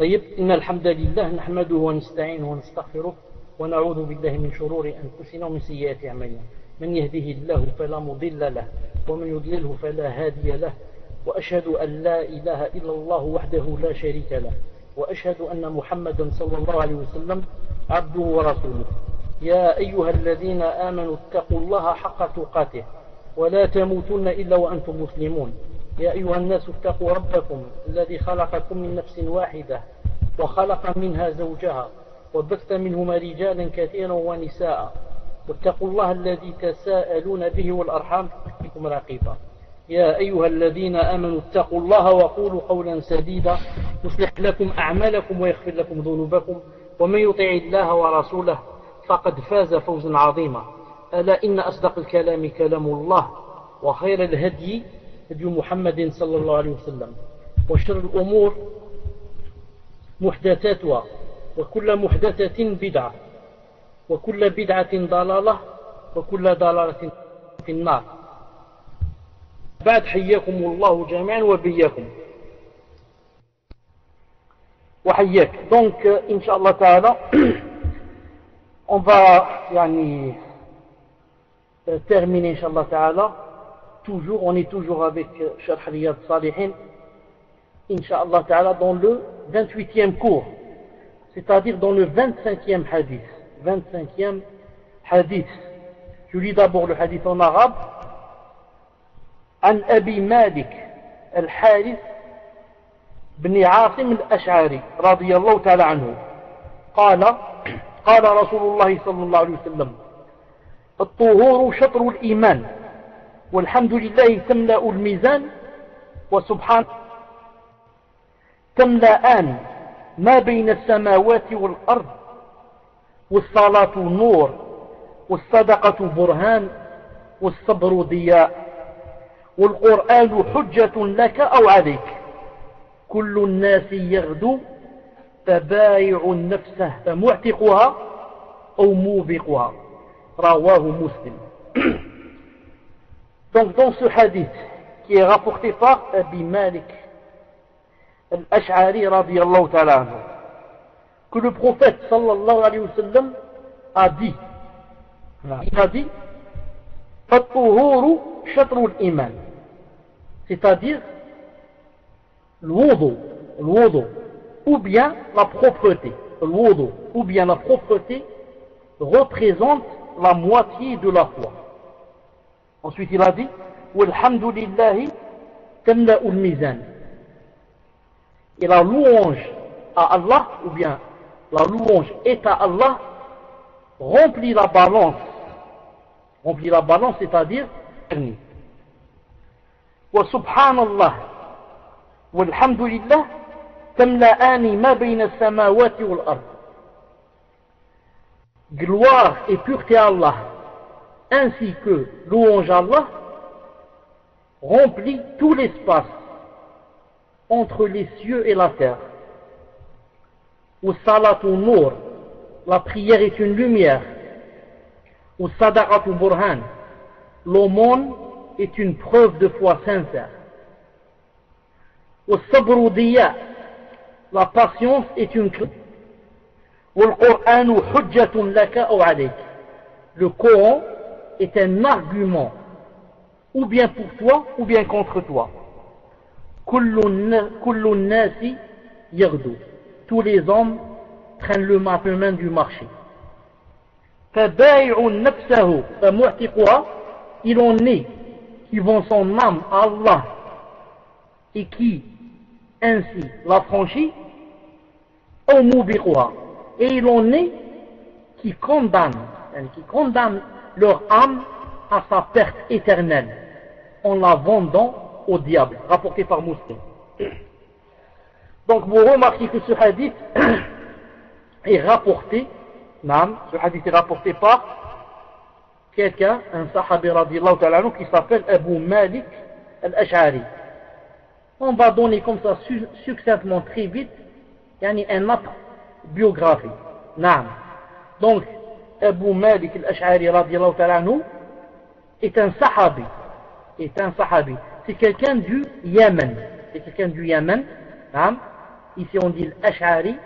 طيب إن الحمد لله نحمده ونستعينه ونستغفره ونعوذ بالله من شرور أنفسنا ومن سيئات أعمالنا. من يهده الله فلا مضل له ومن يضلله فلا هادي له وأشهد أن لا إله إلا الله وحده لا شريك له وأشهد أن محمدا صلى الله عليه وسلم عبده ورسوله. يا أيها الذين آمنوا اتقوا الله حق تقاته ولا تموتن إلا وأنتم مسلمون. يا أيها الناس اتقوا ربكم الذي خلقكم من نفس واحدة وخلق منها زوجها وبث منهما رجالا كثيرا ونساء. واتقوا الله الذي تساءلون به والأرحام بكم رقيبا يا أيها الذين آمنوا اتقوا الله وقولوا قولا سديدا يصلح لكم أعمالكم ويغفر لكم ذنوبكم. ومن يطع الله ورسوله فقد فاز فوزا عظيما. ألا إن أصدق الكلام كلام الله وخير الهدي هدي محمد صلى الله عليه وسلم. وشر الأمور محدثاتها وكل محدثة بدعة وكل بدعة ضلالة وكل ضلالة في النار. بعد حياكم الله جميعا وبياكم. وحياك. Donc إن شاء الله تعالى on va يعني terminer إن شاء الله تعالى. Toujours on est toujours avec Sharh Riyad Salihin Inch'Allah Ta'ala dans le 28e cours c'est-à-dire dans le 25e hadith 25e hadith je lis d'abord le hadith en arabe عن أبي مالك الحارث بن عاصم الأشعري رضي الله تعالى عنه قال قال رسول الله صلى الله عليه وسلم الطهور شطر الإيمان والحمد لله تملأ الميزان وسبحان تملأان ما بين السماوات والأرض والصلاة نور والصدقة برهان والصبر ضياء والقرآن حجة لك أو عليك كل الناس يغدو فبايع نفسه فمعتقها أو موبقها. رواه مسلم. Donc dans ce hadith qui est rapporté par Abi Malik al-Ash'ari radiyallahu ta'ala que le prophète sallallahu alayhi wa sallam a dit, il a dit, c'est-à-dire wudu, ou bien la propreté, wudu, ou bien la propreté représente la moitié de la foi. Ensuite, il a dit Walhamdulillahi tamla'ul mizan. Et la louange à Allah, ou bien la louange est à Allah, remplit la balance. Remplit la balance, c'est-à-dire Wa subhanallah walhamdulillah tamla'ani ma bayna samawati wal ard. Gloire et pureté à Allah ainsi que louange à Allah remplit tout l'espace entre les cieux et la terre. Ou salatu nour, la prière est une lumière. Ou sadaqatu burhan, l'aumône est une preuve de foi sincère. Ou sabru la patience est une clé. Ou le Coran hujjatun laka ou. Le Coran est un argument, ou bien pour toi, ou bien contre toi. Tous les hommes prennent le matin du marché. Il en est qui vont son âme à Allah et qui ainsi la franchit et il en est qui condamne qui condamne leur âme à sa perte éternelle en la vendant au diable, rapporté par Muslim. Donc vous remarquez que ce hadith est rapporté, ce hadith est rapporté par quelqu'un, un sahabi radiallahu ta'ala qui s'appelle Abu Malik al-Ash'ari. On va donner comme ça succinctement très vite yani un autre biographie. Donc, Abu Malik al-Ash'ari radiallahu ta'ala est un sahabi. Est un. C'est quelqu'un du Yémen. C'est quelqu'un du Yémen. Hein? ici on dit l'Ash'ari,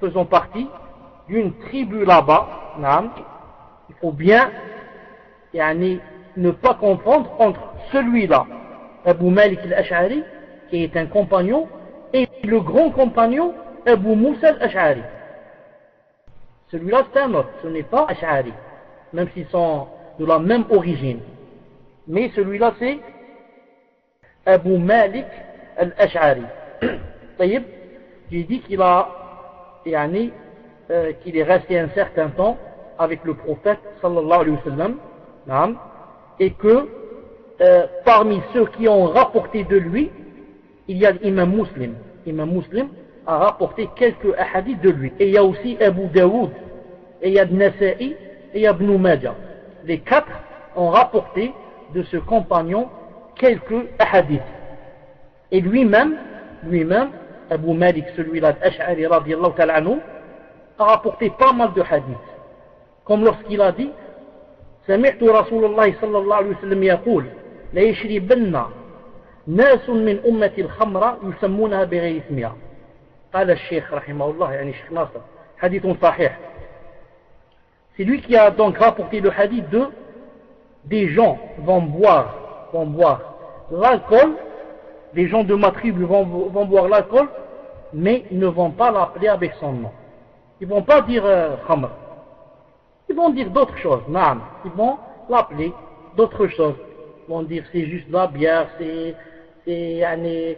faisant partie d'une tribu là-bas, il faut bien ne pas confondre entre celui-là, Abu Malik al-Ash'ari, qui est un compagnon, et le grand compagnon, Abu Moussa al-Ash'ari. Celui-là, c'est un autre, ce n'est pas Ash'ari, même s'ils sont de la même origine. Mais celui-là, c'est Abu Malik al-Ash'ari. J'ai dit qu'il a, euh, qu'il est resté un certain temps avec le prophète sallallahu alayhi wa sallam, et que euh, parmi ceux qui ont rapporté de lui, il y a l'imam muslim. L'imam muslim a rapporté quelques hadiths de lui. Et il y a aussi Abu Daoud, et il y a Nasa'i, et il y a Ibn Majah. Les quatre ont rapporté de ce compagnon quelques hadiths. Et lui-même, lui-même, Abu Malik, celui-là d'Ash'ari radiallahu ta'ala a rapporté pas mal de hadiths. Comme lorsqu'il a dit, سمعت رسول الله صلى الله عليه وسلم يقول ليشربن ناس من أمة الخمر يسمونها بغير اسمها قال الشيخ رحمه الله يعني الشيخ ناصر حديث صحيح C'est lui qui a donc rapporté le hadith de des gens vont boire, vont boire l'alcool, des gens de ma tribu vont, vont boire l'alcool, mais ils ne vont pas l'appeler avec son nom. Ils ne vont pas dire euh, khamr. Ils vont dire d'autres choses, naam. Ils vont l'appeler d'autres choses. Ils vont dire c'est juste la bière, c'est, c'est, euh,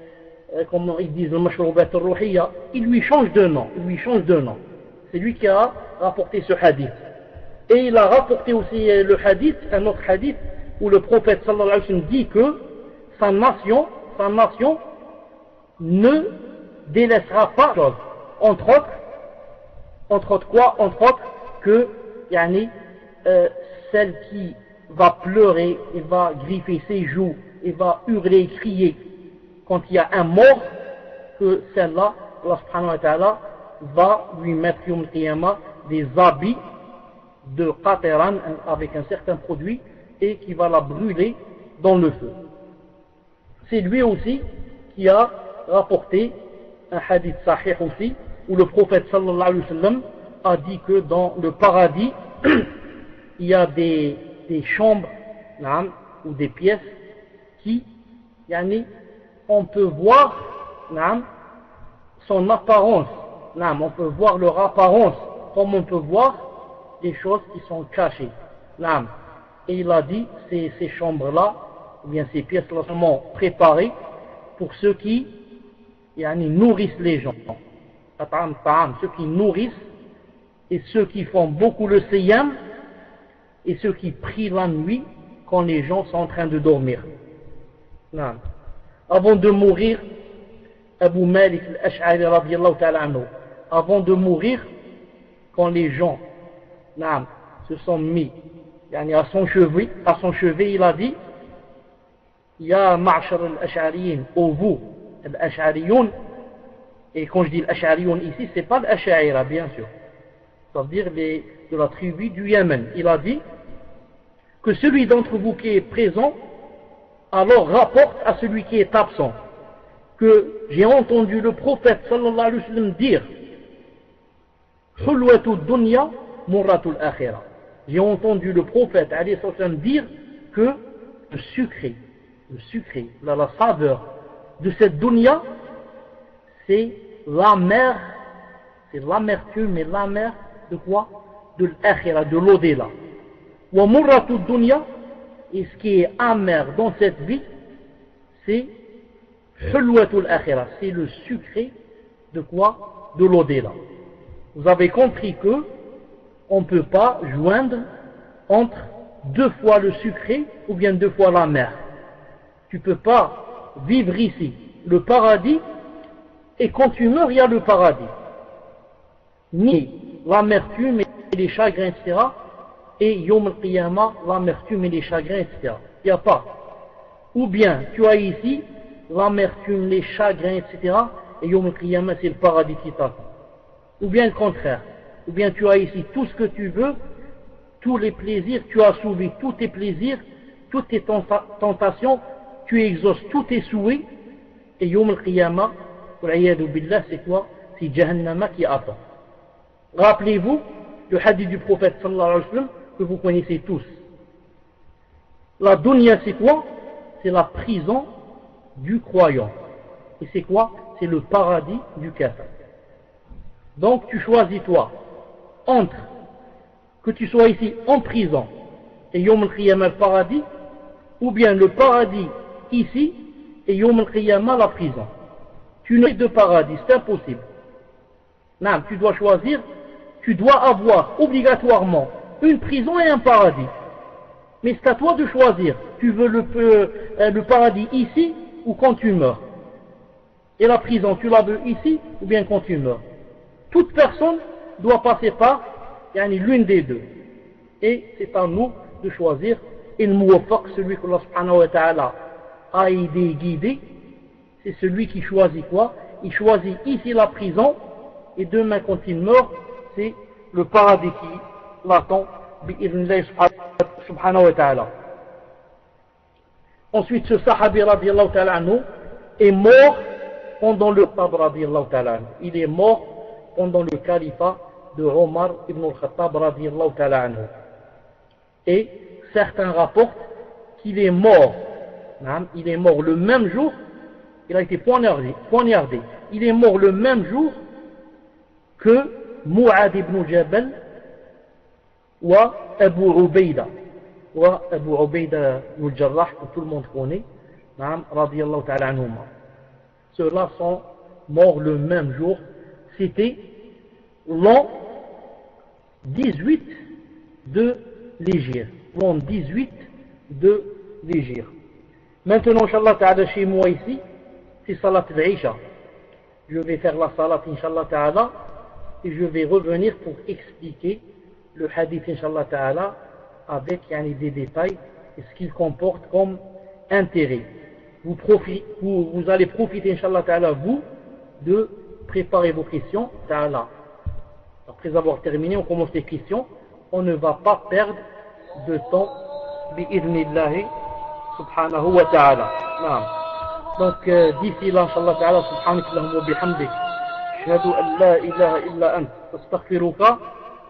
comment ils disent le mashroubat al Il lui change de nom, il lui change de nom. C'est lui qui a rapporté ce hadith. Et il a rapporté aussi euh, le hadith, un autre hadith, où le prophète sallallahu alayhi wa sallam dit que sa nation, sa nation ne délaissera pas. Entre autres, entre autres quoi Entre autres que yani, euh, celle qui va pleurer et va griffer ses joues et va hurler crier quand il y a un mort, que celle-là, Allah va lui mettre des habits de qatiran avec un certain produit et qui va la brûler dans le feu. C'est lui aussi qui a rapporté un hadith sahih aussi où le prophète sallallahu alayhi wa sallam a dit que dans le paradis il y a des, des chambres ou des pièces qui yani, on peut voir son apparence on peut voir leur apparence comme on peut voir des choses qui sont cachées. Et il a dit, ces, chambres-là, ou bien ces pièces-là sont préparées pour ceux qui nourrissent les gens. Ceux qui nourrissent et ceux qui font beaucoup le siyam et ceux qui prient la nuit quand les gens sont en train de dormir. Avant de mourir, Abu Malik al-Ash'ari avant de mourir, quand les gens se sont mis à son chevet, à son chevet il a dit Ya ma'ashar al-ash'ariyin, ô vous, al et quand je dis al ici, c'est pas l'ash'aira, bien sûr. Ça veut dire les, de la tribu du Yémen. Il a dit que celui d'entre vous qui est présent, alors rapporte à celui qui est absent que j'ai entendu le prophète sallallahu alayhi wa sallam dire dunya j'ai entendu le prophète dire que le sucré, le sucré, la, la saveur de cette dunya, c'est la mer, c'est l'amertume et la mer de quoi? De l'akhira, de l'au-delà. Wa dunya, et ce qui est amer dans cette vie, c'est c'est le sucré de quoi? De l'au-delà. Vous avez compris que on ne peut pas joindre entre deux fois le sucré ou bien deux fois la mer. Tu ne peux pas vivre ici le paradis et quand tu meurs, il y a le paradis. Ni l'amertume et les chagrins, etc. Et Yom al l'amertume et les chagrins, etc. Il n'y a pas. Ou bien tu as ici l'amertume, les chagrins, etc. Et Yom al c'est le paradis qui t'attend. Ou bien le contraire ou bien tu as ici tout ce que tu veux, tous les plaisirs, tu as soulevé tous tes plaisirs, toutes tes tentations, tu exauces tous tes souhaits, et Yom al billah, c'est quoi C'est Jahannama qui attend. Rappelez-vous le hadith du prophète sallallahu alayhi wa sallam que vous connaissez tous. La dunya, c'est quoi? C'est la prison du croyant. Et c'est quoi? C'est le paradis du kafir. Donc tu choisis toi entre que tu sois ici en prison et Yom al paradis, ou bien le paradis ici et Yom al la prison. Tu n'es de paradis, c'est impossible. Non, tu dois choisir, tu dois avoir obligatoirement une prison et un paradis. Mais c'est à toi de choisir. Tu veux le, euh, le paradis ici ou quand tu meurs. Et la prison, tu la veux ici ou bien quand tu meurs. Toute personne doit passer par l'une des deux. Et c'est à nous de choisir il muwafaq, celui que Allah subhanahu wa ta'ala a aidé, guidé, c'est celui qui choisit quoi? Il choisit ici la prison, et demain quand il meurt, c'est le paradis qui l'attend, subhanahu wa ta'ala. Ensuite, ce sahabi radiallahu ta'ala est mort pendant le radiallahu ta'ala Il est mort pendant le califat de Omar ibn al-Khattab radiallahu ta'ala. Et certains rapportent qu'il est mort. Il est mort le même jour, il a été poignardé, poignardé. Il est mort le même jour que Mu'ad ibn Jabal Ubaida. Ou Abu Ubaida ibn Jarrah, que tout le monde connaît, radiallahu ta'ala anhuma. Ceux-là sont morts le même jour. C'était l'an 18 de l'Égypte l'an 18 de l'Égypte. Maintenant, Inch'Allah Ta'ala, chez moi ici, c'est Salat al Je vais faire la Salat, Inch'Allah Ta'ala, et je vais revenir pour expliquer le hadith, Inch'Allah Ta'ala, avec yani, des détails et ce qu'il comporte comme intérêt. Vous, vous, vous allez profiter, Inch'Allah Ta'ala, vous, de préparer vos questions, Ta'ala. Après avoir terminé, on commence les questions. On ne va pas perdre de temps bi'idnillahi subhanahu wa ta'ala. نعم. Donc euh, d'ici là, inshallah ta'ala, subhanak wa bihamdik. Ashhadu an la ilaha illa ant. Astaghfiruka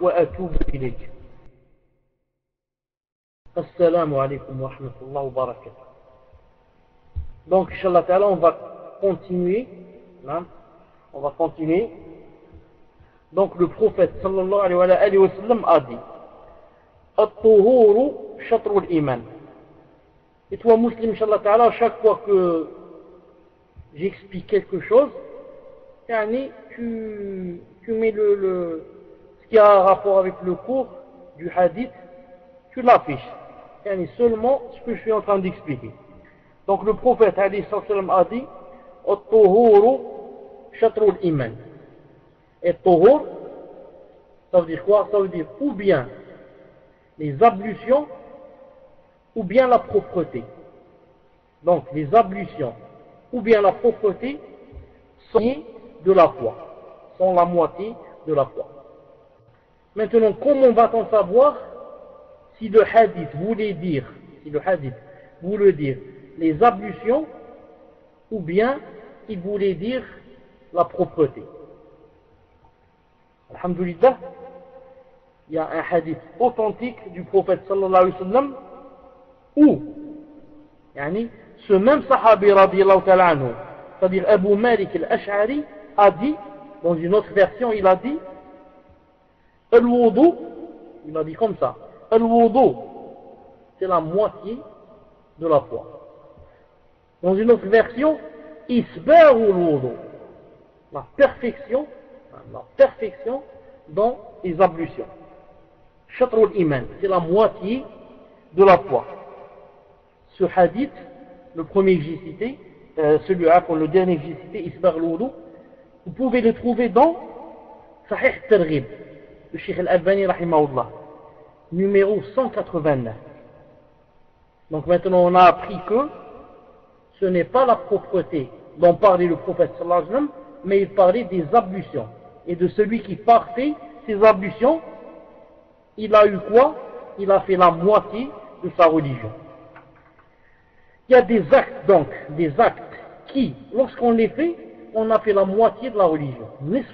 atubu ilayk. Assalamu alaikum wa rahmatullahi wa barakatuh. Donc, Inch'Allah on va continuer. Hein, on va continuer. Donc, le prophète sallallahu alayhi wa sallam a dit et toi, musulman, Inch'Allah Ta'ala, chaque fois que j'explique quelque chose, tu, tu mets le, qui a un rapport avec le cours du hadith, tu l'affiches. Seulement ce que je suis en train d'expliquer. Donc le prophète a dit, iman. Et ça veut dire quoi? Ça veut dire ou bien les ablutions ou bien la propreté. Donc les ablutions ou bien la propreté sont de la foi, sont la moitié de la foi. Maintenant, comment va-t-on savoir si le hadith voulait dire, les ablutions ou bien il voulait dire la propreté? Alhamdulillah, il y a un hadith authentique du prophète sallallahu alayhi wa sallam où ce même sahabi radiallahu ta'ala anhu, c'est-à-dire Abu Malik al-Ash'ari a dit, dans une autre version il a dit Al-wudu, il a dit comme ça, Al-wudu, c'est la moitié de la foi. Dans une autre version, Isbaru al-wudu, la perfection, la perfection dans les ablutions iman, c'est la moitié de la foi. Ce hadith, le premier j'ai cité, euh, celui-là, le dernier j'ai cité, Isbar vous pouvez le trouver dans Sahih Targhib, le Sheikh Al-Albani, rahimahullah, numéro 189. Donc maintenant, on a appris que ce n'est pas la propreté dont parlait le prophète sallallahu alayhi wa sallam, mais il parlait des ablutions. Et de celui qui partait ces ablutions il a eu quoi? Il a fait la moitié de sa religion. Il y a des actes donc, des actes qui, lorsqu'on les fait, on a fait la moitié de la religion. Nisf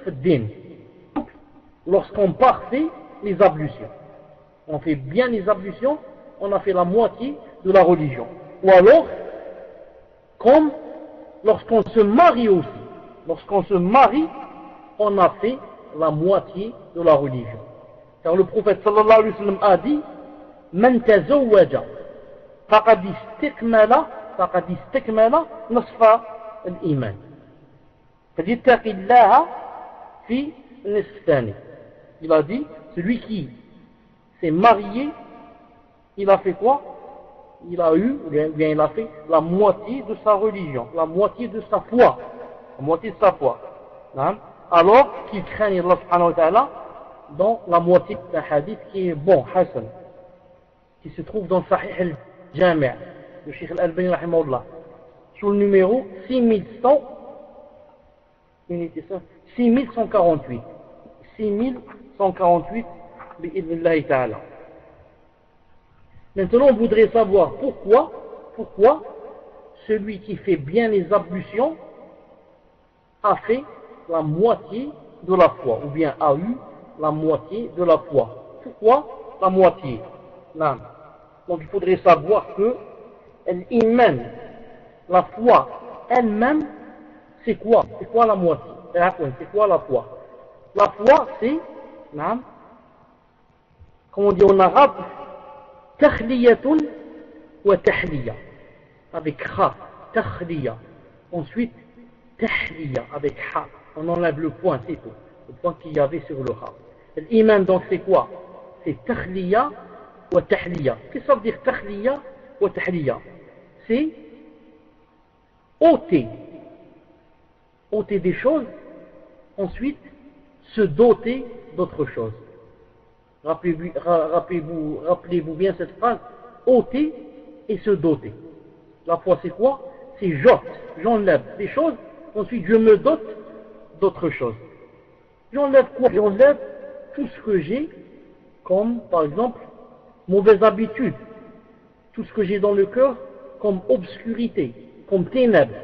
Lorsqu'on parfait les ablutions. On fait bien les ablutions, on a fait la moitié de la religion. Ou alors, comme lorsqu'on se marie aussi. Lorsqu'on se marie, on a fait la moitié de la religion. Car le prophète sallallahu alayhi wa sallam a dit من تزوج فقد استكمل فقد استكمل نصف الإيمان فليتق الله في النصف الثاني il a dit celui qui s'est marié il a fait quoi? Il a eu, bien, il a fait la moitié de sa religion, la moitié de sa foi, la moitié de sa foi. Hein? Alors qu'il craigne Allah dans la moitié d'un hadith qui est bon, Hassan, qui se trouve dans Sahih al-Jami' de Sheikh al-Albani sur le numéro 6100, 6148. 6148, bi'idnillahi ta'ala. Maintenant, on voudrait savoir pourquoi, pourquoi celui qui fait bien les ablutions a fait la moitié de la foi, ou bien a eu la moitié de la foi. Pourquoi la moitié? Non. Donc il faudrait savoir que l'iman, la foi elle-même, c'est quoi? C'est quoi la moitié? C'est quoi la foi? La foi, c'est, comme on dit en arabe, Takhliyatun wa. Avec kha, takhliya. Ensuite, tahliya avec ha. On enlève le point, c'est tout. Le point qu'il y avait sur le ha. L'iman, donc, c'est quoi C'est takhliya wa tahliya. Qu'est-ce que ça veut dire takhliya wa tahliya C'est ôter. ôter des choses, ensuite se doter d'autres choses. Rappelez-vous rappelez bien cette phrase, ôter et se doter. La foi c'est quoi? C'est j'ôte, j'enlève des choses, ensuite je me dote d'autres choses. J'enlève quoi? J'enlève tout ce que j'ai, comme par exemple mauvaise habitude, tout ce que j'ai dans le cœur comme obscurité, comme ténèbres,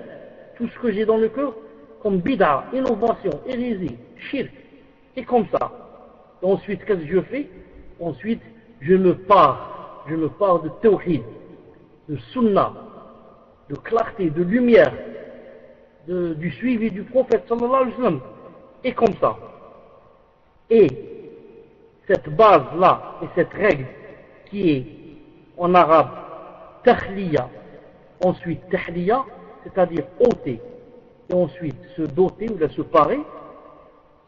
tout ce que j'ai dans le cœur comme bid'a, innovation, hérésie, shirk, et comme ça. Ensuite, qu'est-ce que je fais? Ensuite, je me pars, je me pars de tawhid, de sunnah, de clarté, de lumière, du suivi du prophète sallallahu alayhi wa sallam, et comme ça. Et cette base-là, et cette règle qui est en arabe tahliya, ensuite tahliya, c'est-à-dire ôter, et ensuite se doter ou se parer,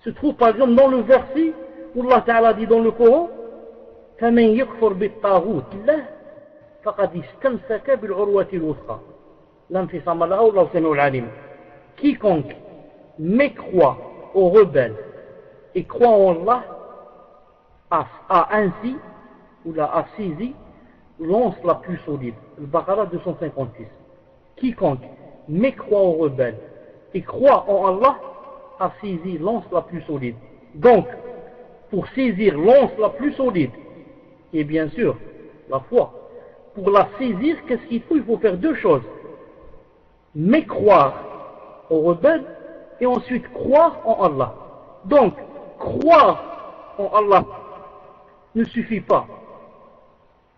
se trouve par exemple dans le verset والله تعالى dit dans le Coran فمن يكفر بالطاغوت الله فقد استمسك بالعروة الوثقى l'enfissement là ou l'enseignement العليم quiconque mécroit aux rebelles et croit en Allah a, a ainsi ou la a saisi l'once la plus solide le Baqarah 256 quiconque mécroit aux rebelles et croit en Allah a saisi l'once la plus solide donc pour saisir l'once la plus solide, et bien sûr la foi. Pour la saisir, qu'est-ce qu'il faut? Il faut faire deux choses. Mécroire aux rebelles et ensuite croire en Allah. Donc, croire en Allah ne suffit pas.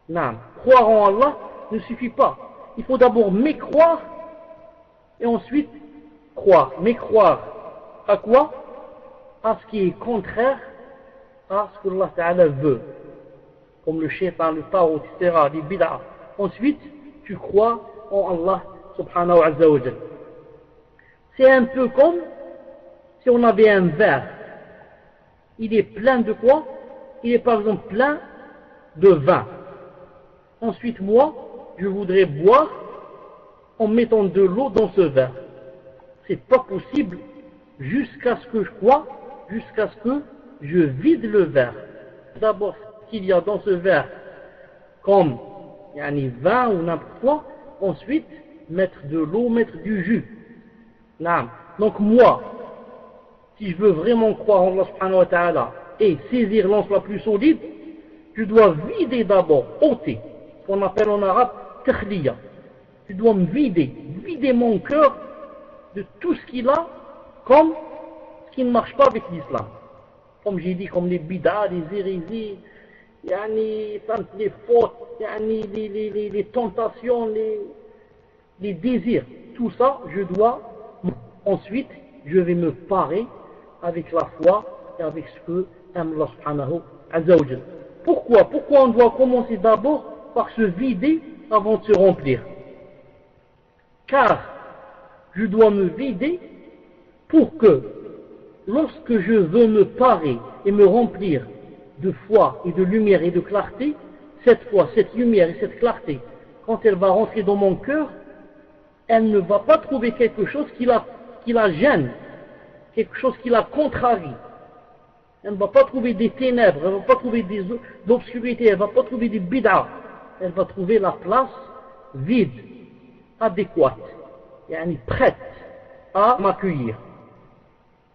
Non, croire en Allah ne suffit pas. Il faut d'abord mécroire et ensuite croire. Mécroire à quoi? À ce qui est contraire à ce que Allah veut, comme le shaitan, le tarot, etc., les bid'a. Ensuite, tu crois en Allah subhanahu wa ta'ala. C'est un peu comme si on avait un verre. Il est plein de quoi? Il est par exemple plein de vin. Ensuite, moi, je voudrais boire en mettant de l'eau dans ce verre. C'est pas possible jusqu'à ce que je crois, jusqu'à ce que je vide le verre. D'abord, ce qu'il y a dans ce verre, comme yani, vin ou n'importe quoi, ensuite, mettre de l'eau, mettre du jus. Donc moi, si je veux vraiment croire en Allah subhanahu wa ta'ala et saisir l'anse la plus solide, je dois vider d'abord, ôter, ce qu'on appelle en arabe takhliya. Je dois me vider, vider mon cœur de tout ce qu'il a comme ce qui ne marche pas avec l'islam. Comme j'ai dit, comme les bid'as, les hérésies, les fautes, les, les, les, tentations, les, désirs. Tout ça, je dois ensuite, je vais me parer avec la foi et avec ce que aime Allah subhanahu wa Pourquoi? Pourquoi on doit commencer d'abord par se vider avant de se remplir? Car je dois me vider pour que lorsque je veux me parer et me remplir de foi et de lumière et de clarté, cette foi, cette lumière et cette clarté, quand elle va rentrer dans mon cœur, elle ne va pas trouver quelque chose qui la, gêne, quelque chose qui la contrarie. Elle ne va pas trouver des ténèbres, elle ne va pas trouver des obscurités, elle ne va pas trouver des bid'ah. Elle va trouver la place vide, adéquate, et prête à m'accueillir.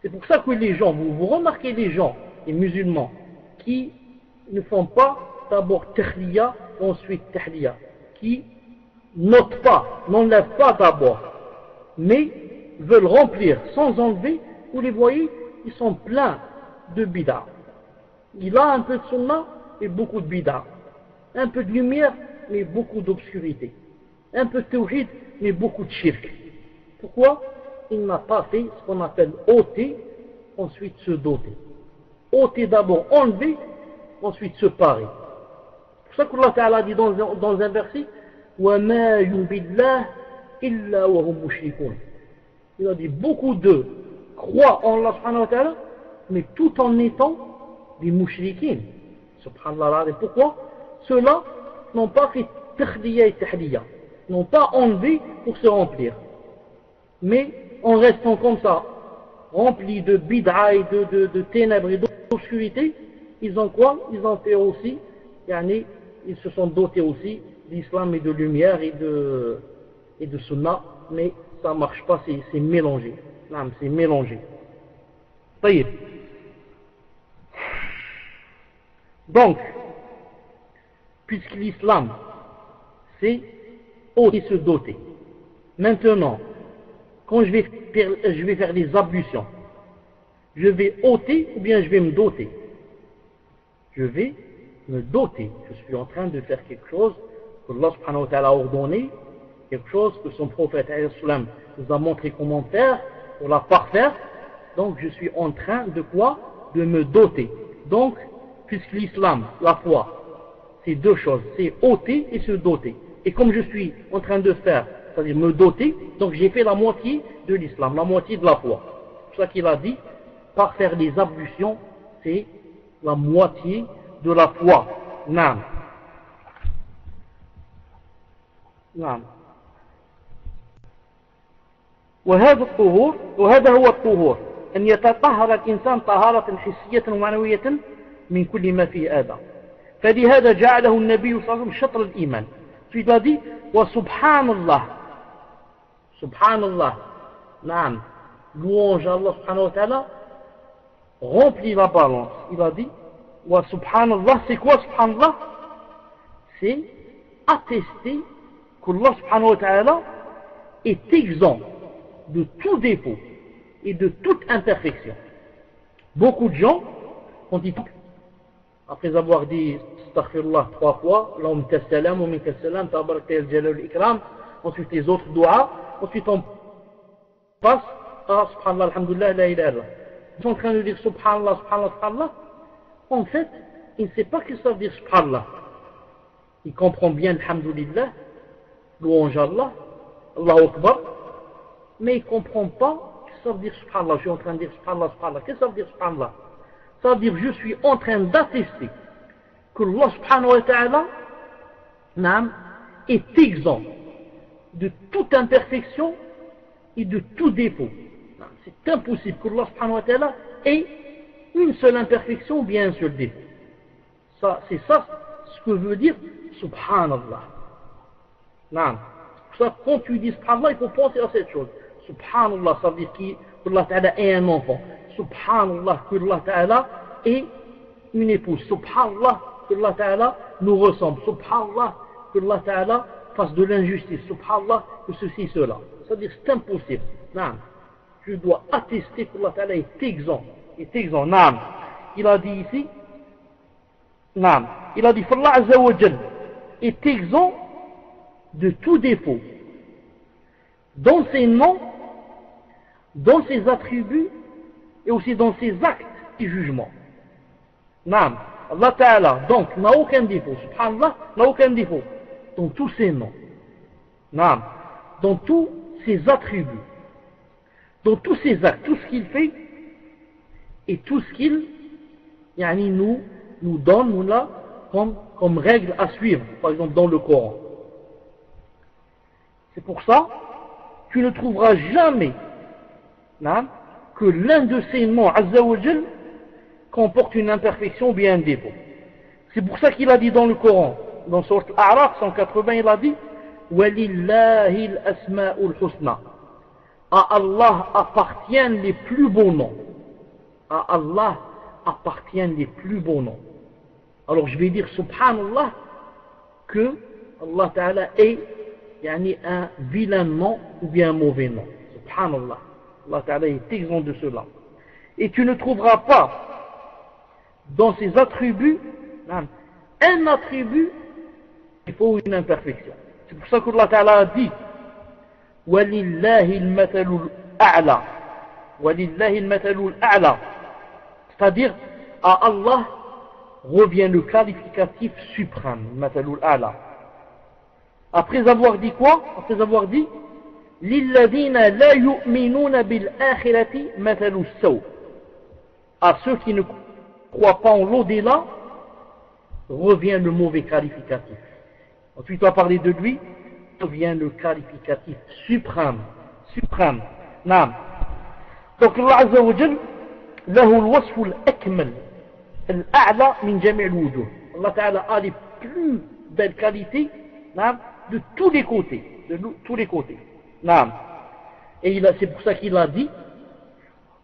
C'est pour ça que les gens, vous, remarquez les gens, les musulmans, qui ne font pas d'abord tahliya, ensuite tahliya, qui notent pas, n'enlèvent pas d'abord, mais veulent remplir sans enlever, vous les voyez, ils sont pleins de bida. Il a un peu de sunnah et beaucoup de bida. Un peu de lumière, mais beaucoup d'obscurité. Un peu de tawhid, mais beaucoup de shirk. Pourquoi? Il n'a pas fait ce qu'on appelle ôter, ensuite se doter ôter d'abord, enlever, ensuite se parer. C'est pour ça qu'Allah dit dans, dans un verset Il a dit beaucoup d'eux croient en Allah mais tout en étant des mouchriquins. Subhanallah. Et pourquoi? Ceux-là n'ont pas fait tahdiya et tahdiya, n'ont pas enlevé pour se remplir. Mais en restant comme ça, remplis de bid'a et de, ténèbres et d'obscurité, ils ont quoi? Ils ont fait aussi, yani, ils se sont dotés aussi d'islam et de lumière et de, et de sunnah, mais ça ne marche pas, c'est mélangé. C'est mélangé. Donc, puisque l'islam, c'est et se doter. Maintenant, quand je vais faire, je vais faire des ablutions, je vais ôter ou bien je vais me doter? Je vais me doter. Je suis en train de faire quelque chose que Allah subhanahu wa a ordonné, quelque chose que son prophète nous a montré comment faire pour la parfaire. Donc je suis en train de quoi? De me doter. Donc, puisque l'islam, la foi, c'est deux choses, c'est ôter et se doter. Et comme je suis en train de faire, c'est-à-dire me doter, donc j'ai fait la moitié de l'islam, la moitié de la foi. C'est ça qu'il a dit, par faire des ablutions, c'est la moitié de la foi. Nam. نعم وهذا الطهور وهذا هو الطهور أن يتطهر الإنسان طهارة حسية ومعنوية من كل ما فيه آذى فلهذا جعله النبي صلى الله عليه وسلم شطر الإيمان في dit وسبحان الله Subhanallah. Naam. Louange à Allah subhanahu wa ta'ala. Remplit ma balance. Il a dit Wa subhanallah, c'est quoi subhanallah? C'est attester qu'Allah subhanahu wa ta'ala est exempt de tout défaut et de toute imperfection. Beaucoup de gens, quand ils après avoir dit astaghfirullah trois fois, l'homme salam, ou salam, tabarak al-jalal ikram, ensuite les autres doigts, ensuite on passe à subhanallah, alhamdulillah, la ilaha illallah sont en train de dire subhanallah, subhanallah, subhanallah, en fait, il ne sait pas ça veut dire subhanallah. Il comprend bien alhamdulillah, louange Allah, Allahu Akbar, mais il ne comprend pas ça veut dire subhanallah. Je suis en train de dire subhanallah, subhanallah. Qu'est-ce que ça veut dire subhanallah? Ça veut dire je suis en train d'attester que Allah subhanahu wa ta'ala est exempt de toute imperfection et de tout défaut c'est impossible qu'Allah ait une seule imperfection ou bien un seul défaut. Ça, c'est ça ce que veut dire subhanallah. Non. Ça, quand tu dis subhanallah, il faut penser à cette chose. Subhanallah, ça veut dire qu'Allah est un enfant. Subhanallah, qu'Allah ta'ala est une épouse. Subhanallah, qu'Allah ta'ala nous ressemble. Subhanallah, qu'Allah ta'ala fasse de l'injustice. Subhanallah, que ceci, cela. Ça veut dire c'est impossible. Non. je dois attester qu'Allah Ta'ala est exempt. Est exempt. Naam. Il a dit ici, Naam. Il a dit, Allah Azza est exempt de tout défaut. Dans ses noms, dans ses attributs et aussi dans ses actes et jugements. Naam. Allah Ta'ala, donc, n'a aucun défaut. Subhanallah, n'a aucun défaut. Dans tous ses noms. Dans tous ses attributs. Dans tous ses actes, tout ce qu'il fait et tout ce qu'il nous, donne nous, comme, règle à suivre, par exemple dans le Coran. C'est pour ça, tu ne trouveras jamais que l'un de ces noms, Azzawajal, comporte une imperfection ou bien un. C'est pour ça qu'il a dit dans le Coran, dans sorte Araf 180, il a dit وَلِلَّهِ الْأَسْمَاءُ الْحُسْنَى À Allah appartiennent les plus beaux noms. À Allah appartiennent les plus beaux noms. Alors je vais dire subhanallah que Allah Ta'ala est yani, un vilain nom ou bien un mauvais nom. Subhanallah. Allah Ta'ala est exempt de cela. Et tu ne trouveras pas dans ses attributs un attribut il faut une imperfection. C'est pour ça qu'Allah Ta'ala a dit وَلِلَّهِ الْمَثَلُ الْأَعْلَى وَلِلَّهِ الْمَثَلُ الْأَعْلَى C'est-à-dire, à Allah revient le qualificatif suprême, mathalul ala. Après avoir dit quoi Après avoir dit لِلَّذِينَ لَا يُؤْمِنُونَ بِالْآخِرَةِ مَثَلُ السَّوْءِ À ceux qui ne croient pas en l'au-delà, revient le mauvais qualificatif. Ensuite, on va parler de lui, revient le qualificatif suprême. Suprême. Naam. Donc Allah Azza wa Jal, له الوصف الأكمل الأعلى من جميع الوجوه Allah Ta'ala a les plus belles qualités de tous les côtés de tous les côtés نعم et c'est pour ça qu'il a dit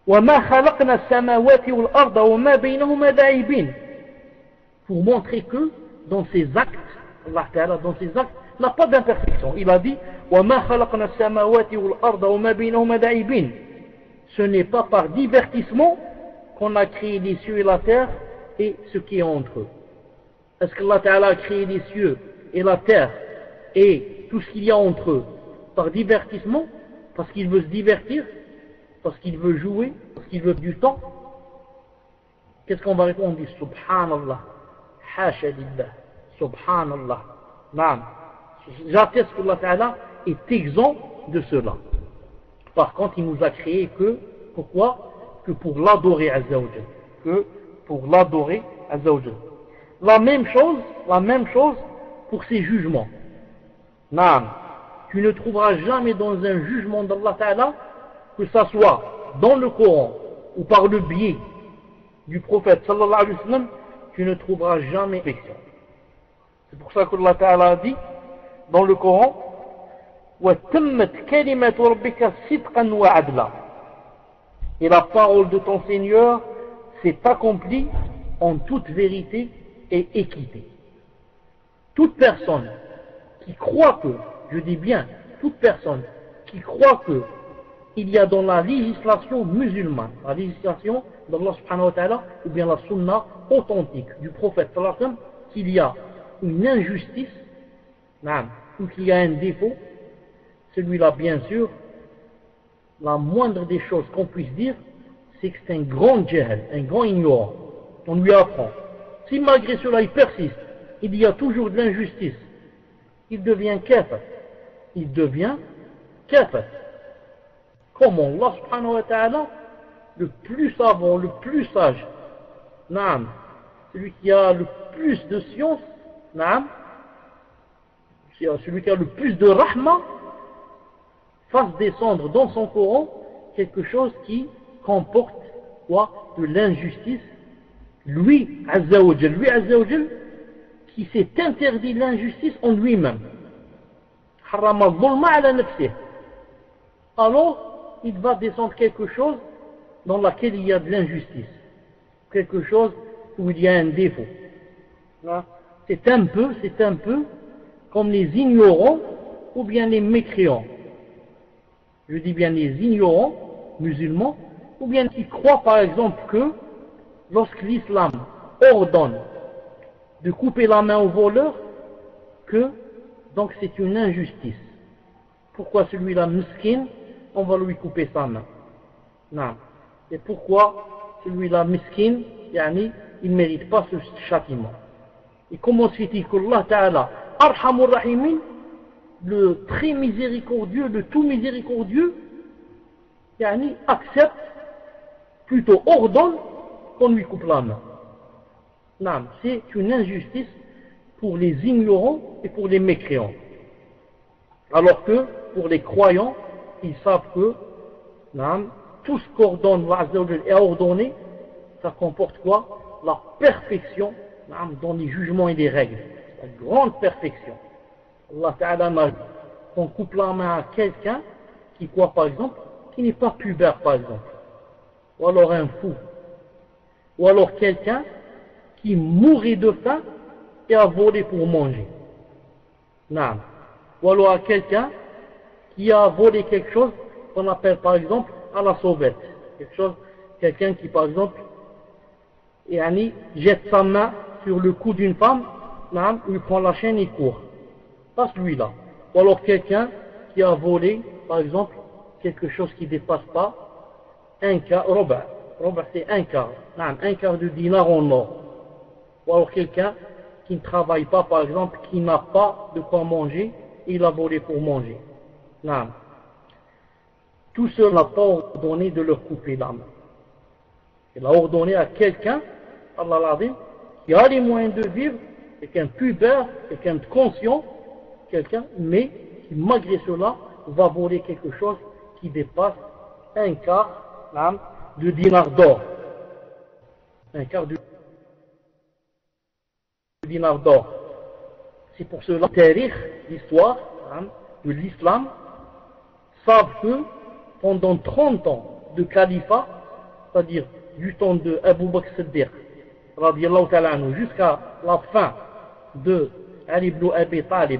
وما خلقنا السماوات والأرض وما بينهما لاعبين pour montrer que dans ses actes Allah dans ses actes n'a pas d'imperfection. Il a dit Ce n'est pas par divertissement qu'on a créé les cieux et la terre et ce qui est entre eux. Est-ce que Allah Ta'ala a créé les cieux et la terre et tout ce qu'il y a entre eux par divertissement Parce qu'il veut se divertir Parce qu'il veut jouer Parce qu'il veut du temps? Qu'est-ce qu'on va répondre? On dit Subhanallah, Hasha Subhanallah, Naam. J'atteste que Allah est exempt de cela. Par contre, il nous a créé que, pourquoi? Que pour l'adorer Azzawajal. Que pour l'adorer Azzawajal. La même chose, la même chose pour ses jugements. Naam. Tu ne trouveras jamais dans un jugement d'Allah Ta'ala, que ça soit dans le Coran ou par le biais du prophète sallallahu alayhi wa sallam, tu ne trouveras jamais. C'est pour ça qu'Allah Ta'ala a dit dans le Coran et la parole de ton Seigneur s'est accomplie en toute vérité et équité. Toute personne qui croit que, je dis bien, toute personne qui croit que il y a dans la législation musulmane, la législation d'Allah subhanahu wa ta'ala, ou bien la sunna authentique du prophète sallallahu qu'il y a une injustice, ou qu'il y a un défaut, celui-là, bien sûr, la moindre des choses qu'on puisse dire, c'est que c'est un grand djihad, un grand ignorant. On lui apprend. Si malgré cela il persiste, il y a toujours de l'injustice, il devient kafir. Il devient kafir. Comme Allah subhanahu wa ta'ala, le plus savant, le plus sage, celui qui a le plus de science, celui qui a le plus de rahma, fasse descendre dans son Coran quelque chose qui comporte quoi? De l'injustice. Lui, Azzawajal, lui, Azzawajal, qui s'est interdit l'injustice en lui-même. Alors, il va descendre quelque chose dans laquelle il y a de l'injustice. Quelque chose où il y a un défaut. C'est un peu, c'est un peu comme les ignorants ou bien les mécréants je dis bien les ignorants, musulmans, ou bien qui croient par exemple que lorsque l'islam ordonne de couper la main au voleur, que donc c'est une injustice. Pourquoi celui-là, miskin, on va lui couper sa main? Non. Et pourquoi celui-là, miskin, yani, il ne mérite pas ce châtiment? Et comment se fait-il qu'Allah Ta'ala, Arhamur Rahimin, le très miséricordieux, le tout miséricordieux, yani, accepte, plutôt ordonne qu'on lui coupe la main. Non, c'est une injustice pour les ignorants et pour les mécréants. Alors que pour les croyants, ils savent que non, tout ce qu'ordonne est ordonné, ça comporte quoi? La perfection dans les jugements et les règles. La grande perfection. Allah Ta'ala m'a qu'on coupe la main à quelqu'un qui quoi par exemple, qui n'est pas pubère par exemple, ou alors un fou, ou alors quelqu'un qui mourit de faim et a volé pour manger. Non. Ou alors à quelqu'un qui a volé quelque chose qu'on appelle par exemple à la sauvette. Quelque chose, quelqu'un qui par exemple jette sa main sur le cou d'une femme, il prend la chaîne et court. Pas celui-là. Ou alors quelqu'un qui a volé, par exemple, quelque chose qui ne dépasse pas un quart, Robert, Robert c'est un quart, un quart de dinar en or. Ou alors quelqu'un qui ne travaille pas, par exemple, qui n'a pas de quoi manger, il a volé pour manger. Non. Tout cela n'a pas ordonné de leur couper l'âme. Il a ordonné à quelqu'un, Allah l'a dit, qui a les moyens de vivre, quelqu'un pubère, quelqu'un de conscient, quelqu'un, mais qui malgré cela va voler quelque chose qui dépasse un quart de dinar d'or. Un quart de dinar d'or. C'est pour cela que l'histoire de l'islam, savent que pendant 30 ans de califat, c'est-à-dire du temps de Abu Bakr Siddiq, jusqu'à la fin de Ali ibn Abi Talib,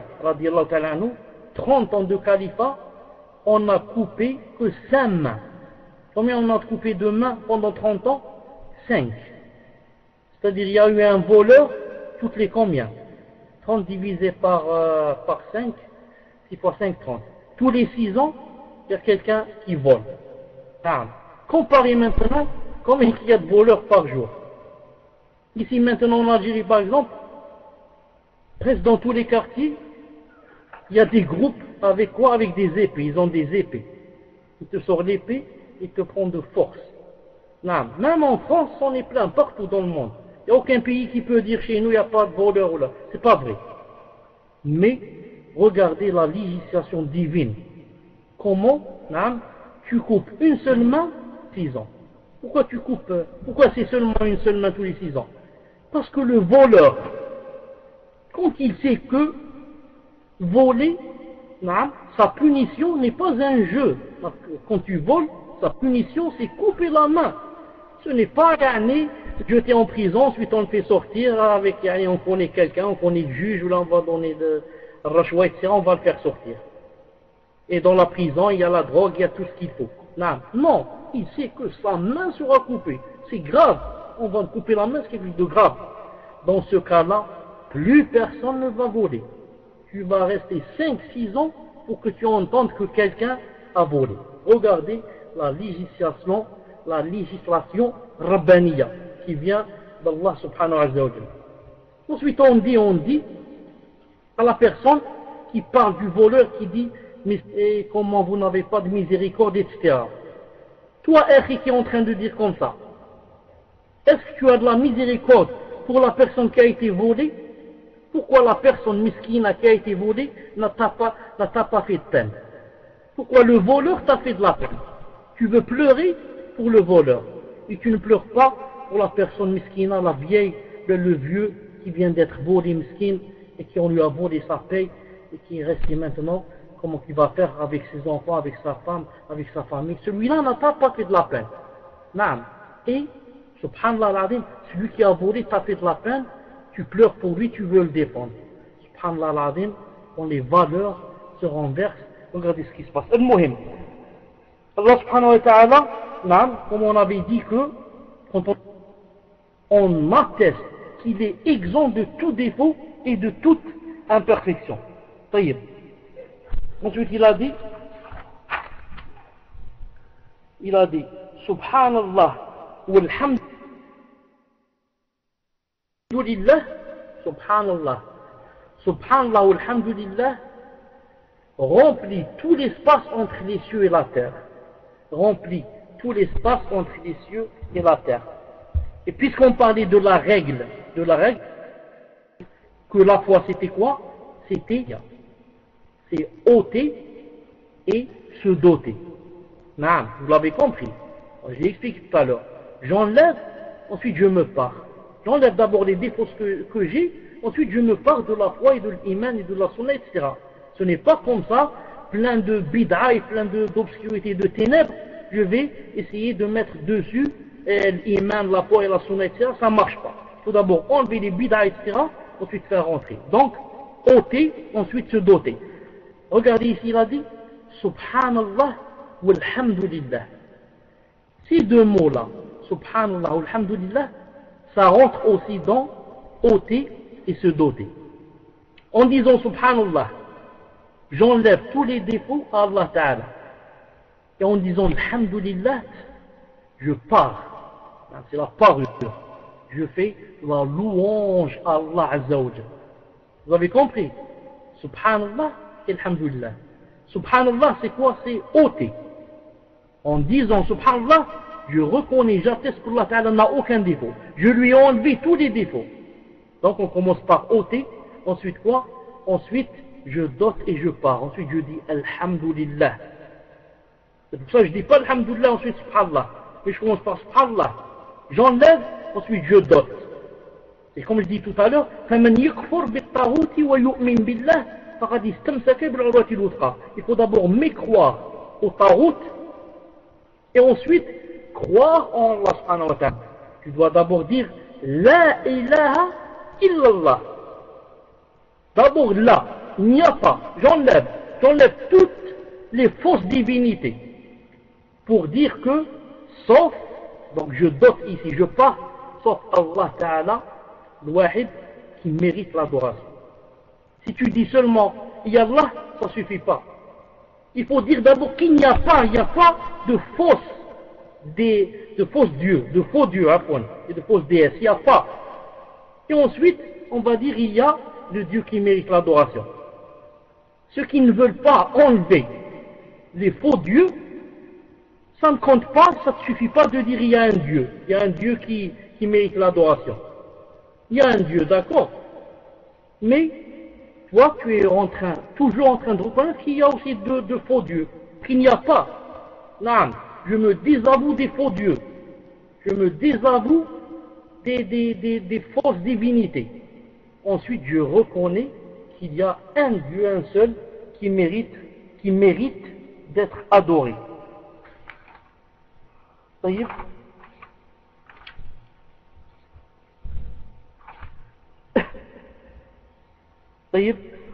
30 ans de califat, on n'a coupé que 5 mains. Combien on a coupé de mains pendant 30 ans? 5. C'est-à-dire, il y a eu un voleur toutes les combien? 30 divisé par, euh, par 5, 6 fois 5, 30. Tous les 6 ans, il y a quelqu'un qui vole. Comparez maintenant combien il y a de voleurs par jour? Ici maintenant en Algérie par exemple, presque dans tous les quartiers, il y a des groupes avec quoi? Avec des épées. Ils ont des épées. Ils te sortent l'épée, ils te prennent de force. Même en France, on est plein partout dans le monde. Il n'y a aucun pays qui peut dire chez nous, il n'y a pas de voleurs là. C'est pas vrai. Mais, regardez la législation divine. Comment, tu coupes une seule main, six ans. Pourquoi tu coupes, euh, pourquoi c'est seulement une seule main tous les six ans? Parce que le voleur, quand il sait que voler, sa punition n'est pas un jeu. Quand tu voles, sa punition c'est couper la main. Ce n'est pas gagner jeté en prison, ensuite on le fait sortir avec, on connaît quelqu'un, on connaît le juge, ou là on va donner de rachwa, etc., on va le faire sortir. Et dans la prison, il y a la drogue, il y a tout ce qu'il faut. Non, il sait que sa main sera coupée. C'est grave. On va couper la main, c'est quelque chose de grave. Dans ce cas-là, plus personne ne va voler. Tu vas rester 5-6 ans pour que tu entendes que quelqu'un a volé. Regardez la législation, la législation rabbaniya qui vient d'Allah subhanahu wa ta'ala. Ensuite, on dit, on dit à la personne qui parle du voleur, qui dit, mais comment vous n'avez pas de miséricorde, etc. Toi, Erich, qui est en train de dire comme ça, est-ce que tu as de la miséricorde pour la personne qui a été volée Pourquoi la personne miskina qui a été volée n'a pas, pas fait de peine? Pourquoi le voleur t'a fait de la peine? Tu veux pleurer pour le voleur et tu ne pleures pas pour la personne miskina, la vieille, le, vieux qui vient d'être volé miskin et qui on lui a volé sa paye et qui reste maintenant, comment il va faire avec ses enfants, avec sa femme, avec sa famille? Celui-là n'a pas fait de la peine. Non. Et, subhanallah celui qui a volé t'a fait de la peine, tu pleures pour lui, tu veux le défendre. Subhanallah quand les valeurs se renversent, regardez ce qui se passe. Allah subhanahu wa ta'ala, comme on avait dit que, on, atteste qu'il est exempt de tout défaut et de toute imperfection. Ensuite, il a dit, il a dit, Subhanallah, walhamdulillah, Subhanallah, Subhanallah, walhamdulillah, remplit tout l'espace entre les cieux et la terre. Remplit tout l'espace entre les cieux et la terre. Et puisqu'on parlait de la règle, de la règle, que la foi c'était quoi? C'était, c'est ôter et se doter. Non, vous l'avez compris. Je l'ai expliqué tout à l'heure. J'enlève, ensuite je me pars. J'enlève d'abord les défauts que, j'ai, ensuite je me pars de la foi et de l'iman et de la sunna, etc. Ce n'est pas comme ça, plein de bid'a plein d'obscurité, de, ténèbres, je vais essayer de mettre dessus euh, l'iman, la foi et la sunna, etc. Ça ne marche pas. Il faut d'abord enlever les bid'a, etc. ensuite faire rentrer. Donc, ôter, ensuite se doter. Regardez ici, il a dit Subhanallah walhamdulillah. Ces deux mots-là, Subhanallah walhamdulillah, ça rentre aussi dans ôter et se doter. En disant Subhanallah, j'enlève tous les défauts à Allah Ta'ala. Et en disant Alhamdulillah, je pars. C'est la parure. Je fais la louange à Allah Azzawajal. Vous avez compris? Subhanallah et Alhamdulillah. Subhanallah, c'est quoi? C'est ôter. En disant Subhanallah, je reconnais, j'atteste que Allah Ta'ala n'a aucun défaut. Je lui ai enlevé tous les défauts. Donc on commence par ôter. Ensuite quoi? Ensuite, je dote et je pars. Ensuite, je dis Alhamdulillah. C'est pour ça que je ne dis pas Alhamdulillah, ensuite Subhanallah. Mais je commence par Subhanallah. J'enlève, ensuite je dote. Et comme je dis tout à l'heure, Il faut d'abord mécroire au tarout et ensuite croire en Allah ta'ala. Tu dois d'abord dire La ilaha illallah. D'abord là, il n'y a pas, j'enlève, j'enlève toutes les fausses divinités pour dire que, sauf, donc je dote ici, je pars, sauf Allah Ta'ala, l'Wahid, qui mérite l'adoration. Si tu dis seulement Allah, ça ne suffit pas. Il faut dire d'abord qu'il n'y a pas, il n'y a pas de fausses, des, de fausses dieux, de faux dieux, point, et de fausses déesses, il n'y a pas. Et ensuite, on va dire il y a le Dieu qui mérite l'adoration. Ceux qui ne veulent pas enlever les faux dieux, ça ne compte pas, ça ne suffit pas de dire il y a un Dieu, il y a un Dieu qui, mérite l'adoration. Il y a un Dieu, d'accord. Mais toi, tu es en train, toujours en train de reconnaître qu'il y a aussi de, faux dieux, qu'il n'y a pas. Non, je me désavoue des faux dieux. Je me désavoue des, des fausses divinités. Ensuite, je reconnais qu'il y a un Dieu, un seul, qui mérite, qui mérite d'être adoré.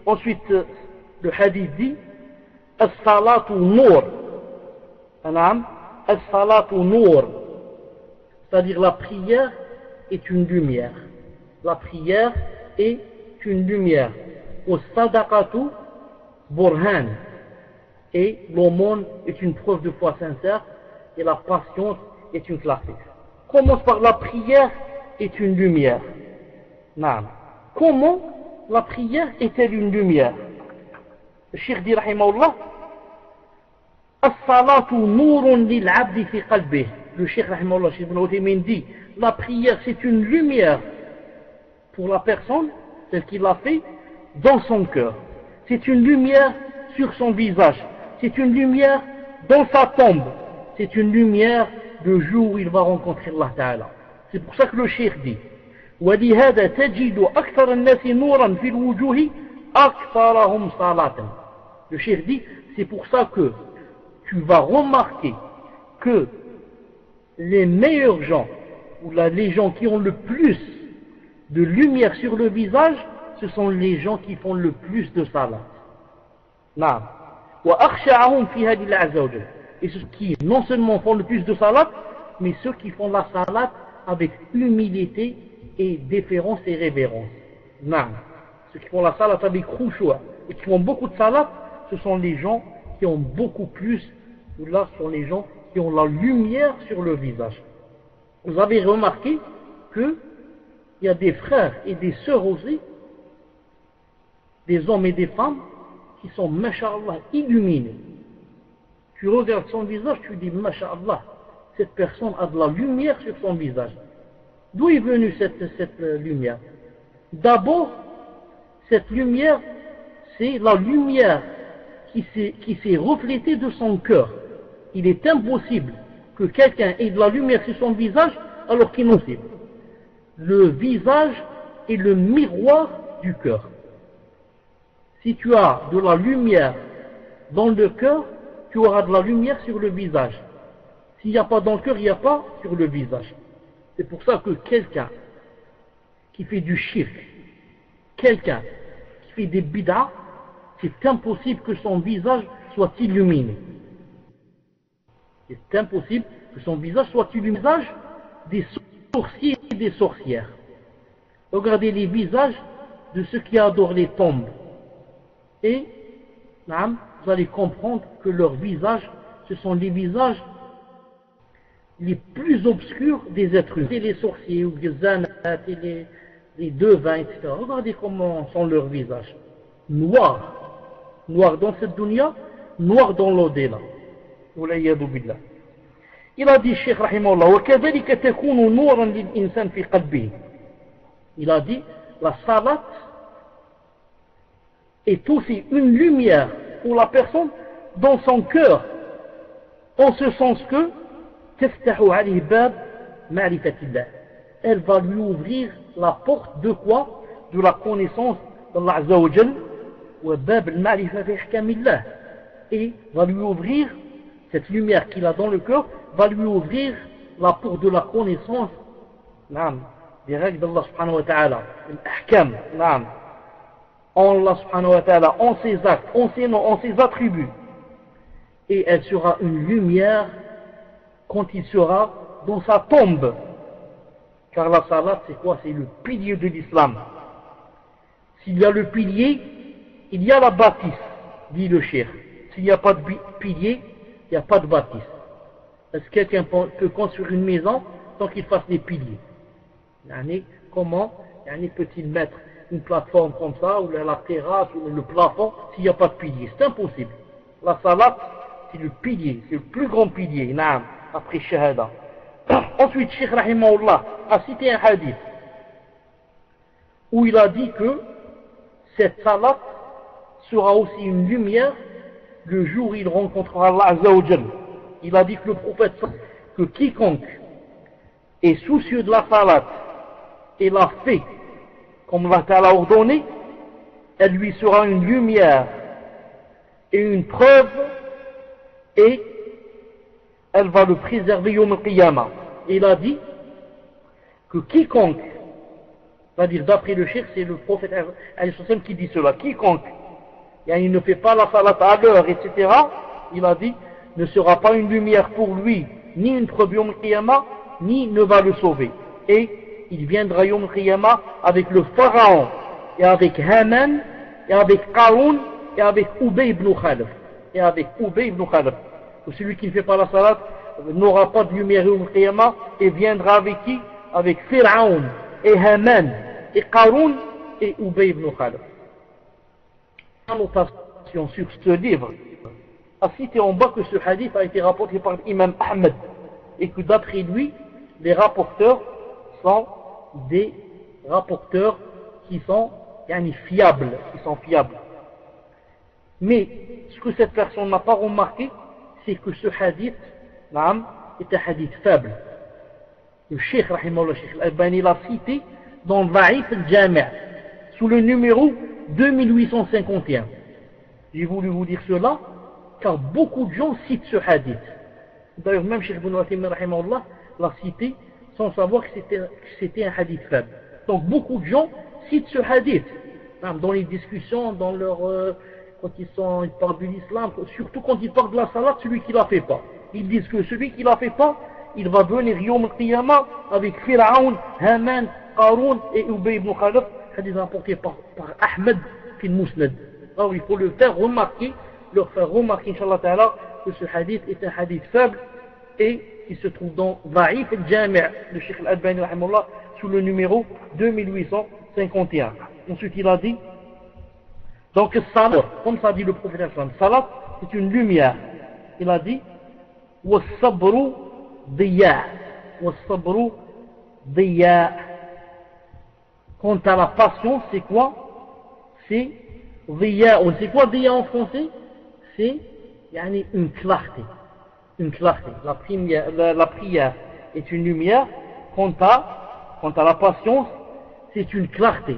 Ensuite, le hadith dit nour. As-salatu nour. C'est-à-dire la prière est une lumière. La prière est une lumière. Au sadaqatu burhan. Et l'aumône est une preuve de foi sincère et la patience est une clarté. Commence par la prière est une lumière. Comment la prière est-elle une lumière? Le dit rahimahullah As-salatu nurun lil-abdi fi qalbih. Le Cheikh rahimahullah, Cheikh dit la prière c'est une lumière pour la personne, celle qui l'a fait, dans son cœur. C'est une lumière sur son visage. C'est une lumière dans sa tombe. C'est une lumière le jour où il va rencontrer Allah Ta'ala. C'est pour ça que le cheikh dit ولهذا تجد أكثر الناس نورا في الوجوه أكثرهم صلاة Le cheikh dit c'est pour ça que tu vas remarquer que les meilleurs gens, ou les gens qui ont le plus de lumière sur le visage, ce sont les gens qui font le plus de salat. Naam. Et ceux qui non seulement font le plus de salat, mais ceux qui font la salat avec humilité et déférence et révérence. Naam. Ceux qui font la salat avec rouchoua et qui font beaucoup de salat, ce sont les gens qui ont beaucoup plus ou là, sont les gens qui ont la lumière sur le visage. Vous avez remarqué qu'il y a des frères et des sœurs aussi, des hommes et des femmes, qui sont, masha'Allah, illuminés. Tu regardes son visage, tu dis, masha'Allah, cette personne a de la lumière sur son visage. D'où est venue cette, cette euh, lumière? D'abord, cette lumière, c'est la lumière qui s'est reflétée de son cœur. Il est impossible que quelqu'un ait de la lumière sur son visage alors qu'il n'en sait. Le visage est le miroir du cœur. Si tu as de la lumière dans le cœur, tu auras de la lumière sur le visage. S'il n'y a pas dans le cœur, il n'y a pas sur le visage. C'est pour ça que quelqu'un qui fait du shirk, quelqu'un qui fait des bid'ah, c'est impossible que son visage soit illuminé. C'est impossible que son visage soit illuminé. des sorciers et des sorcières. Regardez les visages de ceux qui adorent les tombes. Et, vous allez comprendre que leurs visages, ce sont les visages les plus obscurs des êtres humains. les sorciers, ou les zanat, les, les devins, etc. Regardez comment sont leurs visages. Noirs. Noirs dans cette dunya, noirs dans l'au-delà. Il a dit, Cheikh Rahimahullah, وَكَذَلِكَ تَكُونُ نُورًا لِلْإِنسَانِ فِي قَلْبِهِ a dit, la salat est aussi une lumière pour la personne dans son cœur, en ce sens que elle va lui ouvrir la porte de quoi De la connaissance d'Allah Azzawajal et va lui ouvrir cette lumière qu'il a dans le cœur va lui ouvrir la porte de la connaissance. Des règles d'Allah subhanahu wa ta'ala. En Allah subhanahu wa ta'ala en ses actes, en ses noms, en ses attributs. Et elle sera une lumière quand il sera dans sa tombe. Car la salat, c'est quoi? C'est le pilier de l'islam. S'il y a le pilier, il y a la bâtisse, dit le cher. S'il n'y a pas de pilier, il n'y a pas de bâtisse. Est-ce que quelqu'un peut construire une maison sans qu'il fasse des piliers Comment peut-il mettre une plateforme comme ça, ou la terrasse, ou le plafond, s'il n'y a pas de pilier C'est impossible. La salat, c'est le pilier, c'est le plus grand pilier, après shahada. Ensuite, Sheikh Rahimahullah a cité un hadith où il a dit que cette salat sera aussi une lumière le jour où il rencontrera Allah. Il a dit que le prophète que quiconque est soucieux de la salat et l'a fait comme Allah l'a ordonné, elle lui sera une lumière et une preuve et elle va le préserver au Qiyamah. Il a dit que quiconque, c'est-à-dire d'après le chef, c'est le prophète qui dit cela, quiconque, il ne fait pas la salat à l'heure, etc., il a dit, ne sera pas une lumière pour lui, ni une preuve au Qiyamah, ni ne va le sauver. Et il viendra Yom Qiyamah avec le pharaon, et avec Haman, et avec Qarun, et avec Ubay ibn Khalif. Et avec Ubay ibn celui qui ne fait pas la salat n'aura pas de lumière au Qiyamah et viendra avec qui? Avec Pharaon et Haman et Qarun et Ubay ibn Khalaf. Annotation sur ce livre a cité en bas que ce hadith a été rapporté par l'imam Ahmed et que d'après lui, les rapporteurs sont des rapporteurs qui sont yani, fiables, qui sont fiables. Mais ce que cette personne n'a pas remarqué, c'est que ce hadith est un hadith faible. Le Cheikh, Rahimahullah, Cheikh Al-Albani l'a cité dans Va'if al-Jami' sous le numéro 2851. J'ai voulu vous dire cela car beaucoup de gens citent ce hadith. D'ailleurs, même Cheikh Ibn Rahimahullah l'a cité sans savoir que c'était un hadith faible. Donc beaucoup de gens citent ce hadith dans les discussions, dans leur... Euh, quand ils, sont, parlent de l'islam, surtout quand ils parlent de la salat, celui qui la fait pas. Ils disent que celui qui la fait pas, il va venir Yom al-Qiyamah avec Fir'aun, Haman, Qarun et Ubay ibn Khalaf, hadith rapporté par, par Ahmed fi Musnad. Alors il faut le faire remarquer, leur faire remarquer, Inch'Allah Ta'ala, que ce hadith est un hadith faible et qui se trouve dans Va'if al-Jami' de Sheikh al-Albani, sous le numéro 2851. Ensuite il a dit, donc salat, comme ça dit le prophète salat c'est une lumière. Il a dit, والصبر ضياء والصبر ضياء Quant à la passion, c'est quoi C'est dhiya'un. C'est quoi dhiya'un en français C'est yani, une clarté. Une clarté. La, prière, est une lumière. Quant à, quant à la passion, c'est une clarté.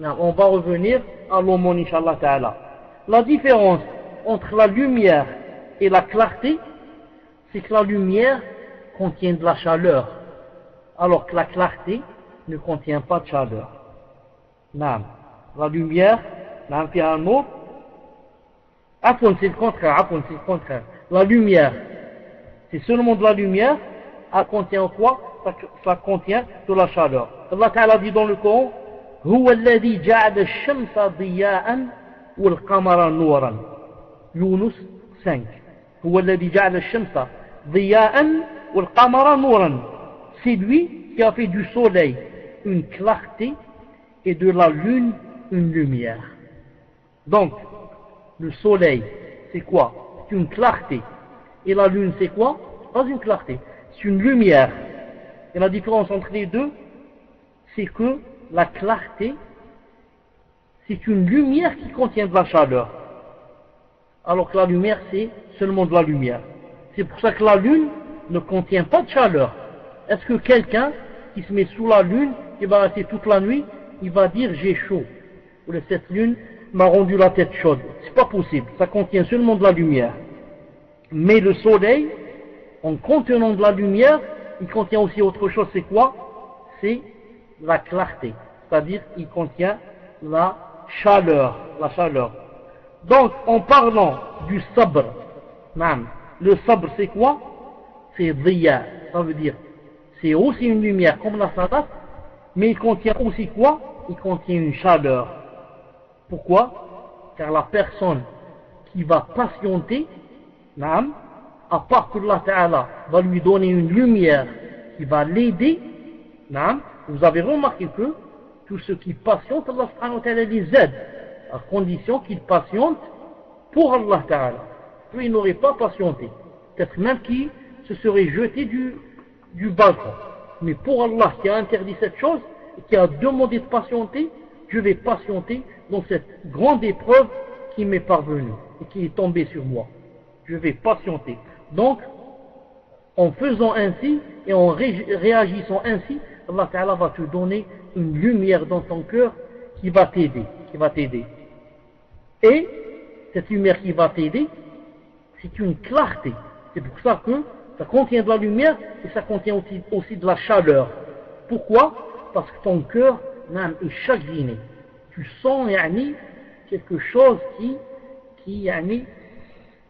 On va revenir à l'aumône, inshallah ta'ala. La différence entre la lumière et la clarté, c'est que la lumière contient de la chaleur, alors que la clarté ne contient pas de chaleur. La lumière, nam, fait un mot. c'est le contraire, c'est le contraire. La lumière, c'est seulement de la lumière, elle contient quoi ça, contient de la chaleur. Allah Ta'ala dit dans le Coran, هو الذي جعل الشمس ضياء والقمر نورا يونس 5 هو الذي جعل الشمس c'est lui qui a fait du soleil une clarté et de la lune une lumière. Donc, le soleil, c'est quoi? C'est une clarté. Et la lune, c'est quoi? Pas une clarté, c'est une lumière. Et la différence entre les deux, c'est que la clarté, c'est une lumière qui contient de la chaleur. Alors que la lumière, c'est seulement de la lumière. C'est pour ça que la lune ne contient pas de chaleur. Est-ce que quelqu'un qui se met sous la lune, qui va rester toute la nuit, il va dire j'ai chaud Ou cette lune m'a rendu la tête chaude. C'est pas possible. Ça contient seulement de la lumière. Mais le soleil, en contenant de la lumière, il contient aussi autre chose. C'est quoi? C'est la clarté. C'est-à-dire qu'il contient la chaleur. La chaleur. Donc, en parlant du sabre, le sabre, c'est quoi? C'est dhiya. Ça veut dire, c'est aussi une lumière comme la salat, mais il contient aussi quoi? Il contient une chaleur. Pourquoi? Car la personne qui va patienter, nam, à part que Allah Ta'ala va lui donner une lumière qui va l'aider, vous avez remarqué que tous ceux qui patientent, Allah Ta'ala les aide, à condition qu'ils patientent pour Allah Ta'ala il n'aurait pas patienté. Peut-être même qu'il se serait jeté du, du balcon. Mais pour Allah qui a interdit cette chose, qui a demandé de patienter, je vais patienter dans cette grande épreuve qui m'est parvenue et qui est tombée sur moi. Je vais patienter. Donc, en faisant ainsi et en réagissant ainsi, Allah va te donner une lumière dans ton cœur qui va t'aider, qui va t'aider. Et cette lumière qui va t'aider, c'est une clarté. C'est pour ça que ça contient de la lumière et ça contient aussi, de la chaleur. Pourquoi? Parce que ton cœur même est chagriné. Tu sens yani, quelque chose qui, qui yani,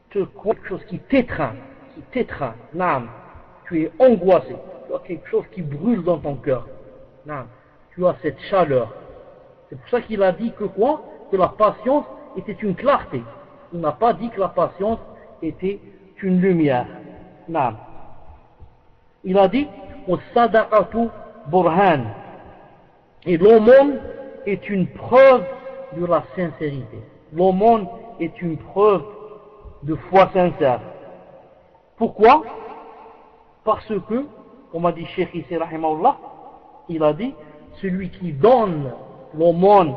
quelque chose qui t'étreint, qui t'étreint. Tu es angoissé. Tu as quelque chose qui brûle dans ton cœur. Tu as cette chaleur. C'est pour ça qu'il a dit que quoi? Que la patience était une clarté. Il n'a pas dit que la patience était une lumière. Il a dit burhan. Et l'aumône est une preuve de la sincérité. L'aumône est une preuve de foi sincère. Pourquoi? Parce que, comme a dit Cheikh Issa il a dit, celui qui donne l'aumône,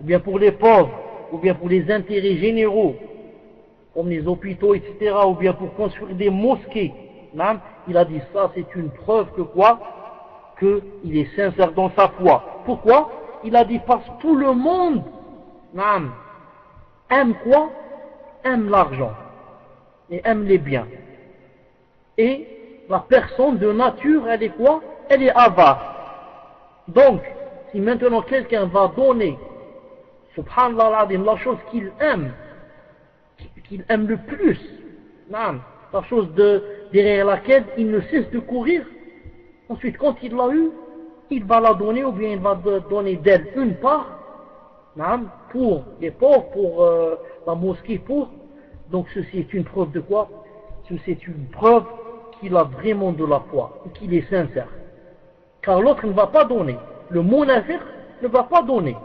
ou bien pour les pauvres, ou bien pour les intérêts généraux, comme les hôpitaux, etc., ou bien pour construire des mosquées. Il a dit ça, c'est une preuve que quoi? Qu'il est sincère dans sa foi. Pourquoi? Il a dit parce que tout le monde aime quoi? Aime l'argent et aime les biens. Et la personne de nature, elle est quoi? Elle est avare. Donc, si maintenant quelqu'un va donner subhanallah la chose qu'il aime, qu'il aime le plus, la chose derrière laquelle il ne cesse de courir. Ensuite, quand il l'a eu, il va la donner ou bien il va donner d'elle une part pour les pauvres, pour euh, la mosquée, pour. Donc ceci est une preuve de quoi? Ceci est une preuve qu'il a vraiment de la foi et qu'il est sincère. Car l'autre ne va pas donner. Le monafir ne va pas donner.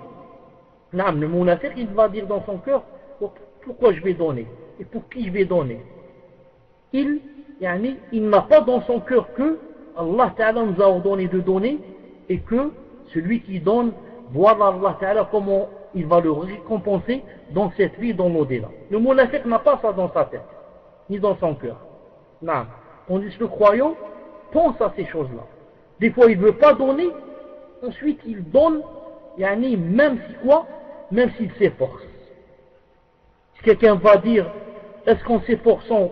le monafir, il va dire dans son cœur pourquoi je vais donner et pour qui je vais donner. Il, n'a pas dans son cœur que Allah nous a ordonné de donner et que celui qui donne voit Allah comment il va le récompenser dans cette vie, dans l'au-delà. Le monafik n'a pas ça dans sa tête, ni dans son cœur. Non. Tandis que le croyant pense à ces choses-là. Des fois, il ne veut pas donner, ensuite il donne, yani, même si quoi? Même s'il s'efforce. Quelqu'un va dire, est-ce qu'en s'efforçant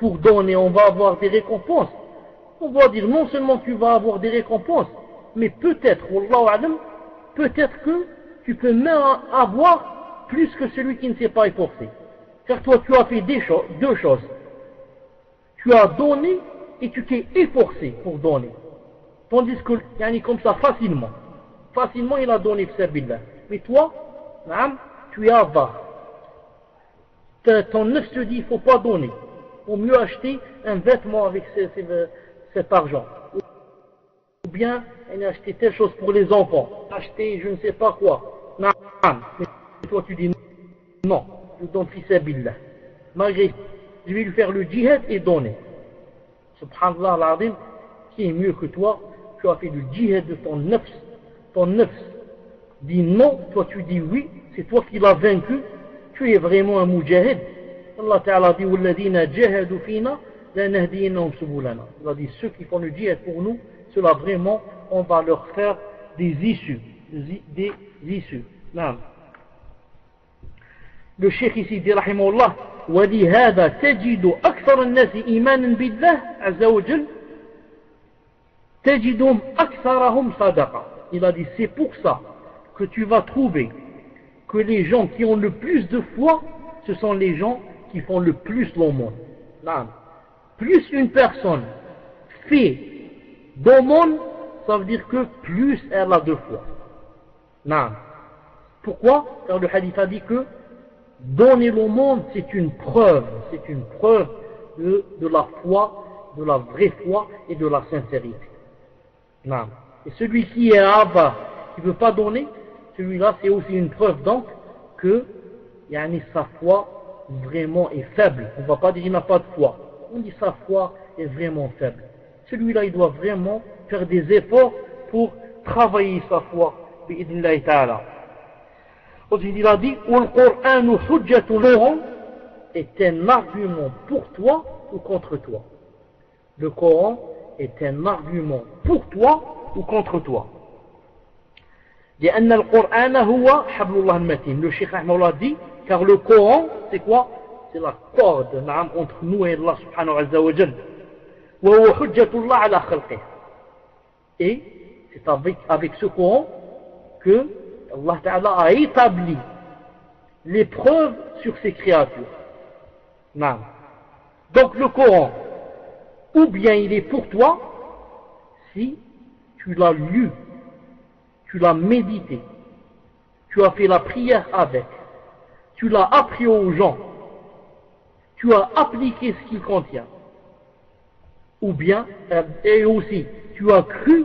pour donner, on va avoir des récompenses? On va dire, non seulement tu vas avoir des récompenses, mais peut-être, peut-être que tu peux même avoir plus que celui qui ne s'est pas efforcé. Car toi, tu as fait deux choses. Tu as donné et tu t'es efforcé pour donner. Tandis que, yani comme ça, facilement. Facilement, il a donné. Mais toi, tu es avare. Ton neuf se dit, il ne faut pas donner. Pour mieux acheter un vêtement avec cet argent bien il a acheté telle chose pour les enfants, acheter je ne sais pas quoi. Non, et toi tu dis non, je donne fils billah. Malgré, je vais lui faire le djihad et donner. Subhanallah l'azim, qui est mieux que toi, tu as fait le djihad de ton neuf, ton neuf dit non, toi tu dis oui, c'est toi qui l'as vaincu, tu es vraiment un mujahid. Allah Ta'ala dit, وَالَّذِينَ جَهَدُوا فِينَا لَنَهْدِينَهُمْ سُبُولَنَا. Il a dit, ceux qui font le djihad pour nous, cela vraiment, on va leur faire des issues. Des issues. Non. Le cheikh ici dit, rahimahullah, ولهذا تجد أكثر الناس إيمانا بالله عز وجل تجدهم أكثرهم صدقة Il a dit, c'est pour ça que tu vas trouver que les gens qui ont le plus de foi, ce sont les gens qui font le plus l'aumône. Plus une personne fait monde, ça veut dire que plus elle a de foi. Non. Pourquoi? Car le hadith a dit que donner monde, c'est une preuve, c'est une preuve de, la foi, de la vraie foi et de la sincérité. Et celui qui est avare, qui ne veut pas donner, celui-là, c'est aussi une preuve donc que yani, sa foi vraiment est faible. On ne va pas dire qu'il n'a pas de foi. On dit sa foi est vraiment faible celui-là, il doit vraiment faire des efforts pour travailler sa foi. il a dit, le Coran est un argument pour toi ou contre toi. Le Coran est un argument pour toi ou contre toi لأن القرآن هو حبل الله المتين. Le Cheikh Rahmallah dit, car le Coran, c'est quoi C'est la corde entre nous et Allah subhanahu wa ta'ala. Et c'est avec, avec ce Coran que Allah Ta'ala a établi les preuves sur ses créatures. Non. Donc le Coran, ou bien il est pour toi, si tu l'as lu, tu l'as médité, tu as fait la prière avec, tu l'as appris aux gens, tu as appliqué ce qu'il contient. Ou bien, euh, et aussi, tu as cru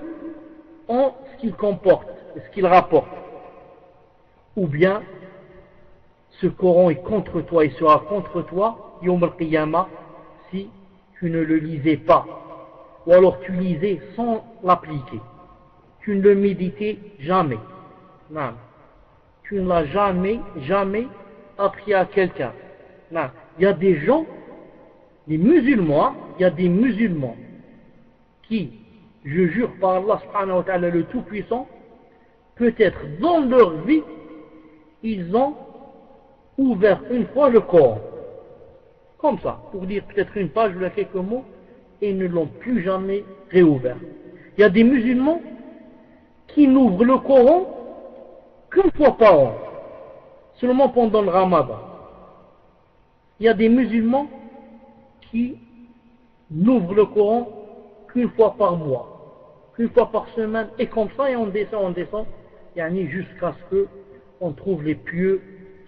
en ce qu'il comporte, ce qu'il rapporte, ou bien, ce Coran est contre toi et sera contre toi, Yom al si tu ne le lisais pas, ou alors tu lisais sans l'appliquer, tu ne le méditais jamais, non. tu ne l'as jamais, jamais appris à quelqu'un. Non. Il y a des gens les musulmans, il y a des musulmans qui, je jure par Allah subhanahu wa le Tout-Puissant, peut-être dans leur vie, ils ont ouvert une fois le Coran. Comme ça, pour dire peut-être une page ou quelques mots, et ne l'ont plus jamais réouvert. Il y a des musulmans qui n'ouvrent le Coran qu'une fois par an. seulement pendant le ramadan. Il y a des musulmans qui n'ouvrent le Coran qu'une fois par mois, qu'une fois par semaine, et comme ça, et on descend, on descend, jusqu'à ce qu'on trouve les pieux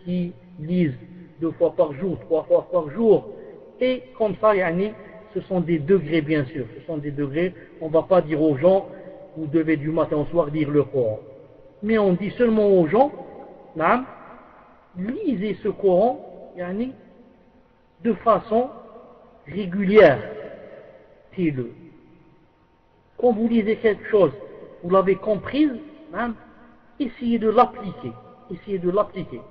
qui lisent deux fois par jour, trois fois par jour, et comme ça, ce sont des degrés bien sûr, ce sont des degrés, on ne va pas dire aux gens, vous devez du matin au soir lire le Coran. Mais on dit seulement aux gens, lisez ce Coran, de façon régulière. le Quand vous lisez quelque chose, vous l'avez comprise, essayez de l'appliquer. Essayez de l'appliquer.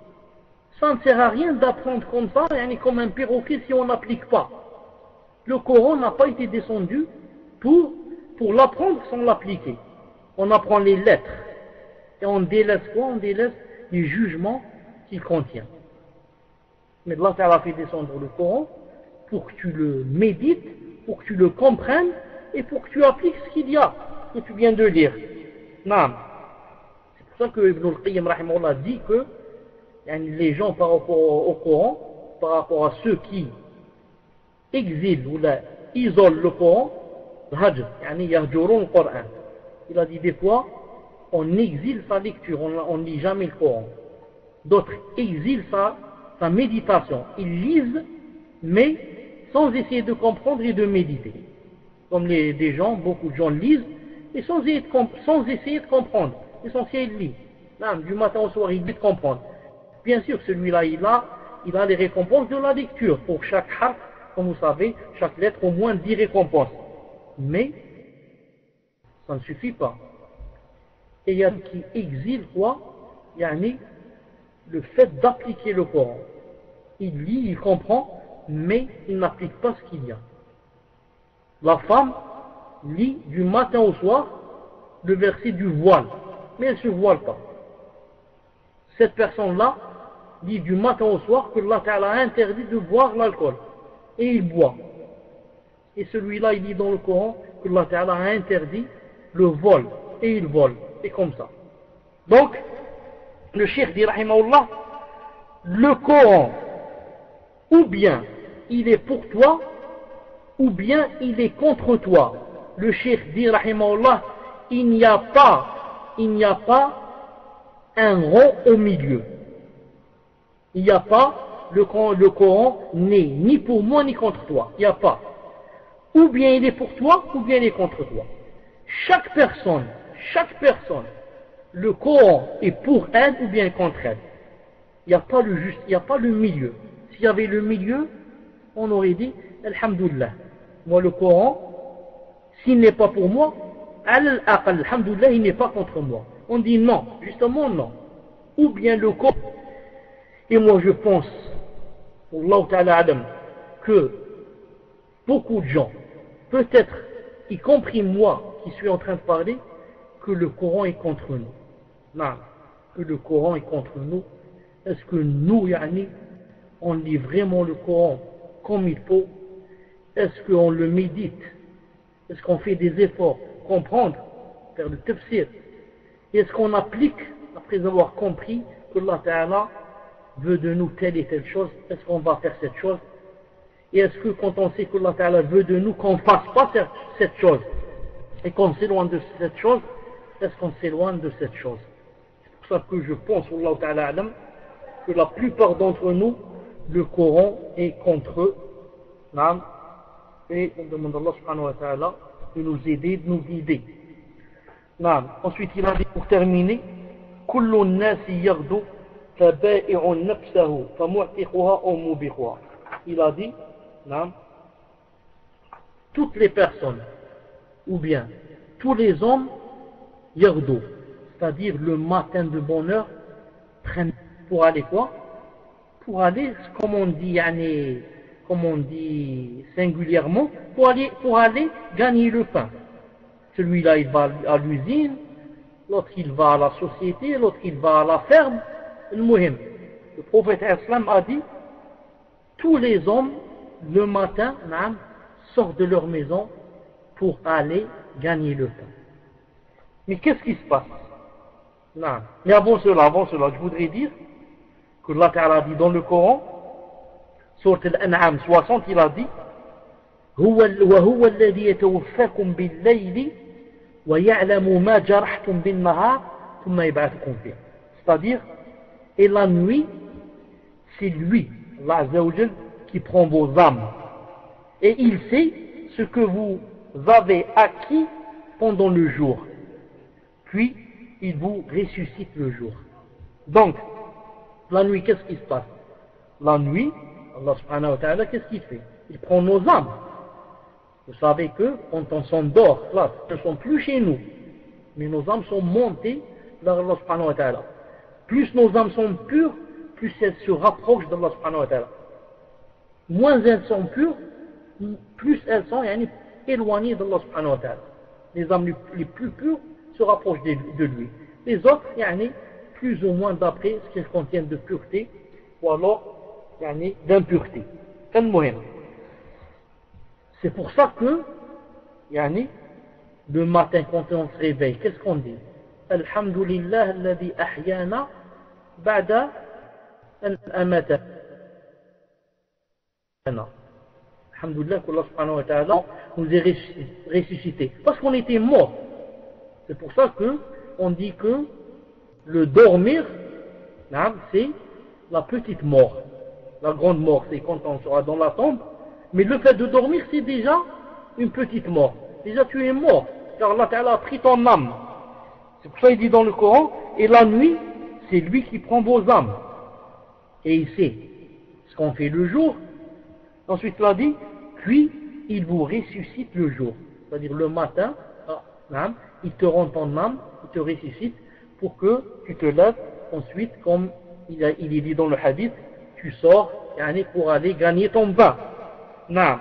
Ça ne sert à rien d'apprendre comme ça, comme un perroquet si on n'applique pas. Le Coran n'a pas été descendu pour, pour l'apprendre sans l'appliquer. On apprend les lettres. Et on délaisse quoi? On délaisse les jugements qu'il contient. Mais Allah a fait descendre le Coran pour que tu le médites, pour que tu le comprennes et pour que tu appliques ce qu'il y a, que tu viens de lire. Non. C'est pour ça que Ibn al-Qayyim dit que les gens par rapport au Coran, par rapport à ceux qui exilent ou isolent le Coran, Il a dit des fois, on exile sa lecture, on ne lit jamais le Coran. D'autres exilent sa, méditation. Ils lisent, mais sans essayer de comprendre et de méditer. Comme les, des gens, beaucoup de gens lisent, et sans essayer de, comprendre. L'essentiel, il lit. du matin au soir, il dit de comprendre. Bien sûr, celui-là, il a, il a les récompenses de la lecture. Pour chaque harf, comme vous savez, chaque lettre, au moins 10 récompenses. Mais, ça ne suffit pas. Et il y a qui exile quoi Yani, le fait d'appliquer le Coran. Il lit, il comprend, mais il n'applique pas ce qu'il y a. La femme lit du matin au soir le verset du voile, mais elle ne se voile pas. Cette personne-là, dit du matin au soir que Allah a interdit de boire l'alcool. Et il boit. Et celui-là, il dit dans le Coran que Allah a interdit le vol. Et il vole. Et comme ça. Donc, le cheikh dit, Allah, le Coran, ou bien il est pour toi, ou bien il est contre toi. Le cheikh dit, Allah, il n'y a pas, il n'y a pas un rond au milieu il n'y a pas le, le Coran n'est ni pour moi ni contre toi. Il n'y a pas. Ou bien il est pour toi, ou bien il est contre toi. Chaque personne, chaque personne, le Coran est pour elle ou bien contre elle. Il n'y a pas le juste, il n'y a pas le milieu. S'il y avait le milieu, on aurait dit, Alhamdulillah. Moi, le Coran, s'il n'est pas pour moi, Alhamdulillah, il n'est pas contre moi. On dit non, justement non. Ou bien le Coran et moi je pense, que beaucoup de gens, peut-être y compris moi qui suis en train de parler, que le Coran est contre nous. Non, que le Coran est contre nous. Est-ce que nous, Yani, on lit vraiment le Coran comme il faut? Est-ce qu'on le médite? Est-ce qu'on fait des efforts comprendre, faire le tafsir? Est-ce qu'on applique, après avoir compris que Allah veut de nous telle et telle chose, est-ce qu'on va faire cette chose? Et est-ce que quand on sait que Allah veut de nous qu'on ne fasse pas cette chose et qu'on s'éloigne de cette chose, est-ce qu'on s'éloigne de cette chose? C'est pour ça que je pense, Allah que la plupart d'entre nous, le Coran est contre eux. Et on demande à Allah subhanahu wa ta'ala de nous aider, de nous guider. Ensuite, il a dit pour terminer, il a dit toutes les personnes ou bien tous les hommes yardo. C'est-à-dire le matin de bonne heure prennent pour aller quoi? Pour aller comme on dit comme on dit singulièrement pour aller pour aller gagner le pain. Celui-là il va à l'usine l'autre il va à la société l'autre il va à la ferme. Le prophète a dit tous les hommes le matin sortent de leur maison pour aller gagner le pain. Mais qu'est-ce qui se passe Mais avant cela, avant cela, je voudrais dire que Allah a dit dans le Coran, sur Al-An'am 60, il a dit وهو الذي يتوفاكم بالليل ويعلم ما جرحتم بالنهار ثم يبعثكم فيه c'est-à-dire et la nuit c'est lui Allah Azzawajal qui prend vos âmes. Et il sait ce que vous avez acquis pendant le jour. Puis il vous ressuscite le jour. Donc la nuit qu'est-ce qui se passe? La nuit Allah subhanahu wa ta'ala qu'est-ce qu'il fait? Il prend nos âmes. Vous savez que quand on s'endort, là, ne sont plus chez nous, mais nos âmes sont montées vers Allah subhanahu wa ta'ala. Plus nos âmes sont pures, plus elles se rapprochent d'Allah subhanahu wa ta'ala. Moins elles sont pures, plus elles sont éloignées d'Allah subhanahu. Les âmes les plus pures se rapprochent de lui. Les autres, yani, plus ou moins d'après ce qu'elles contiennent de pureté, ou alors d'impureté. C'est c'est pour ça que, yani, le matin quand on se réveille, qu'est-ce qu'on dit? Alhamdulillah alladhi ahyana ba'da an amatana. Alhamdulillah qu'Allah wa ta'ala nous ait ressuscité. Parce qu'on était mort. C'est pour ça que on dit que le dormir, c'est la petite mort. La grande mort, c'est quand on sera dans la tombe, mais le fait de dormir, c'est déjà une petite mort. Déjà, tu es mort, car Allah a pris ton âme. C'est pour ça qu'il dit dans le Coran, et la nuit, c'est lui qui prend vos âmes. Et il sait ce qu'on fait le jour. Ensuite, il a dit, puis il vous ressuscite le jour. C'est-à-dire le matin, ah, il te rend ton âme, il te ressuscite pour que tu te lèves. Ensuite, comme il, est dit dans le hadith, tu sors pour aller gagner ton bain. Non.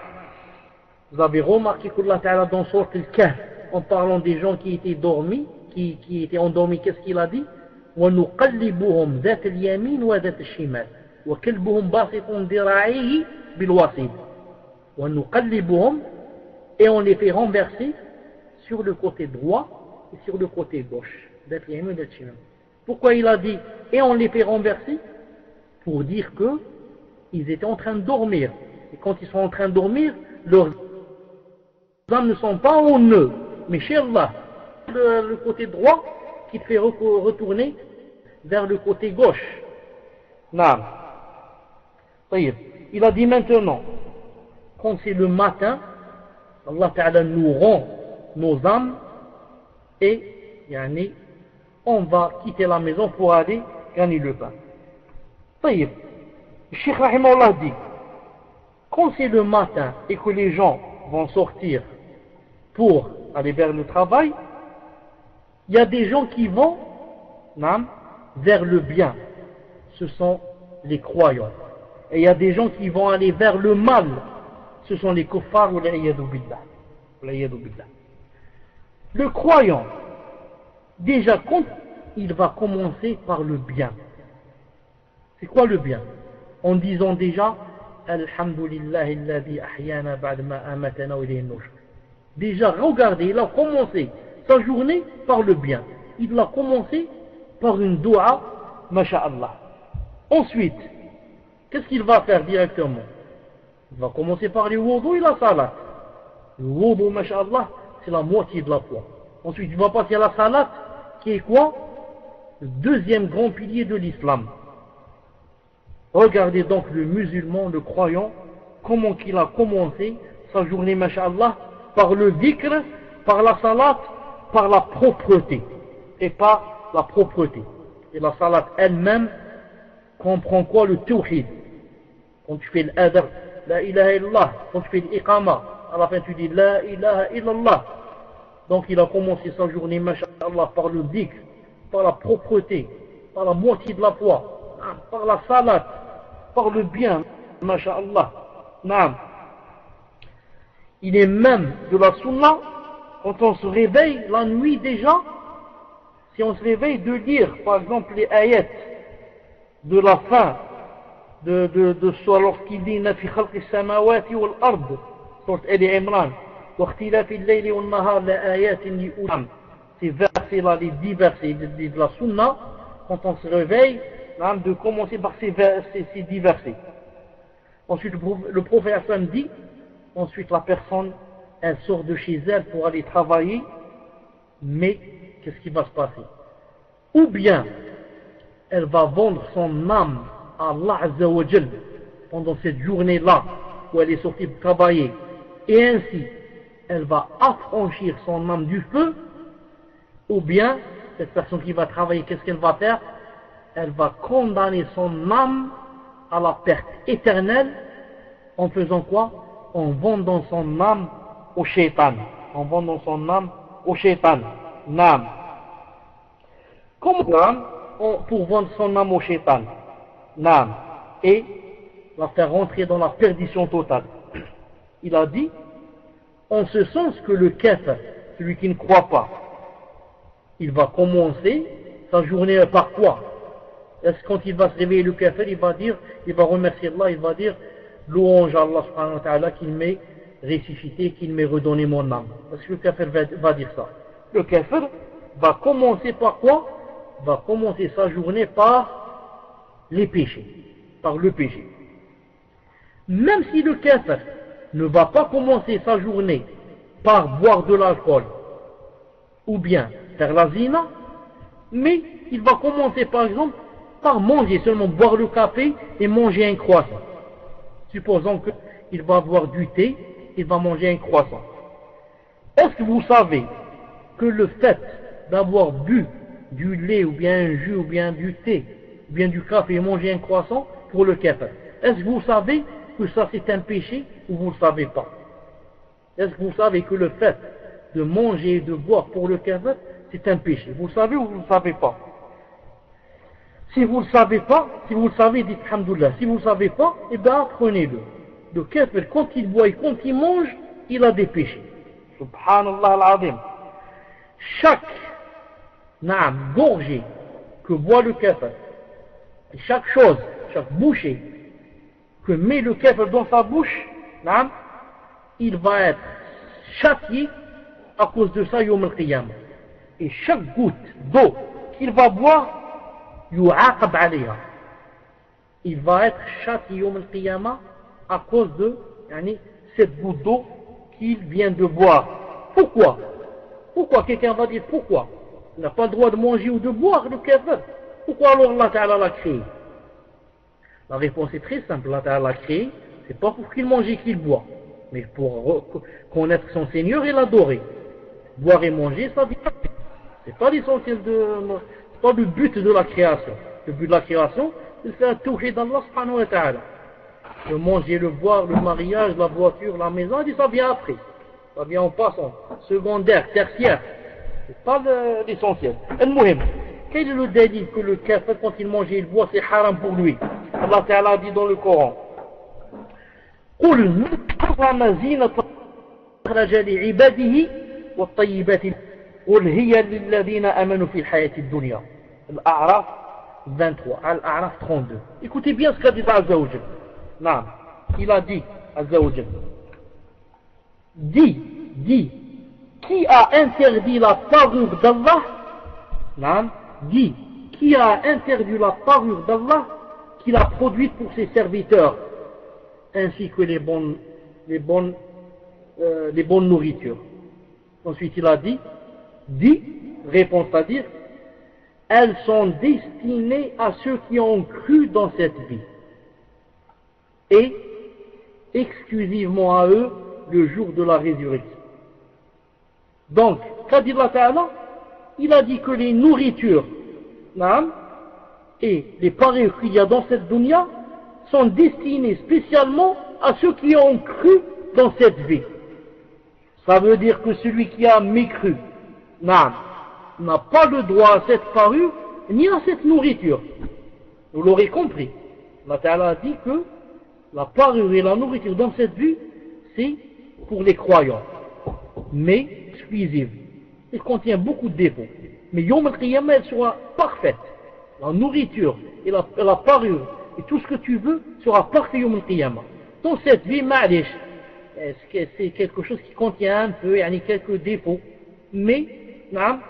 Vous avez remarqué qu'Allah Ta'ala dans sorte le cas, en parlant des gens qui étaient dormis, qui, qui étaient endormis, qu'est-ce qu'il a dit ونقلبهم ذات اليمين وذات الشمال وكلبهم باسط ذراعيه بالواسط ونقلبهم et on les fait renverser sur le côté droit et sur le côté gauche pourquoi il a dit et on les fait renverser? Pour dire que ils étaient en train de dormir et quand ils sont en train de dormir, leurs âmes ne sont pas en eux, mais chez Allah. Le, côté droit qui fait retourner vers le côté gauche. Non. Il a dit maintenant, quand c'est le matin, Allah Ta'ala nous rend nos âmes et on va quitter la maison pour aller gagner le pain. Le Cheikh Rahimahullah dit quand c'est le matin et que les gens vont sortir pour aller vers le travail, il y a des gens qui vont vers le bien. Ce sont les croyants. Et il y a des gens qui vont aller vers le mal. Ce sont les kuffars ou les billah. Le croyant, déjà quand il va commencer par le bien. C'est quoi le bien? En disant déjà Déjà, regardez, il a commencé sa journée par le bien. Il a commencé par une dua, masha'Allah. Ensuite, qu'est-ce qu'il va faire directement? Il va commencer par les wudu et la salat. Le wudu, masha'Allah, c'est la moitié de la foi. Ensuite, il va passer à la salat, qui est quoi? Le deuxième grand pilier de l'islam. Regardez donc le musulman, le croyant, comment qu'il a commencé sa journée, masha'Allah, par le dhikr, par la salat, par la propreté, et par la propreté. Et la salat elle-même comprend quoi le tawhid? Quand tu fais l'adab, la ilaha illallah, quand tu fais l'iqama, à la fin tu dis la ilaha illallah. Donc il a commencé sa journée, masha'Allah, par le dhikr, par la propreté, par la moitié de la foi, par la salat, par le bien, masha'Allah. Naam. Il est même de la sunna, quand on se réveille la nuit déjà, si on se réveille de lire, par exemple, les ayats de la fin de, de, de soi lorsqu'il dit « fi khalqi samawati wal ard » sur Ali Imran « Waqtilafi al-layli wal nahar la ayatin li Ces versets-là, les dix versets de la sunna, quand on se réveille, de commencer par ces, versets, ces dix versets. Ensuite, le prophète Hassan dit, ensuite la personne, elle sort de chez elle pour aller travailler, mais qu'est-ce qui va se passer? Ou bien, elle va vendre son âme à Allah pendant cette journée-là où elle est sortie de travailler, et ainsi, elle va affranchir son âme du feu, ou bien, cette personne qui va travailler, qu'est-ce qu'elle va faire? Elle va condamner son âme à la perte éternelle en faisant quoi? En vendant son âme au shaitan. En vendant son âme au shaitan. Nam. Comment pour vendre son âme au shaitan Nam. Et la faire rentrer dans la perdition totale. Il a dit, en ce sens que le kafir, celui qui ne croit pas, il va commencer sa journée par quoi? Est-ce quand il va se réveiller le kafir, il va dire, il va remercier Allah, il va dire, louange à Allah subhanahu wa qu'il m'ait ressuscité, qu'il m'ait redonné mon âme. Est-ce que le kafir va, dire ça? Le kafir va commencer par quoi? Va commencer sa journée par les péchés, par le péché. Même si le kafir ne va pas commencer sa journée par boire de l'alcool, ou bien faire la zina, mais il va commencer par exemple par manger, seulement boire le café et manger un croissant. Supposons qu'il va boire du thé, il va manger un croissant. Est-ce que vous savez que le fait d'avoir bu du lait ou bien un jus ou bien du thé ou bien du café et manger un croissant pour le café, est-ce que vous savez que ça c'est un péché ou vous ne le savez pas? Est-ce que vous savez que le fait de manger et de boire pour le café c'est un péché? Vous le savez ou vous ne le savez pas? Si vous ne le savez pas, si vous le savez, dites Alhamdoulilah. Si vous ne le savez pas, eh bien apprenez-le. Le kafir, quand il boit et quand il mange, il a des péchés. Subhanallah al-Azim. Chaque naam, gorgée que boit le kafir, chaque chose, chaque bouchée que met le kafir dans sa bouche, naam, il va être châtié à cause de ça, Yom al-Qiyamah et chaque goutte d'eau qu'il va boire, il va être châtié au al à cause de cette goutte d'eau qu'il vient de boire. Pourquoi? Pourquoi? Quelqu'un va dire pourquoi? Il n'a pas le droit de manger ou de boire le kafir. Pourquoi alors Allah Ta'ala l'a créé? La réponse est très simple. Allah Ta'ala l'a créé, c'est pas pour qu'il mange et qu'il boit, mais pour connaître son Seigneur et l'adorer. Boire et manger, ça vient c'est pas l'essentiel de, pas le but de la création. Le but de la création, c'est de faire toucher d'Allah subhanahu wa ta'ala. Le manger, le boire, le mariage, la voiture, la maison, ça vient après. Ça vient en passant. Secondaire, tertiaire. Pas l'essentiel. El Quel est le délit que le kafir, quand il mange et il boit, c'est haram pour lui Allah Ta'ala dit dans le Coran. قل حرم زينة أخرج لعباده والطيبات قل هي للذين آمنوا في الحياة الدنيا الأعراف 23 الأعراف 32 écoutez bien ce qu'a dit Azza wa نعم il a dit Azza wa dit dit Qui a interdit la parure d'Allah? Dit, qui a interdit la parure d'Allah qu'il a produite pour ses serviteurs, ainsi que les bonnes, les bonnes, euh, les bonnes nourritures? Ensuite, il a dit, dit, réponse à dire, elles sont destinées à ceux qui ont cru dans cette vie, et exclusivement à eux le jour de la résurrection. Donc, qu'a dit Allah Il a dit que les nourritures et les pareils qu'il y a dans cette dunya sont destinées spécialement à ceux qui ont cru dans cette vie. Ça veut dire que celui qui a mécru, n'a pas le droit à cette parure ni à cette nourriture. Vous l'aurez compris. Allah a dit que la parure et la nourriture dans cette vie, c'est pour les croyants, mais exclusive. Elle contient beaucoup de défauts. Mais Yom al elle sera parfaite. La nourriture et la, parure et tout ce que tu veux sera parfait Yom al Dans cette vie, c'est quelque chose qui contient un peu, il y a quelques défauts, mais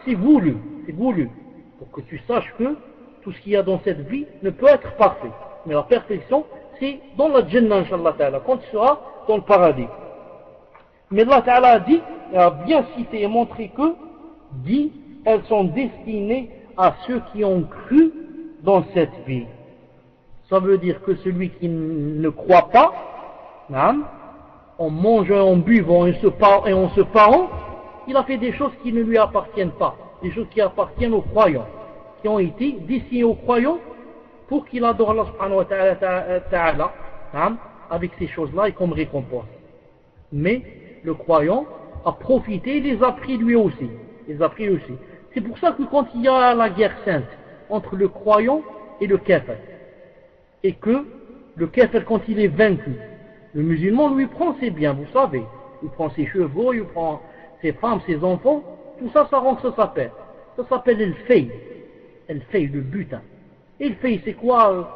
c'est voulu, c'est voulu, pour que tu saches que tout ce qu'il y a dans cette vie ne peut être parfait. Mais la perfection, c'est dans la Jannah, Inch'Allah quand tu seras dans le paradis. Mais Allah Ta'ala a dit, a bien cité et montré que, dit, elles sont destinées à ceux qui ont cru dans cette vie. Ça veut dire que celui qui ne croit pas, en mangeant, en buvant et en se parant, il a fait des choses qui ne lui appartiennent pas, des choses qui appartiennent aux croyants, qui ont été destinées aux croyants pour qu'il adore Allah subhanahu wa ta'ala avec ces choses-là et comme récompense. Mais le croyant a profité les a pris lui aussi. Les a pris aussi. C'est pour ça que quand il y a la guerre sainte entre le croyant et le kafir, et que le kafir quand il est vaincu, le musulman lui prend ses biens, vous savez, il prend ses chevaux, il prend ses femmes, ses enfants, tout ça, ça rend ça s'appelle. Ça s'appelle le fey. Le fey, le butin. Et le fey, c'est quoi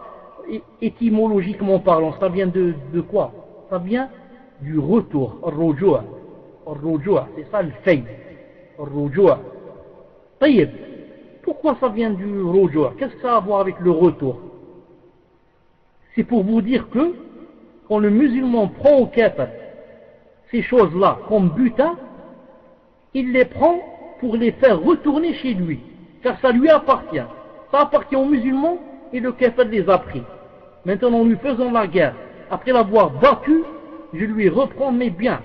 euh, Étymologiquement parlant, ça vient de, de quoi? Ça vient du retour, الرجوع الرجوع c'est ça le fey الرجوع طيب pourquoi ça vient du rujua qu'est-ce que ça a à voir avec le retour c'est pour vous dire que quand le musulman prend au kafir ces choses-là comme butin il les prend pour les faire retourner chez lui car ça lui appartient ça appartient aux musulmans et le kafir les a pris maintenant en lui faisant la guerre après l'avoir battu je lui reprends mes biens.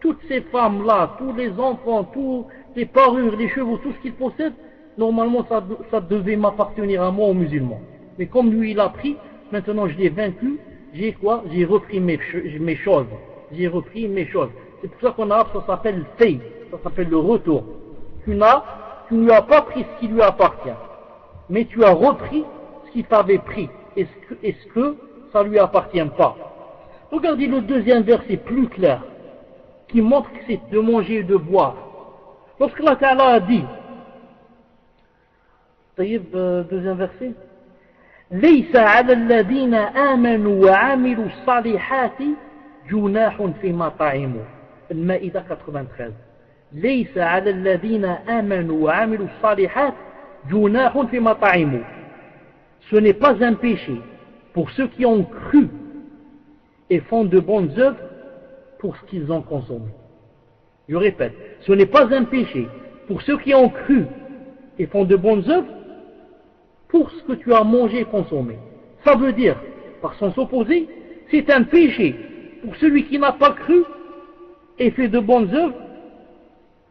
Toutes ces femmes-là, tous les enfants, tous les parures, les chevaux, tout ce qu'il possède, normalement ça, devait m'appartenir à moi, aux musulmans. Mais comme lui il a pris, maintenant je l'ai vaincu, j'ai quoi? J'ai repris mes, choses. J'ai repris mes choses. C'est pour ça qu'on a, ça s'appelle fay, ça s'appelle le retour. Tu n'as, tu ne lui as pas pris ce qui lui appartient, mais tu as repris ce qu'il t'avait pris. Est-ce que, est-ce que ça lui appartient pas? Regardez le deuxième verset plus clair, qui montre que c'est de manger et de boire. Lorsque Allah Ta'ala a dit, deuxième verset, ليس على الذين آمنوا وعملوا الصالحات جناح فيما طعموا المائدة 93 ليس على الذين آمنوا وعملوا الصالحات جناح فيما طعموا Ce n'est pas un péché pour ceux qui ont cru et font de bonnes œuvres pour ce qu'ils ont consommé. Je répète, ce n'est pas un péché pour ceux qui ont cru et font de bonnes œuvres pour ce que tu as mangé et consommé. Ça veut dire, par sens opposé, c'est un péché pour celui qui n'a pas cru et fait de bonnes œuvres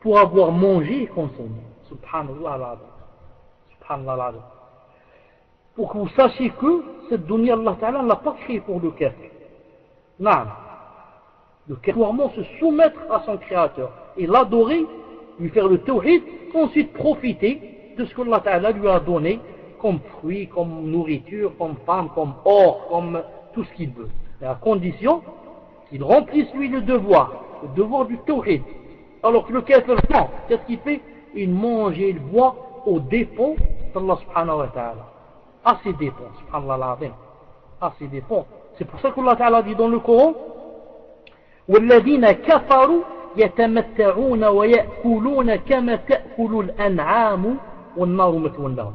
pour avoir mangé et consommé. Subhanallah Subhanallah Pour que vous sachiez que cette dunya, Allah Ta'ala ne l'a pas créée pour le kafir. Non. De clairement se soumettre à son créateur et l'adorer, lui faire le tawhid, ensuite profiter de ce que Allah lui a donné comme fruits, comme nourriture, comme femme, comme or, comme tout ce qu'il veut. à condition qu'il remplisse lui le devoir, le devoir du tawhid. Alors que le kafir, non, qu'est-ce qu'il fait? Il mange et il boit aux dépens d'Allah subhanahu wa ta'ala. À ses dépens, subhanallah À ses dépens. C'est pour ça qu'Allah Ta'ala dit dans le Coran والذين كفروا يتمتعون ويأكلون كما تأكل الأنعام والنار مثوى لهم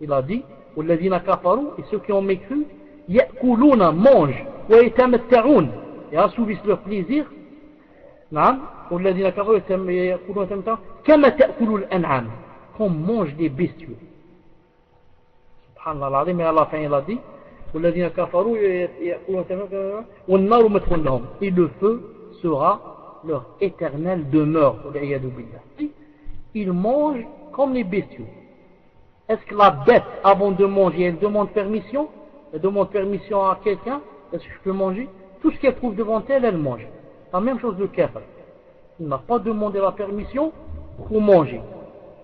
Il a dit والذين كفروا et ceux qui ont mécru يأكلون mangent ويتمتعون et assouvissent leur plaisir نعم والذين كفروا يأكلون كما تأكل الأنعام comme mange des bestiaux subhanallah mais à la fin il a dit Et le feu sera leur éternelle demeure. Ils mangent comme les bestiaux. Est-ce que la bête, avant de manger, elle demande permission? Elle demande permission à quelqu'un? Est-ce que je peux manger? Tout ce qu'elle trouve devant elle, elle mange. La même chose de kafir. Il n'a pas demandé la permission pour manger.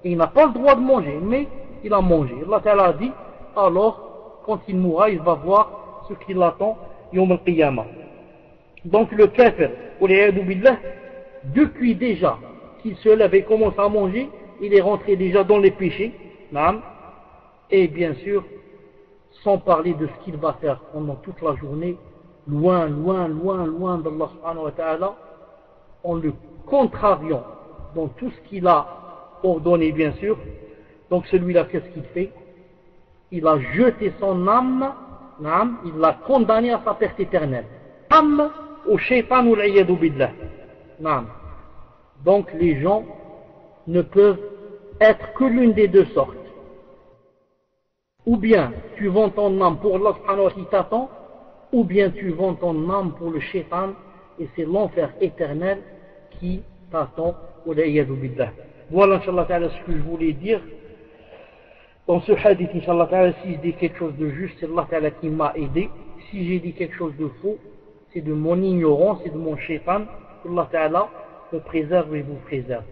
Et il n'a pas le droit de manger, mais il a mangé. Allah a dit, alors quand il mourra, il va voir ce qui l'attend Yom al-Qiyamah. Donc le kafir, billah, depuis déjà qu'il se lève et commence à manger, il est rentré déjà dans les péchés, et bien sûr, sans parler de ce qu'il va faire pendant toute la journée, loin, loin, loin, loin d'Allah subhanahu en le contrariant dans tout ce qu'il a ordonné, bien sûr. Donc celui-là, qu'est-ce qu'il fait? Il a jeté son âme, il l'a condamné à sa perte éternelle. Âme au shaitan ou billah. Donc les gens ne peuvent être que l'une des deux sortes. Ou bien tu vends ton âme pour Allah qui t'attend, ou bien tu vends ton âme pour le shaitan, et c'est l'enfer éternel qui t'attend. Voilà, Inch'Allah, ce que je voulais dire Dans ce hadith, Inch'Allah, si je dis quelque chose de juste, c'est Allah qui m'a aidé. Si j'ai dit quelque chose de faux, c'est de mon ignorance, c'est de mon shaitan. Allah Ta'ala me préserve et vous préserve.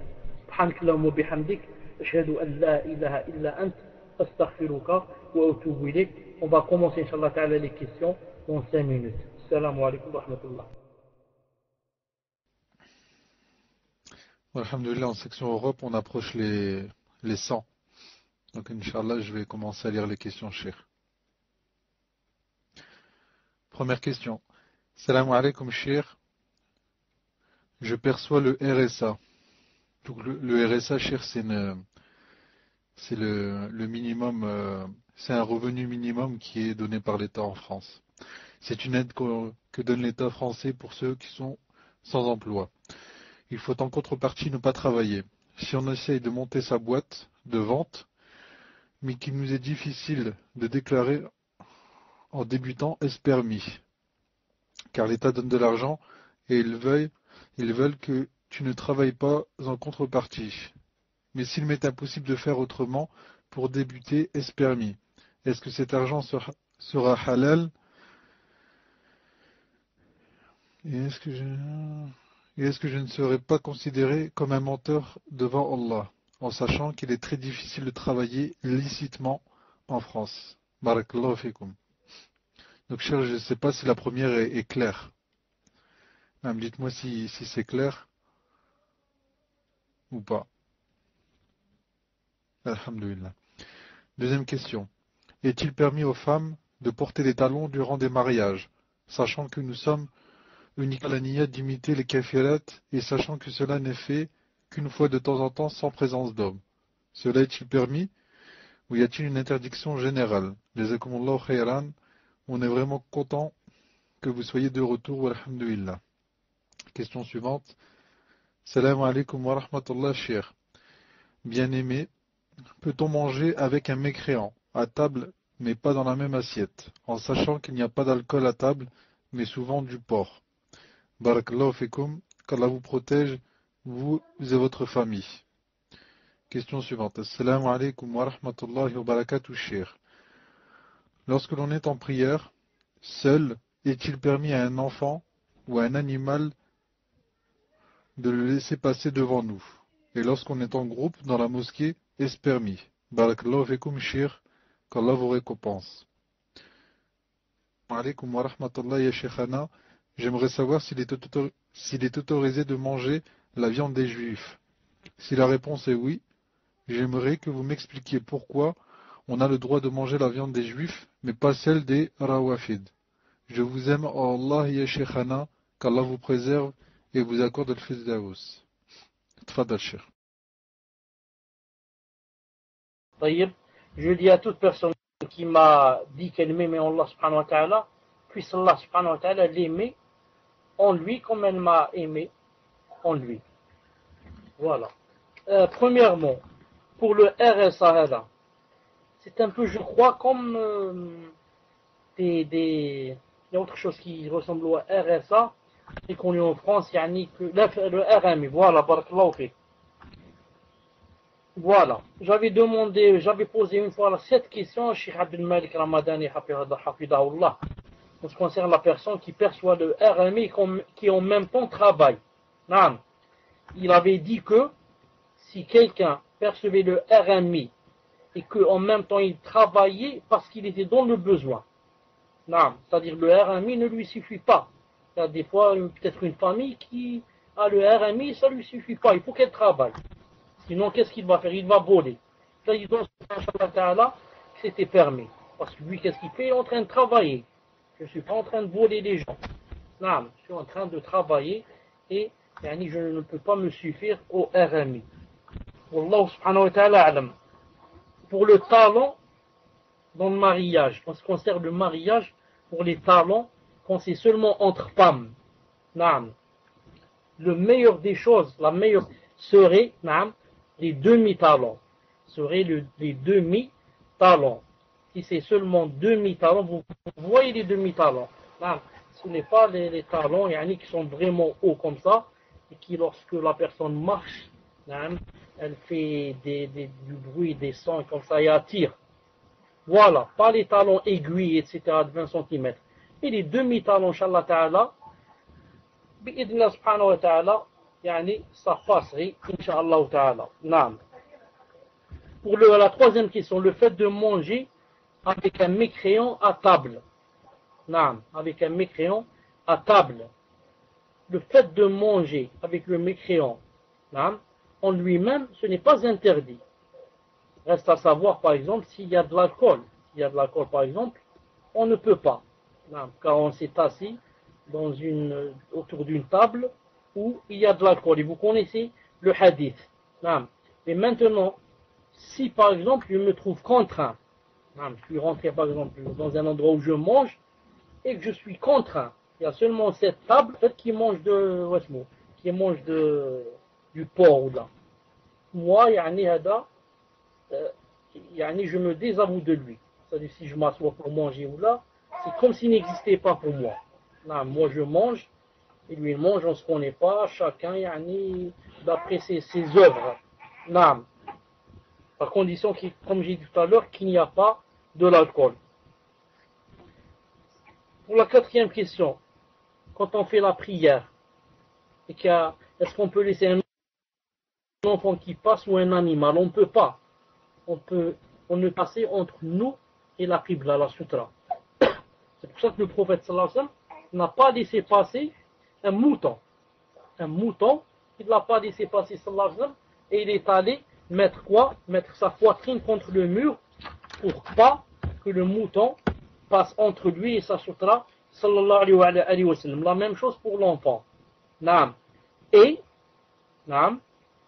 سبحانك اللهم وبحمدك أشهد أن لا إله إلا أنت أستغفرك وأتوب إليك On va commencer, Inch'Allah Ta'ala, les questions dans 5 minutes. Assalamu alaikum wa rahmatullah. Alhamdulillah, en section Europe, on approche les, les 100. Donc, Inch'Allah, je vais commencer à lire les questions, cher. Première question. Salam alaikum, cher. Je perçois le RSA. Le, RSA, cher, c'est le, minimum, euh, c'est un revenu minimum qui est donné par l'État en France. C'est une aide que donne l'État français pour ceux qui sont sans emploi. Il faut en contrepartie ne pas travailler. Si on essaye de monter sa boîte de vente, mais qu'il nous est difficile de déclarer en débutant, est-ce permis. Car l'État donne de l'argent et ils veulent, ils veulent que tu ne travailles pas en contrepartie. Mais s'il m'est impossible de faire autrement, pour débuter, est-ce permis? Est-ce que cet argent sera, halal? Et est-ce que je ne serai pas considéré comme un menteur devant Allah? En sachant qu'il est très difficile de travailler licitement en France. Barakallahu. Donc, cher, je ne sais pas si la première est, claire. Dites-moi si, c'est clair ou pas. Alhamdulillah. Deuxième question. Est-il permis aux femmes de porter des talons durant des mariages, sachant que nous sommes uniquement à la d'imiter les kafirat et sachant que cela n'est fait qu'une fois de temps en temps sans présence d'homme. Cela est-il permis? Ou y a-t-il une interdiction générale? Khayran. On est vraiment content que vous soyez de retour. Alhamdulillah. Question suivante. Salam alaikum wa rahmatullah, cher. Bien-aimé, peut-on manger avec un mécréant à table mais pas dans la même assiette, en sachant qu'il n'y a pas d'alcool à table, mais souvent du porc? Barakallahu fikum, qu'Allah vous protège vous et votre famille. Question suivante. Assalamu alaikum wa rahmatullahi wa barakatuh, cher. Lorsque l'on est en prière, seul, est-il permis à un enfant ou à un animal de le laisser passer devant nous? Et lorsqu'on est en groupe dans la mosquée, est-ce permis? Barakallahu fikum, cher, qu'Allah vous récompense. Alaikum wa rahmatullahi J'aimerais savoir s'il est autorisé de manger la viande des Juifs Si la réponse est oui, j'aimerais que vous m'expliquiez pourquoi on a le droit de manger la viande des Juifs, mais pas celle des Rawafid. Je vous aime, oh Allah ya qu'Allah vous préserve et vous accorde le fils d'Aous. Tfadal Sheikh. Je dis à toute personne qui m'a dit qu'elle m'aimait Allah subhanahu wa ta'ala, puisse Allah subhanahu wa ta'ala l'aimer en lui comme elle m'a aimé en lui. Voilà. Euh, premièrement, pour le RSA, c'est un peu, je crois, comme euh, des, des, Il y a autre chose qui ressemble au RSA, qu'on est en France, il y a le RMI. Voilà, Voilà. J'avais demandé, j'avais posé une fois cette question à Sheikh Abdel Malik Ramadani, en ce qui concerne la personne qui perçoit le RMI qui en même temps travaille il avait dit que si quelqu'un percevait le RMI et qu'en même temps il travaillait parce qu'il était dans le besoin, c'est-à-dire le RMI ne lui suffit pas. Il y a des fois peut-être une famille qui a le RMI, ça ne lui suffit pas, il faut qu'elle travaille. Sinon, qu'est-ce qu'il va faire? Il va voler. Doit que c'était permis. Parce que lui, qu'est-ce qu'il fait? Il est en train de travailler. Je ne suis pas en train de voler les gens. Non, je suis en train de travailler et je ne peux pas me suffire au RMI. Subhanahu wa ta'ala. Pour le talent, dans le mariage, en ce qui concerne le mariage pour les talons, quand c'est seulement entre femmes. Le meilleur des choses, la meilleure serait les demi-talons. Serait les demi-talons. Si c'est seulement demi-talons, vous voyez les demi-talons. Ce n'est pas les, talons qui sont vraiment hauts comme ça, et qui lorsque la personne marche, elle fait du bruit, des sons comme ça et attire. Voilà, pas les talons aiguilles, etc. de 20 cm. Et les demi-talons, Inch'Allah Ta'ala, بإذن subhanahu wa ta'ala, yani, ça passerait, Inch'Allah Ta'ala. Pour le, la troisième question, le fait de manger avec un mécréant à table. Naam, avec un mécréant à table. Le fait de manger avec le mécréant, en lui-même, ce n'est pas interdit. Reste à savoir, par exemple, s'il y a de l'alcool. S'il y a de l'alcool, par exemple, on ne peut pas. car on s'est assis dans une, autour d'une table où il y a de l'alcool. Et vous connaissez le hadith. Mais maintenant, si par exemple je me trouve contraint, je suis rentré par exemple dans un endroit où je mange et que je suis contraint, il y a seulement cette table qui mange de qui mange de, du porc là. Moi, yani hada, euh, je me désavoue de lui. C'est-à-dire si je m'assois pour manger ou là, c'est comme s'il n'existait pas pour moi. moi je mange, et lui il mange, on se connaît pas, chacun yani, d'après ses, ses œuvres. Non. À condition, comme j'ai dit tout à l'heure, qu'il n'y a pas de l'alcool. Pour la quatrième question, quand on fait la prière, est-ce qu'on peut laisser un enfant qui passe ou un animal? On ne peut pas. On peut on passer entre nous et la Qibla, la Sutra. C'est pour ça que le prophète n'a pas laissé passer un mouton. Un mouton, il ne l'a pas laissé passer et il est allé mettre quoi? Mettre sa poitrine contre le mur pour pas que le mouton passe entre lui et sa sutra La même chose pour l'enfant. Et,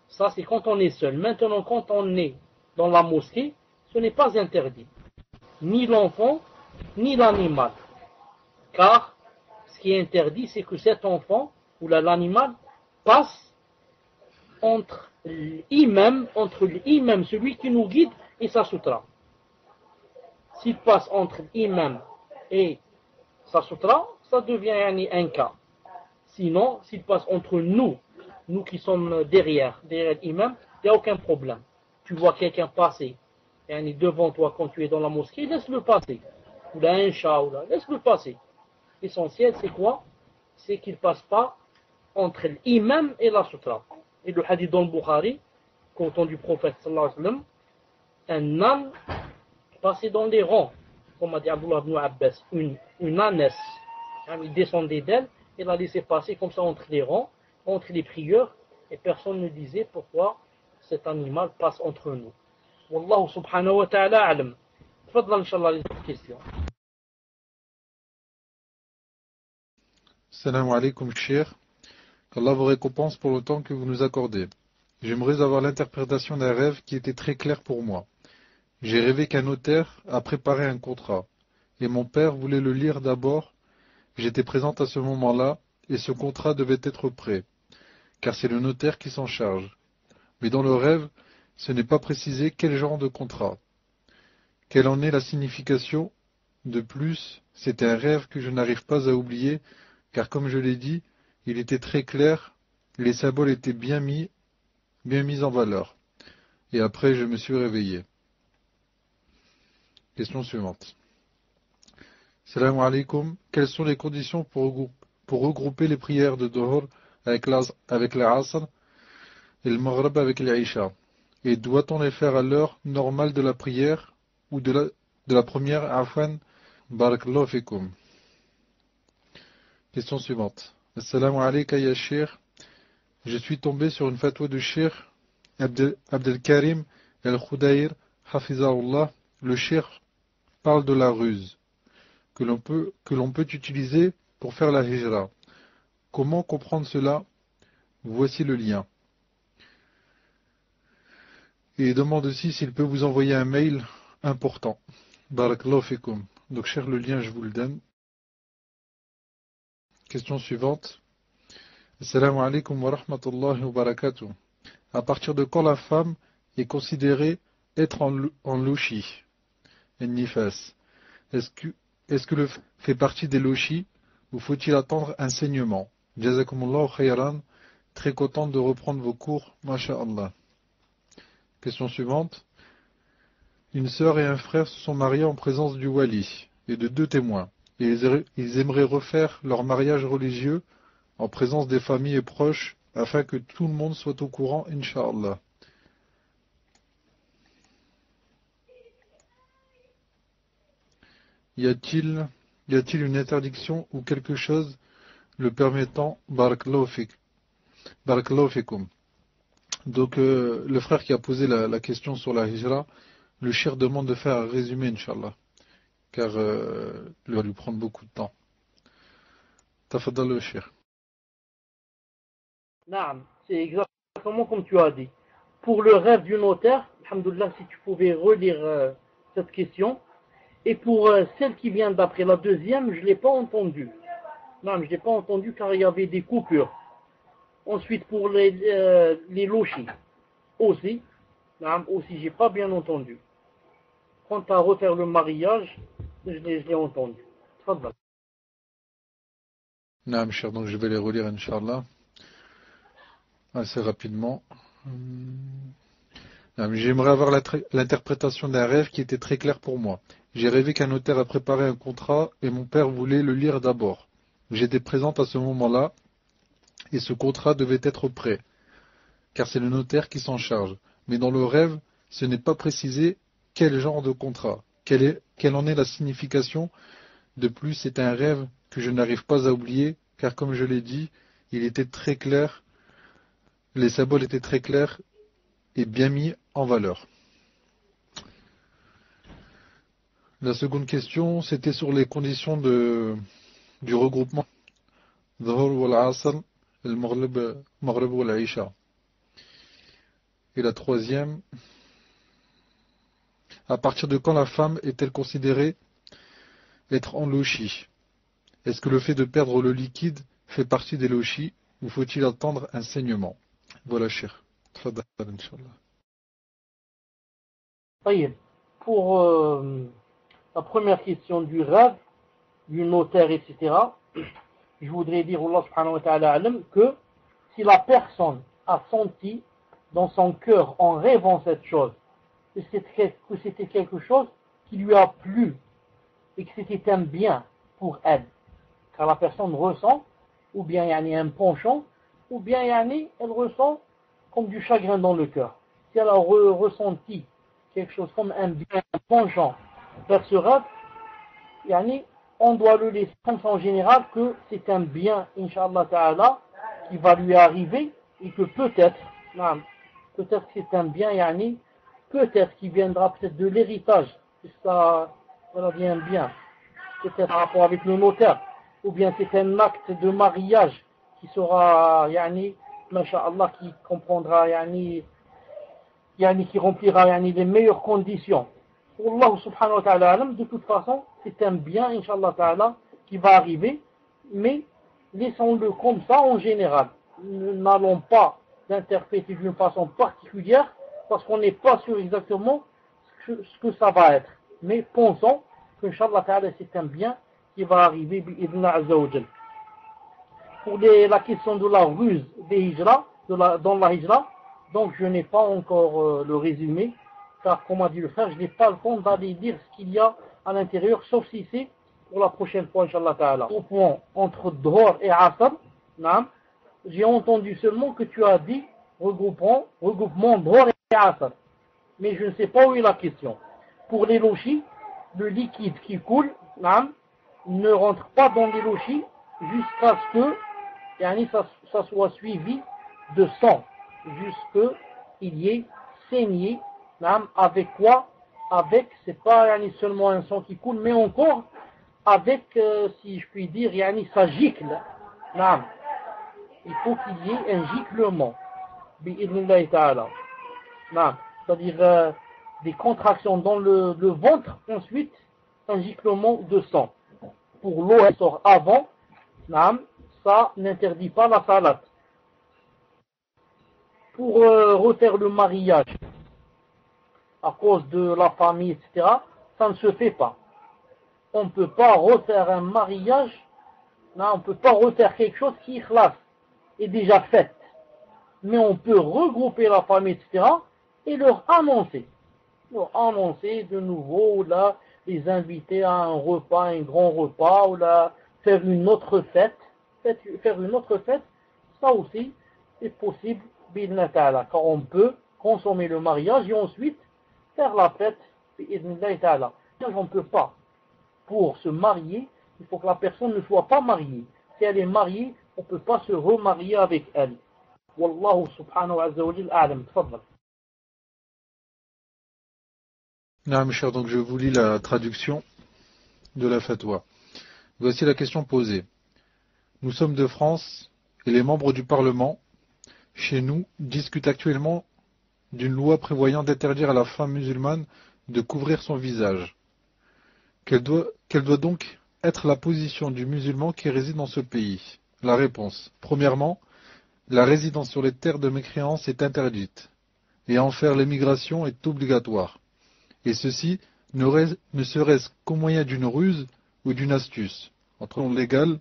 ça c'est quand on est seul. Maintenant, quand on est dans la mosquée, ce n'est pas interdit. Ni l'enfant, ni l'animal. Car, ce qui est interdit, c'est que cet enfant ou l'animal passe entre l'imam, entre l'imam, celui qui nous guide, et sa sutra. S'il passe entre l'imam et sa sutra, ça devient un cas. Sinon, s'il passe entre nous, nous qui sommes derrière, derrière l'imam, il n'y a aucun problème. Tu vois quelqu'un passer, et devant toi quand tu es dans la mosquée, laisse-le passer. Ou là, un laisse-le passer. L'essentiel, c'est quoi? C'est qu'il ne passe pas entre l'imam et la sutra. Et le hadith dans le Bukhari, content du prophète sallallahu alayhi wa sallam, un âne passait dans les rangs, comme a dit Abdullah ibn Abbas, une, une ânesse. Hein, il descendait d'elle et la laissait passer comme ça entre les rangs, entre les prieurs, et personne ne disait pourquoi cet animal passe entre nous. Wallahu subhanahu wa ta'ala alam. Fadlan, inshallah, les autres questions. Salam alaikum, cher. Qu'Allah vous récompense pour le temps que vous nous accordez. J'aimerais avoir l'interprétation d'un rêve qui était très clair pour moi. J'ai rêvé qu'un notaire a préparé un contrat, et mon père voulait le lire d'abord. J'étais présente à ce moment-là, et ce contrat devait être prêt, car c'est le notaire qui s'en charge. Mais dans le rêve, ce n'est pas précisé quel genre de contrat. Quelle en est la signification? De plus, c'est un rêve que je n'arrive pas à oublier, car comme je l'ai dit, il était très clair, les symboles étaient bien mis, bien mis en valeur. Et après, je me suis réveillé. Question suivante. Quelles sont les conditions pour, regrouper les prières de Dohor avec la, Asr et le Maghreb avec l'Aïcha Et doit-on les faire à l'heure normale de la prière ou de la, première? Afwan Barakallahu. Question suivante. Assalamu ya Je suis tombé sur une fatwa de Shir Abdelkarim El-Khoudaïr Hafizahullah. Le Shir parle de la ruse que l'on peut, utiliser pour faire la hijra. Comment comprendre cela? Voici le lien. Et il demande aussi s'il peut vous envoyer un mail important. Barakallahu fikum. Donc, cher, le lien, je vous le donne. Question suivante. Assalamu alaikum wa rahmatullahi wa barakatuh. À partir de quand la femme est considérée être en louchi, Est-ce que, le fait partie des louchis ou faut-il attendre un saignement Jazakumullahu khayran. Très content de reprendre vos cours, masha'Allah. Question suivante. Une sœur et un frère se sont mariés en présence du wali et de deux témoins. Et ils aimeraient refaire leur mariage religieux en présence des familles et proches afin que tout le monde soit au courant, Inch'Allah. Y a-t-il une interdiction ou quelque chose le permettant Barakallahu Donc euh, le frère qui a posé la, question sur la hijra, le cher demande de faire un résumé, Inch'Allah, car euh, il va lui prendre beaucoup de temps. Tafadal le cher c'est exactement comme tu as dit. Pour le rêve du notaire, alhamdoulilah, si tu pouvais relire euh, cette question. Et pour euh, celle qui vient d'après la deuxième, je ne l'ai pas entendue. Non, je ne l'ai pas entendue car il y avait des coupures. Ensuite, pour les, euh, les lochis, aussi, non, aussi, pas bien entendu. Quant à refaire le mariage, je l'ai entendu. Donc je vais les relire, Inch'Allah assez rapidement. J'aimerais avoir l'interprétation d'un rêve qui était très clair pour moi. J'ai rêvé qu'un notaire a préparé un contrat et mon père voulait le lire d'abord. J'étais présente à ce moment-là et ce contrat devait être prêt, car c'est le notaire qui s'en charge. Mais dans le rêve, ce n'est pas précisé quel genre de contrat, quelle, quelle en est la signification? De plus, c'est un rêve que je n'arrive pas à oublier, car comme je l'ai dit, il était très clair les symboles étaient très clairs et bien mis en valeur. La seconde question, c'était sur les conditions du regroupement. Et la troisième, à partir de quand la femme est-elle considérée être en lochi Est-ce que le fait de perdre le liquide fait partie des lochis ou faut-il attendre un saignement? Voilà, cher. La première question du rêve, du notaire, etc., je voudrais dire Allah subhanahu wa ta'ala que si la personne a senti dans son cœur en rêvant cette chose, que c'était quelque chose qui lui a plu et que c'était un bien pour elle, car la personne ressent, ou bien il y a un penchant ou bien elle ressent comme du chagrin dans le cœur. Si elle a ressenti quelque chose comme un bien penchant vers ce yani, on doit le laisser en général que c'est un bien, inshallah ta'ala, qui va lui arriver et que peut-être, peut-être que c'est un bien, yani, peut-être qu'il viendra peut-être de l'héritage, que ça, ça vient bien, peut-être en rapport avec le notaire, ou bien c'est un acte de mariage qui sera, yani, masha'Allah, qui comprendra, yani, yani, qui remplira yani, les meilleures conditions. Pour Allah subhanahu wa ta'ala, de toute façon, c'est un bien, inshallah ta'ala, qui va arriver, mais laissons-le comme ça en général. N'allons pas l'interpréter d'une façon particulière, parce qu'on n'est pas sûr exactement ce que, ça va être. Mais pensons que, ta'ala, c'est un bien qui va arriver, pour la question de la ruse des hijra, de la, dans la hijra, donc je n'ai pas encore euh, le résumé, car comme a dit le frère, je n'ai pas le temps d'aller dire ce qu'il y a à l'intérieur, sauf si c'est pour la prochaine fois, Inch'Allah Ta'ala. Au point entre Dhor et Asr, j'ai entendu seulement que tu as dit regroupement, regroupement Dhor et Asr. Mais je ne sais pas où est la question. Pour les lochis, le liquide qui coule, ne rentre pas dans les lochis jusqu'à ce que yani ça, soit suivi de sang, jusque il y ait saigné, avec quoi? Avec, c'est pas seulement un sang qui coule, mais encore avec, euh, si je puis dire, yani, ça gicle. Il faut qu'il y ait un giclement. C'est-à-dire euh, des contractions dans le, ventre, ensuite un giclement de sang. Pour l'eau, elle sort avant, ça n'interdit pas la salade. Pour euh, refaire le mariage, à cause de la famille, etc., ça ne se fait pas. On ne peut pas refaire un mariage, non, on ne peut pas refaire quelque chose qui est déjà fait. Mais on peut regrouper la famille, etc., et leur annoncer. Leur annoncer de nouveau, là, les inviter à un repas, un grand repas, ou là, faire une autre fête. Faire une autre fête, ça aussi, c'est possible, car on peut consommer le mariage et ensuite faire la fête, on ne peut pas. Pour se marier, il faut que la personne ne soit pas mariée. Si elle est mariée, on ne peut pas se remarier avec elle. Wallahu subhanahu wa ta'ala. Non, donc je vous lis la traduction de la fatwa. Voici la question posée. Nous sommes de France et les membres du Parlement, chez nous, discutent actuellement d'une loi prévoyant d'interdire à la femme musulmane de couvrir son visage. Quelle doit, donc être la position du musulman qui réside dans ce pays? La réponse. Premièrement, la résidence sur les terres de mécréance est interdite, et en faire l'émigration est obligatoire et ceci ne, serait-ce qu'au moyen d'une ruse ou d'une astuce, entre légal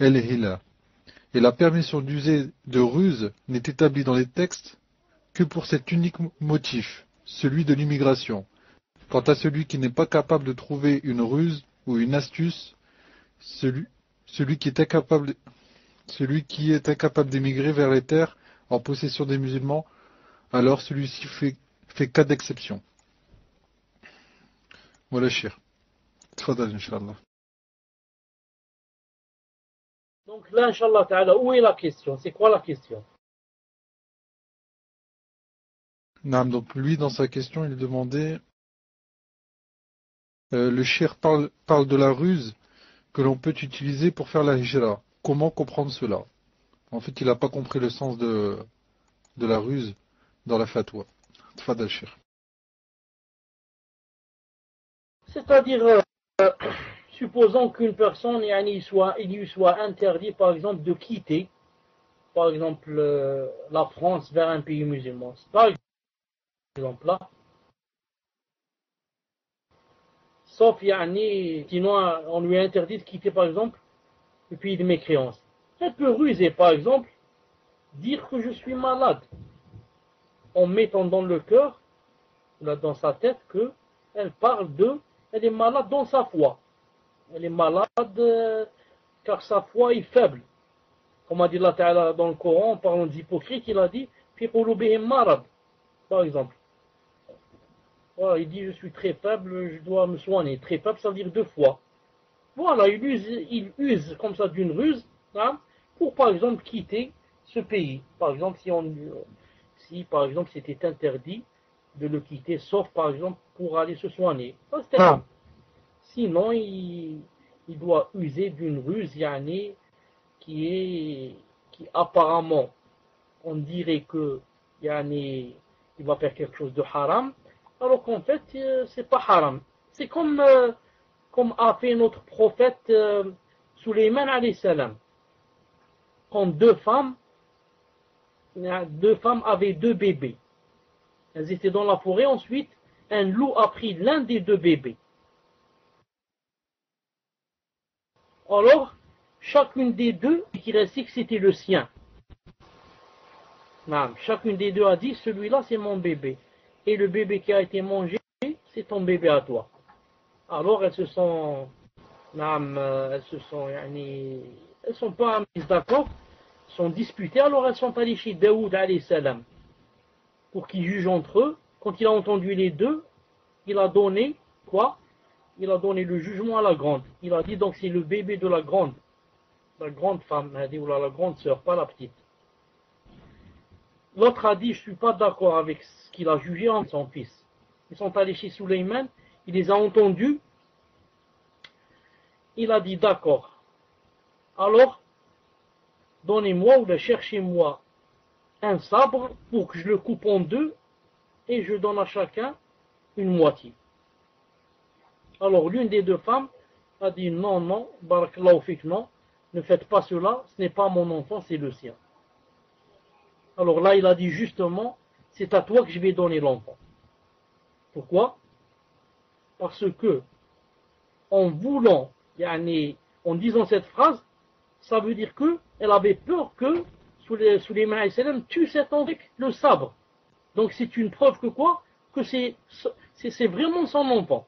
et hila. Et la permission d'user de ruse n'est établie dans les textes que pour cet unique motif, celui de l'immigration. Quant à celui qui n'est pas capable de trouver une ruse ou une astuce, celui, qui est incapable, d'émigrer vers les terres en possession des musulmans, alors celui-ci fait, fait cas d'exception. Voilà, cher. Donc là, Inch'Allah où est la question? C'est quoi la question? Donc lui, dans sa question, il demandait euh, le cher parle, parle de la ruse que l'on peut utiliser pour faire la hijra. Comment comprendre cela? En fait, il n'a pas compris le sens de, de la ruse dans la fatwa. Tfadal, cher. C'est-à-dire, euh, supposons qu'une personne, il, soit, il lui soit interdit, par exemple, de quitter, par exemple, euh, la France vers un pays musulman. Là. Sauf, yani, sinon, on lui interdit de quitter, par exemple, le pays de mécréance. Elle peut ruser, par exemple, dire que je suis malade, en mettant dans le cœur, dans sa tête, que elle parle de elle est malade dans sa foi. Elle est malade euh, car sa foi est faible. Comme a dit Allah Ta'ala dans le Coran, en parlant d'hypocrite, il a dit marad, par exemple. Il dit je suis très faible, je dois me soigner. Très faible, ça veut dire deux fois. Voilà, il use, il use comme ça d'une ruse hein, pour par exemple quitter ce pays. Par exemple, si, on, si par exemple c'était interdit de le quitter, sauf par exemple pour aller se soigner. Ah. Sinon, il, doit user d'une ruse yani, qui est qui apparemment on dirait que yani, il va faire quelque chose de haram, alors qu'en fait euh, c'est pas haram. C'est comme euh, comme a fait notre prophète euh, Suleiman salam. Quand deux femmes deux femmes avaient deux bébés. Elles étaient dans la forêt. Ensuite, un loup a pris l'un des deux bébés. Alors, chacune des deux, il a dit que c'était le sien. chacune des deux a dit, celui-là c'est mon bébé. Et le bébé qui a été mangé, c'est ton bébé à toi. Alors elles se sont, euh, elles se sont, elles sont pas mises d'accord, sont disputées, alors elles sont allées chez Daoud salam pour qu'il juge entre eux. Quand il a entendu les deux, il a donné quoi? Il a donné le jugement à la grande. Il a dit donc c'est le bébé de la grande, la grande femme, a dit, ou la grande sœur, pas la petite. L'autre a dit je ne suis pas d'accord avec ce qu'il a jugé en son fils. Ils sont allés chez Suleiman, il les a entendus. Il a dit d'accord. Alors, donnez-moi ou cherchez-moi un sabre pour que je le coupe en deux et je donne à chacun une moitié. Alors l'une des deux femmes a dit non, non, non, ne faites pas cela, ce n'est pas mon enfant, c'est le sien. Alors là, il a dit justement, c'est à toi que je vais donner l'enfant. Pourquoi? Parce que, en voulant, en disant cette phrase, ça veut dire que elle avait peur que sous les salam tue cet enfant avec le sabre. Donc c'est une preuve que quoi? Que c'est vraiment son enfant.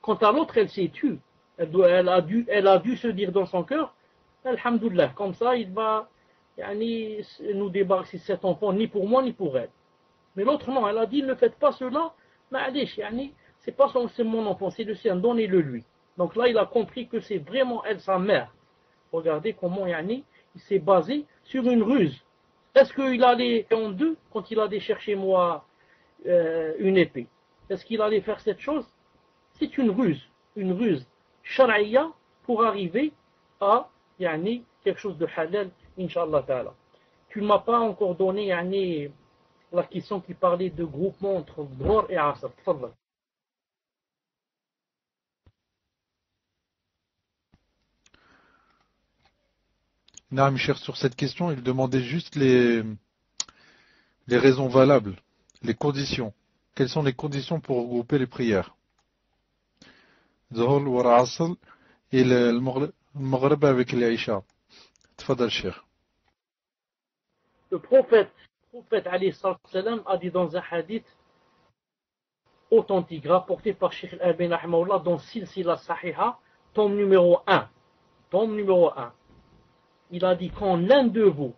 Quant à l'autre, elle s'est tue. Elle, doit, elle, a dû, elle a dû se dire dans son cœur, Alhamdulillah, comme ça il va nous débarrasser cet enfant, ni pour moi, ni pour elle. Mais l'autre, elle a dit, ne faites pas cela, mais c'est pas son, mon enfant, c'est le sien, donnez-le lui. Donc là, il a compris que c'est vraiment elle, sa mère. Regardez comment yani, il s'est basé sur une ruse. Est-ce qu'il allait en deux quand il allait chercher moi euh, une épée? Est-ce qu'il allait faire cette chose? C'est une ruse, une ruse shari'a pour arriver à yani, quelque chose de halal, inshallah ta'ala. Tu ne m'as pas encore donné yani, la question qui parlait de groupement entre Dhor et Asr. Non, cher, sur cette question, il demandait juste les, raisons valables, les conditions. Quelles sont les conditions pour regrouper les prières? Asr et le Maghreb avec. Le prophète, prophète a dit dans un hadith authentique rapporté par Sheikh Al-Albin dans Silsila Sahiha, tome numéro 1. Tome numéro 1 il a dit quand l'un de vous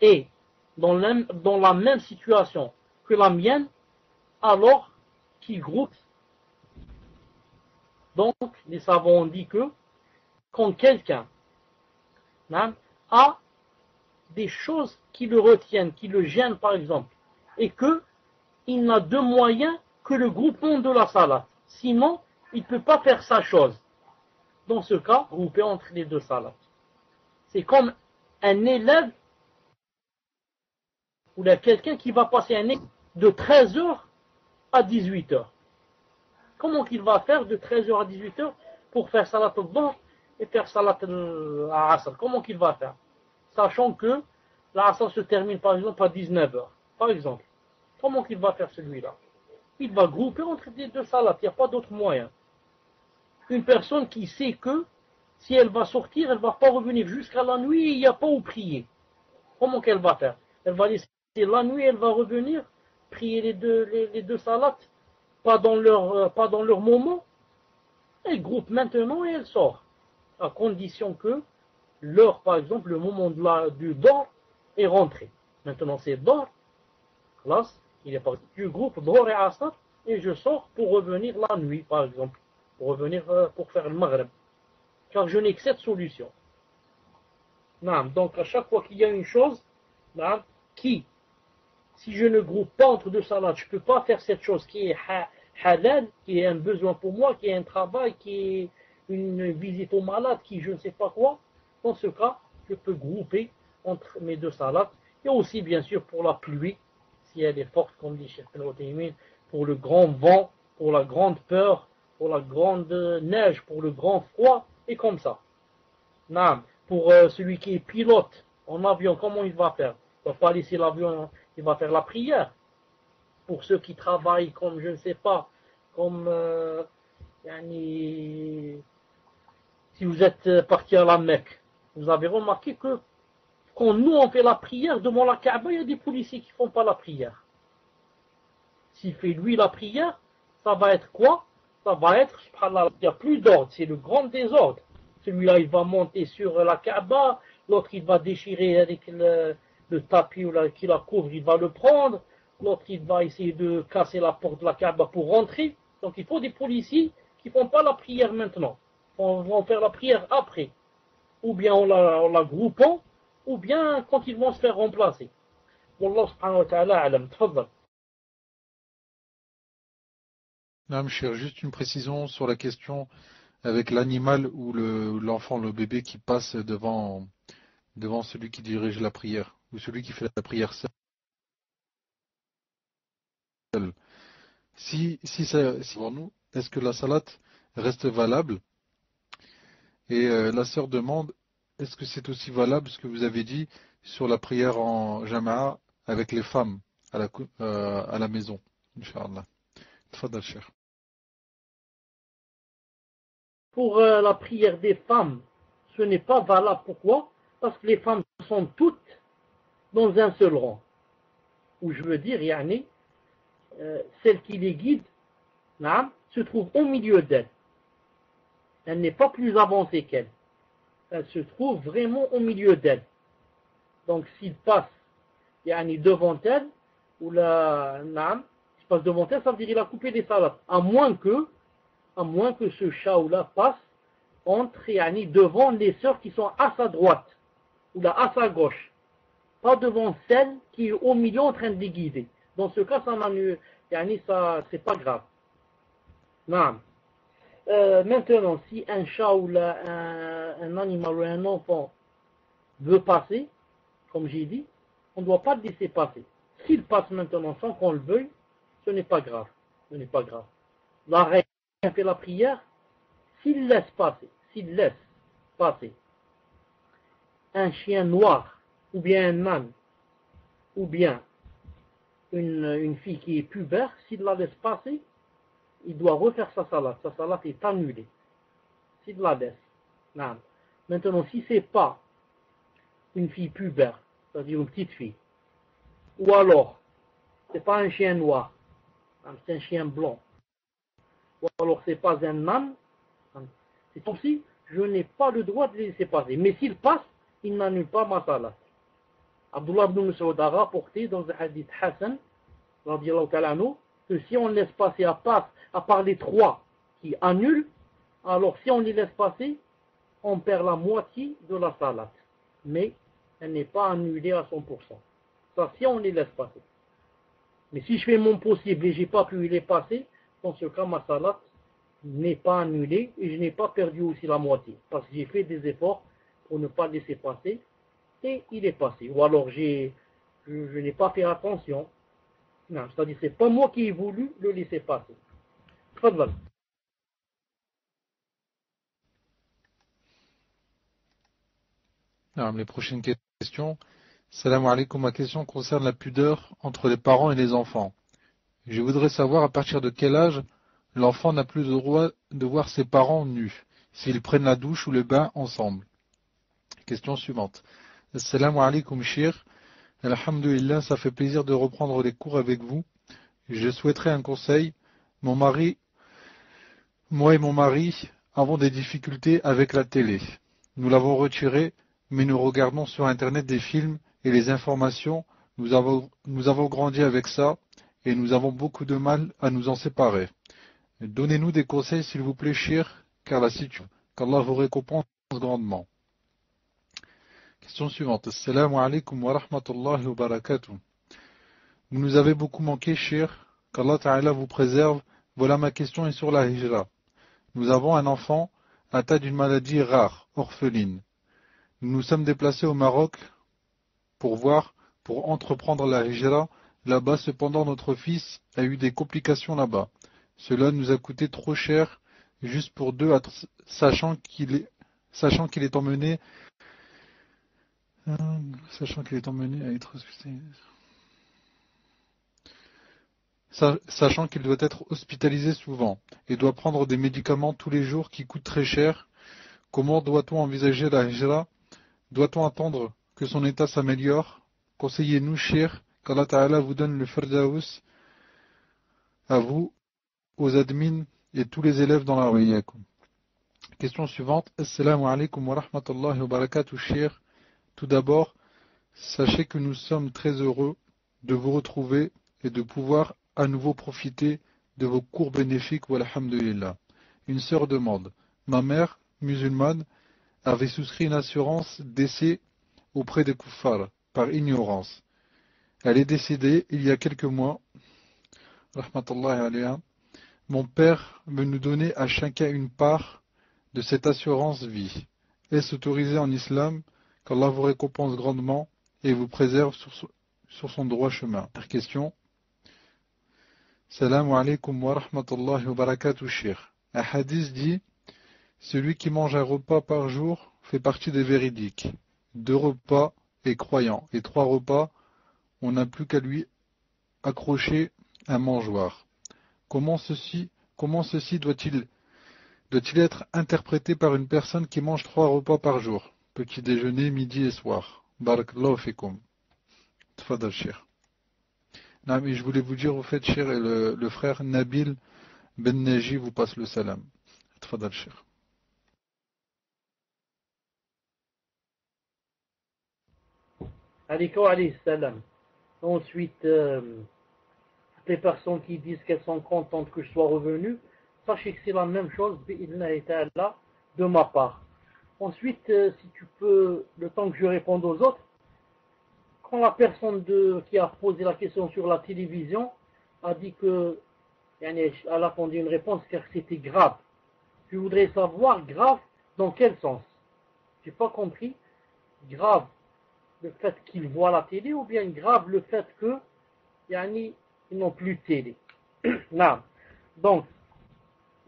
est dans, la même situation que la mienne, alors qu'il groupe. Donc, les savants ont dit que quand quelqu'un a des choses qui le retiennent, qui le gênent par exemple, et que il n'a de moyens que le groupement de la salade. Sinon, il ne peut pas faire sa chose. Dans ce cas, grouper entre les deux salades c'est comme un élève ou quelqu'un qui va passer un de 13h à 18h. Comment qu'il va faire de 13h à 18h pour faire salat al et faire salat al-asr Comment qu'il va faire? Sachant que l'asr se termine par exemple à 19h. Par exemple. Comment qu'il va faire celui-là? Il va grouper entre les deux salats. Il n'y a pas d'autre moyen. Une personne qui sait que si elle va sortir, elle ne va pas revenir jusqu'à la nuit, il n'y a pas où prier. Comment qu'elle va faire? Elle va laisser la nuit, elle va revenir, prier les deux, les, leur, euh, pas dans leur moment. Elle groupe maintenant et elle sort. À condition que l'heure, par exemple, le moment de du dor est rentré. Maintenant c'est dor, classe, il est parti du groupe dor et asar, et je sors pour revenir la nuit, par exemple, pour revenir euh, pour faire le maghreb car je n'ai que cette solution. Donc à chaque fois qu'il y a une chose qui, si je ne groupe pas entre deux salades, je ne peux pas faire cette chose qui est halal, qui est un besoin pour moi, qui est un travail, qui est une visite au malade, qui je ne sais pas quoi, dans ce cas, je peux grouper entre mes deux salades. Et aussi, bien sûr, pour la pluie, si elle est forte, comme dit Cheikh pour le grand vent, pour la grande peur, pour la grande neige, pour le grand froid, et comme ça. Non, pour euh, celui qui est pilote en avion, comment il va faire? Il ne va pas laisser l'avion, il va faire la prière. Pour ceux qui travaillent comme, je ne sais pas, comme euh, si vous êtes euh, parti à la Mecque, vous avez remarqué que quand nous on fait la prière devant la Kaaba, il y a des policiers qui ne font pas la prière. S'il fait lui la prière, ça va être quoi? Ça va être, il n'y a plus d'ordre, c'est le grand désordre. Celui-là, il va monter sur la Kaaba, l'autre, il va déchirer avec le, tapis qui la couvre, il va le prendre, l'autre, il va essayer de casser la porte de la Kaaba pour rentrer. Donc, il faut des policiers qui ne font pas la prière maintenant. Ils vont faire la prière après. Ou bien en la, groupant, ou bien quand ils vont se faire remplacer. Wallah subhanahu wa ta'ala alam. Non, cher, juste une précision sur la question avec l'animal ou l'enfant, le, bébé qui passe devant, celui qui dirige la prière ou celui qui fait la prière seul. Si, si c'est si nous, est-ce que la salat reste valable? Et euh, la sœur demande, est-ce que c'est aussi valable ce que vous avez dit sur la prière en jama'a avec les femmes à la, euh, maison Inch'Allah. Pour euh, la prière des femmes, ce n'est pas valable. Pourquoi? Parce que les femmes sont toutes dans un seul rang. Ou je veux dire, yani, celle qui les guide se trouve au milieu d'elle. Elle, n'est pas plus avancée qu'elle. Elle se trouve vraiment au milieu d'elle. Donc s'il passe yani, devant elle, ou la s'il passe devant elle, ça veut dire qu'il a coupé des salades. À moins que, à moins que ce chat ou là passe entre yani, devant les sœurs qui sont à sa droite, ou là à sa gauche. Pas devant celle qui est au milieu en train de les guider. Dans ce cas, ça, yani, ça c'est pas grave. Non. Euh, maintenant, si un chat ou un, animal ou un enfant veut passer, comme j'ai dit, on ne doit pas le laisser passer. S'il passe maintenant sans qu'on le veuille, ce n'est pas grave. Ce n'est pas grave. La reine fait la prière, s'il laisse passer, s'il laisse passer un chien noir, ou bien un âne, ou bien une, une fille qui est pubère, s'il la laisse passer, il doit refaire sa salat. Sa salat est annulée. C'est de la baisse. Maintenant, si ce n'est pas une fille pubère, c'est-à-dire une petite fille, ou alors, ce n'est pas un chien noir, c'est un chien blanc, ou alors ce n'est pas un âne, c'est comme si je n'ai pas le droit de les laisser passer. Mais s'il passe, il n'annule pas ma salat. Abdullah ibn Mas'ud a rapporté dans un hadith Hassan, si on laisse passer à part, à part les trois qui annulent, alors si on les laisse passer, on perd la moitié de la salade. Mais elle n'est pas annulée à 100%. Ça, si on les laisse passer. Mais si je fais mon possible et je n'ai pas pu les passer, dans ce cas, ma salade n'est pas annulée et je n'ai pas perdu aussi la moitié. Parce que j'ai fait des efforts pour ne pas laisser passer et il est passé. Ou alors je n'ai pas fait attention non, c'est-à-dire c'est pas moi qui ai voulu le laisser passer. Fadal. Alors, les prochaines questions. Salam alaikum. Ma question concerne la pudeur entre les parents et les enfants. Je voudrais savoir à partir de quel âge l'enfant n'a plus le droit de voir ses parents nus, s'ils prennent la douche ou le bain ensemble. Question suivante. Salam alaikum, shir. Alhamdulillah, ça fait plaisir de reprendre les cours avec vous. Je souhaiterais un conseil. Mon mari, moi et mon mari avons des difficultés avec la télé. Nous l'avons retirée, mais nous regardons sur Internet des films et les informations. Nous avons, grandi avec ça et nous avons beaucoup de mal à nous en séparer. Donnez-nous des conseils, s'il vous plaît, cher, car la situation, qu'Allah vous récompense grandement. Question suivante. Vous nous avez beaucoup manqué, cher. Qu'Allah Ta'ala vous préserve. Voilà ma question est sur la hijra. Nous avons un enfant atteint d'une maladie rare, orpheline. Nous nous sommes déplacés au Maroc pour voir, pour entreprendre la hijra. Là-bas, cependant, notre fils a eu des complications là-bas. Cela nous a coûté trop cher, juste pour deux, sachant qu'il est, sachant qu'il est emmené sachant qu'il est emmené à être hospitalisé. Sachant qu'il doit être hospitalisé souvent et doit prendre des médicaments tous les jours qui coûtent très cher, comment doit-on envisager la hijra? Doit-on attendre que son état s'améliore? Conseillez-nous, cher, qu'Allah Ta'ala vous donne le firdaus à vous, aux admins et tous les élèves dans la. Question suivante. Assalamu alaikum wa rahmatullahi wa barakatuh. Tout d'abord, sachez que nous sommes très heureux de vous retrouver et de pouvoir à nouveau profiter de vos cours bénéfiques. Walhamdulillah. Une sœur demande Ma mère, musulmane, avait souscrit une assurance d'essai auprès des kuffars par ignorance. Elle est décédée il y a quelques mois. Mon père veut nous donner à chacun une part de cette assurance vie. Est-ce autorisé en islam? qu'Allah vous récompense grandement et vous préserve sur son, droit chemin. Question. Salam alaikum wa rahmatullahi wa barakatuh. Un hadith dit Celui qui mange un repas par jour fait partie des véridiques. Deux repas est croyant, et trois repas, on n'a plus qu'à lui accrocher un mangeoire. Comment ceci, doit-il être interprété par une personne qui mange trois repas par jour? Petit déjeuner, midi et soir. Barakallahu fikum. Tfadal, shir. Non, mais je voulais vous dire, au fait, cher, le, le frère Nabil Ben Naji vous passe le salam. Tfadal, cher. Aliko alayhi salam. Ensuite, euh, toutes les personnes qui disent qu'elles sont contentes que je sois revenu, sachez que c'est la même chose, de ma part. Ensuite, euh, si tu peux, le temps que je réponde aux autres, quand la personne qui a posé la question sur la télévision a dit que, elle a répondu une réponse car c'était grave. Je voudrais savoir grave dans quel sens? J'ai pas compris. Grave le fait qu'ils voient la télé ou bien grave le fait que yani, ils n'ont plus de télé? non. Donc,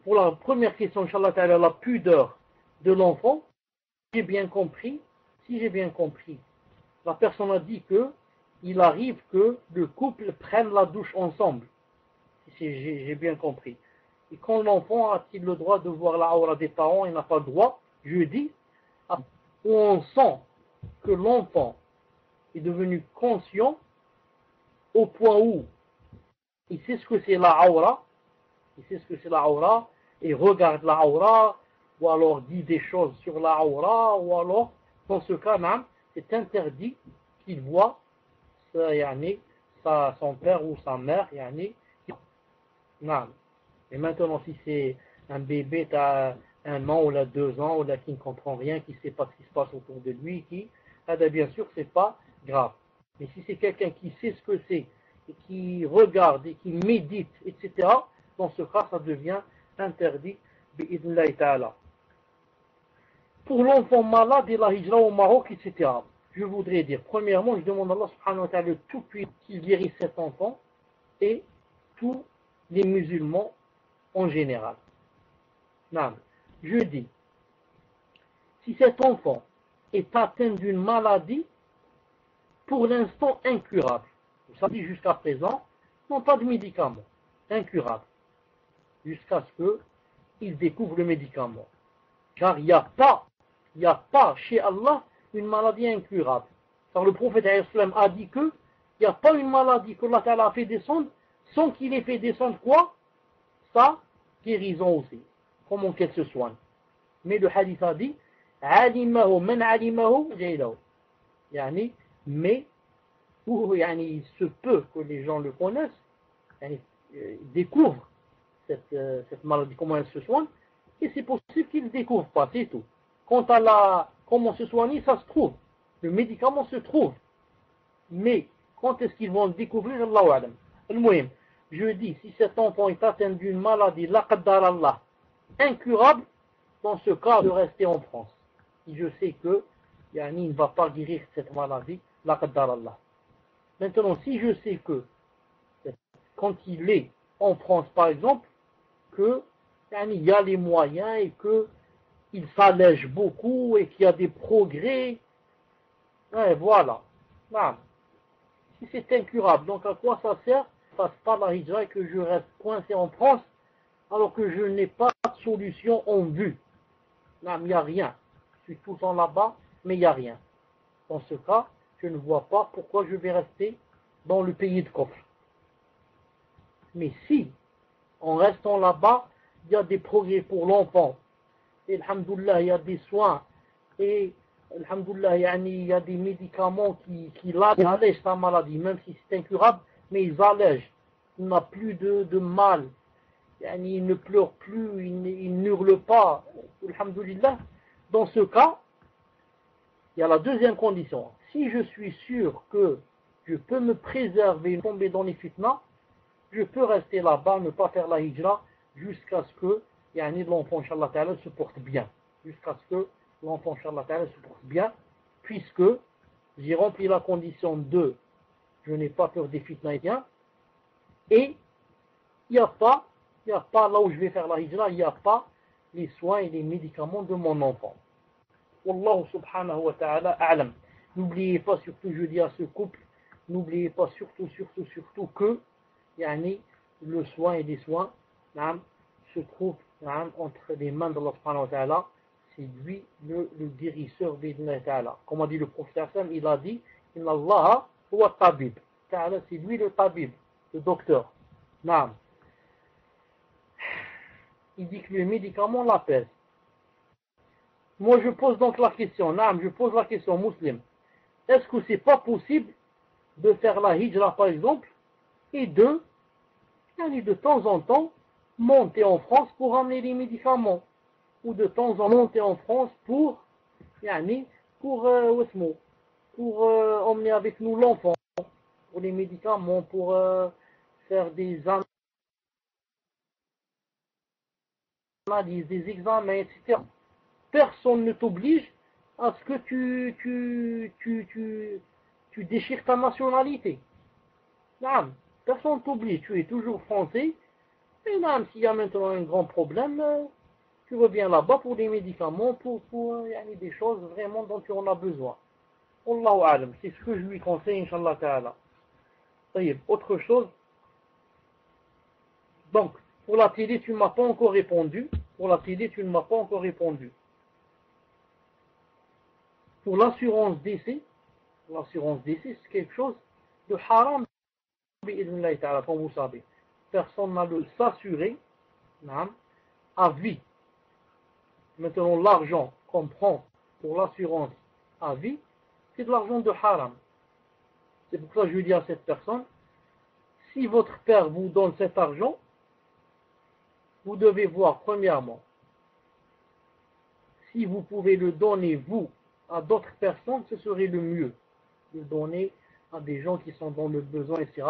pour la première question, Inch'Allah, la pudeur de l'enfant, j'ai bien compris, si j'ai bien compris, la personne a dit que il arrive que le couple prenne la douche ensemble. J'ai bien compris. Et quand l'enfant a-t-il le droit de voir la aura des parents, il n'a pas le droit, je dis, où on sent que l'enfant est devenu conscient au point où il sait ce que c'est la aura, il sait ce que c'est la aura, et regarde la aura, ou alors dit des choses sur la aura, ou alors, dans ce cas c'est interdit qu'il voit sa, son père ou sa mère. Et maintenant, si c'est un bébé, tu as un an ou là, deux ans, ou là, qui ne comprend rien, qui ne sait pas ce qui se passe autour de lui, qui, ah ben, bien sûr, c'est pas grave. Mais si c'est quelqu'un qui sait ce que c'est, et qui regarde et qui médite, etc., dans ce cas, ça devient interdit, Pour l'enfant malade et la hijra au Maroc, etc., je voudrais dire, premièrement, je demande à Allah subhanahu wa ta'ala tout qu'il guérisse cet enfant et tous les musulmans en général. Je dis, si cet enfant est atteint d'une maladie, pour l'instant incurable, vous savez jusqu'à présent, non pas de médicament, incurable, jusqu'à ce qu'il découvre le médicament. Car il n'y a pas, il n'y a pas chez Allah une maladie incurable. Car le prophète a dit que il n'y a pas une maladie que Allah a fait descendre sans qu'il ait fait descendre quoi? Sa guérison aussi. Comment qu'elle se soigne. Mais le hadith a dit alimahu man alimahu yani, mais yani, il se peut que les gens le connaissent, yani, euh, découvrent cette, euh, cette, maladie, comment elle se soigne, et c'est possible qu'ils ne découvrent pas, c'est tout. Quant à la comment se soigner, ça se trouve. Le médicament se trouve. Mais quand est-ce qu'ils vont le découvrir Allah Alam? Je dis, si cet enfant est atteint d'une maladie, Allah, incurable, dans ce cas, de rester en France. Si je sais que Yani ne va pas guérir cette maladie, Allah. Maintenant, si je sais que quand il est en France, par exemple, que il y a les moyens et que il s'allège beaucoup et qu'il y a des progrès. Et voilà. Si c'est incurable, donc à quoi ça sert? Ça passe pas la que je reste coincé en France alors que je n'ai pas de solution en vue. Il n'y a rien. Je suis tout le temps là-bas, mais il n'y a rien. Dans ce cas, je ne vois pas pourquoi je vais rester dans le pays de coffre. Mais si, en restant là-bas, il y a des progrès pour l'enfant, et alhamdoulilah, il y a des soins, et alhamdoulilah, il y a des médicaments qui, allègent sa maladie, même si c'est incurable, mais ils allègent. Il n'a plus de, mal. Il ne pleure plus, il, n'hurle pas. Alhamdoulilah. Dans ce cas, il y a la deuxième condition. Si je suis sûr que je peux me préserver, tomber dans les fitnas, je peux rester là-bas, ne pas faire la hijra, jusqu'à ce que yani l'enfant, Inch'Allah se porte bien. Jusqu'à ce que l'enfant, Inch'Allah se porte bien, puisque j'ai rempli la condition de je n'ai pas peur des fitnaïdiens, et il n'y a pas, il n'y a pas, là où je vais faire la hijra, il n'y a pas les soins et les médicaments de mon enfant. Wallahu subhanahu wa ta'ala a'lam. N'oubliez pas, surtout, je dis à ce couple, n'oubliez pas surtout, surtout, surtout que, yani, le soin et les soins, se trouvent entre les mains d'Allah subhanahu. C'est lui le, le guérisseur ta'ala. Comme a dit le prophète, il a dit, Inna Allah huwa tabib. Ta'ala, c'est lui le tabib, le docteur. Naam il dit que le médicament l'apaise. Moi, je pose donc la question, Naam, je pose la question, musulman. Est-ce que c'est pas possible de faire la hijra, par exemple, et de, de temps en temps, monter en France pour amener les médicaments, ou de temps en temps monter en France pour, pour, euh, pour euh, emmener avec nous l'enfant, pour les médicaments, pour euh, faire des des examens, etc. Personne ne t'oblige à ce que tu, tu, tu, tu, tu déchires ta nationalité. Non, personne ne t'oblige, tu es toujours français. Et même s'il y a maintenant un grand problème, tu reviens là-bas pour des médicaments, pour, pour euh, des choses vraiment dont tu en as besoin. Allahu alam, c'est ce que je lui conseille, Inch'Allah ta'ala. Autre chose? Donc, pour la télé, tu ne m'as pas encore répondu. Pour la télé, tu ne m'as pas encore répondu. Pour l'assurance d'essai, l'assurance d'essai, c'est quelque chose de haram, comme vous savez. Personne n'a le s'assurer à vie. Maintenant, l'argent qu'on prend pour l'assurance à vie, c'est de l'argent de haram. C'est pour ça que je dis à cette personne, si votre père vous donne cet argent, vous devez voir premièrement si vous pouvez le donner vous à d'autres personnes, ce serait le mieux. Le donner à des gens qui sont dans le besoin, etc.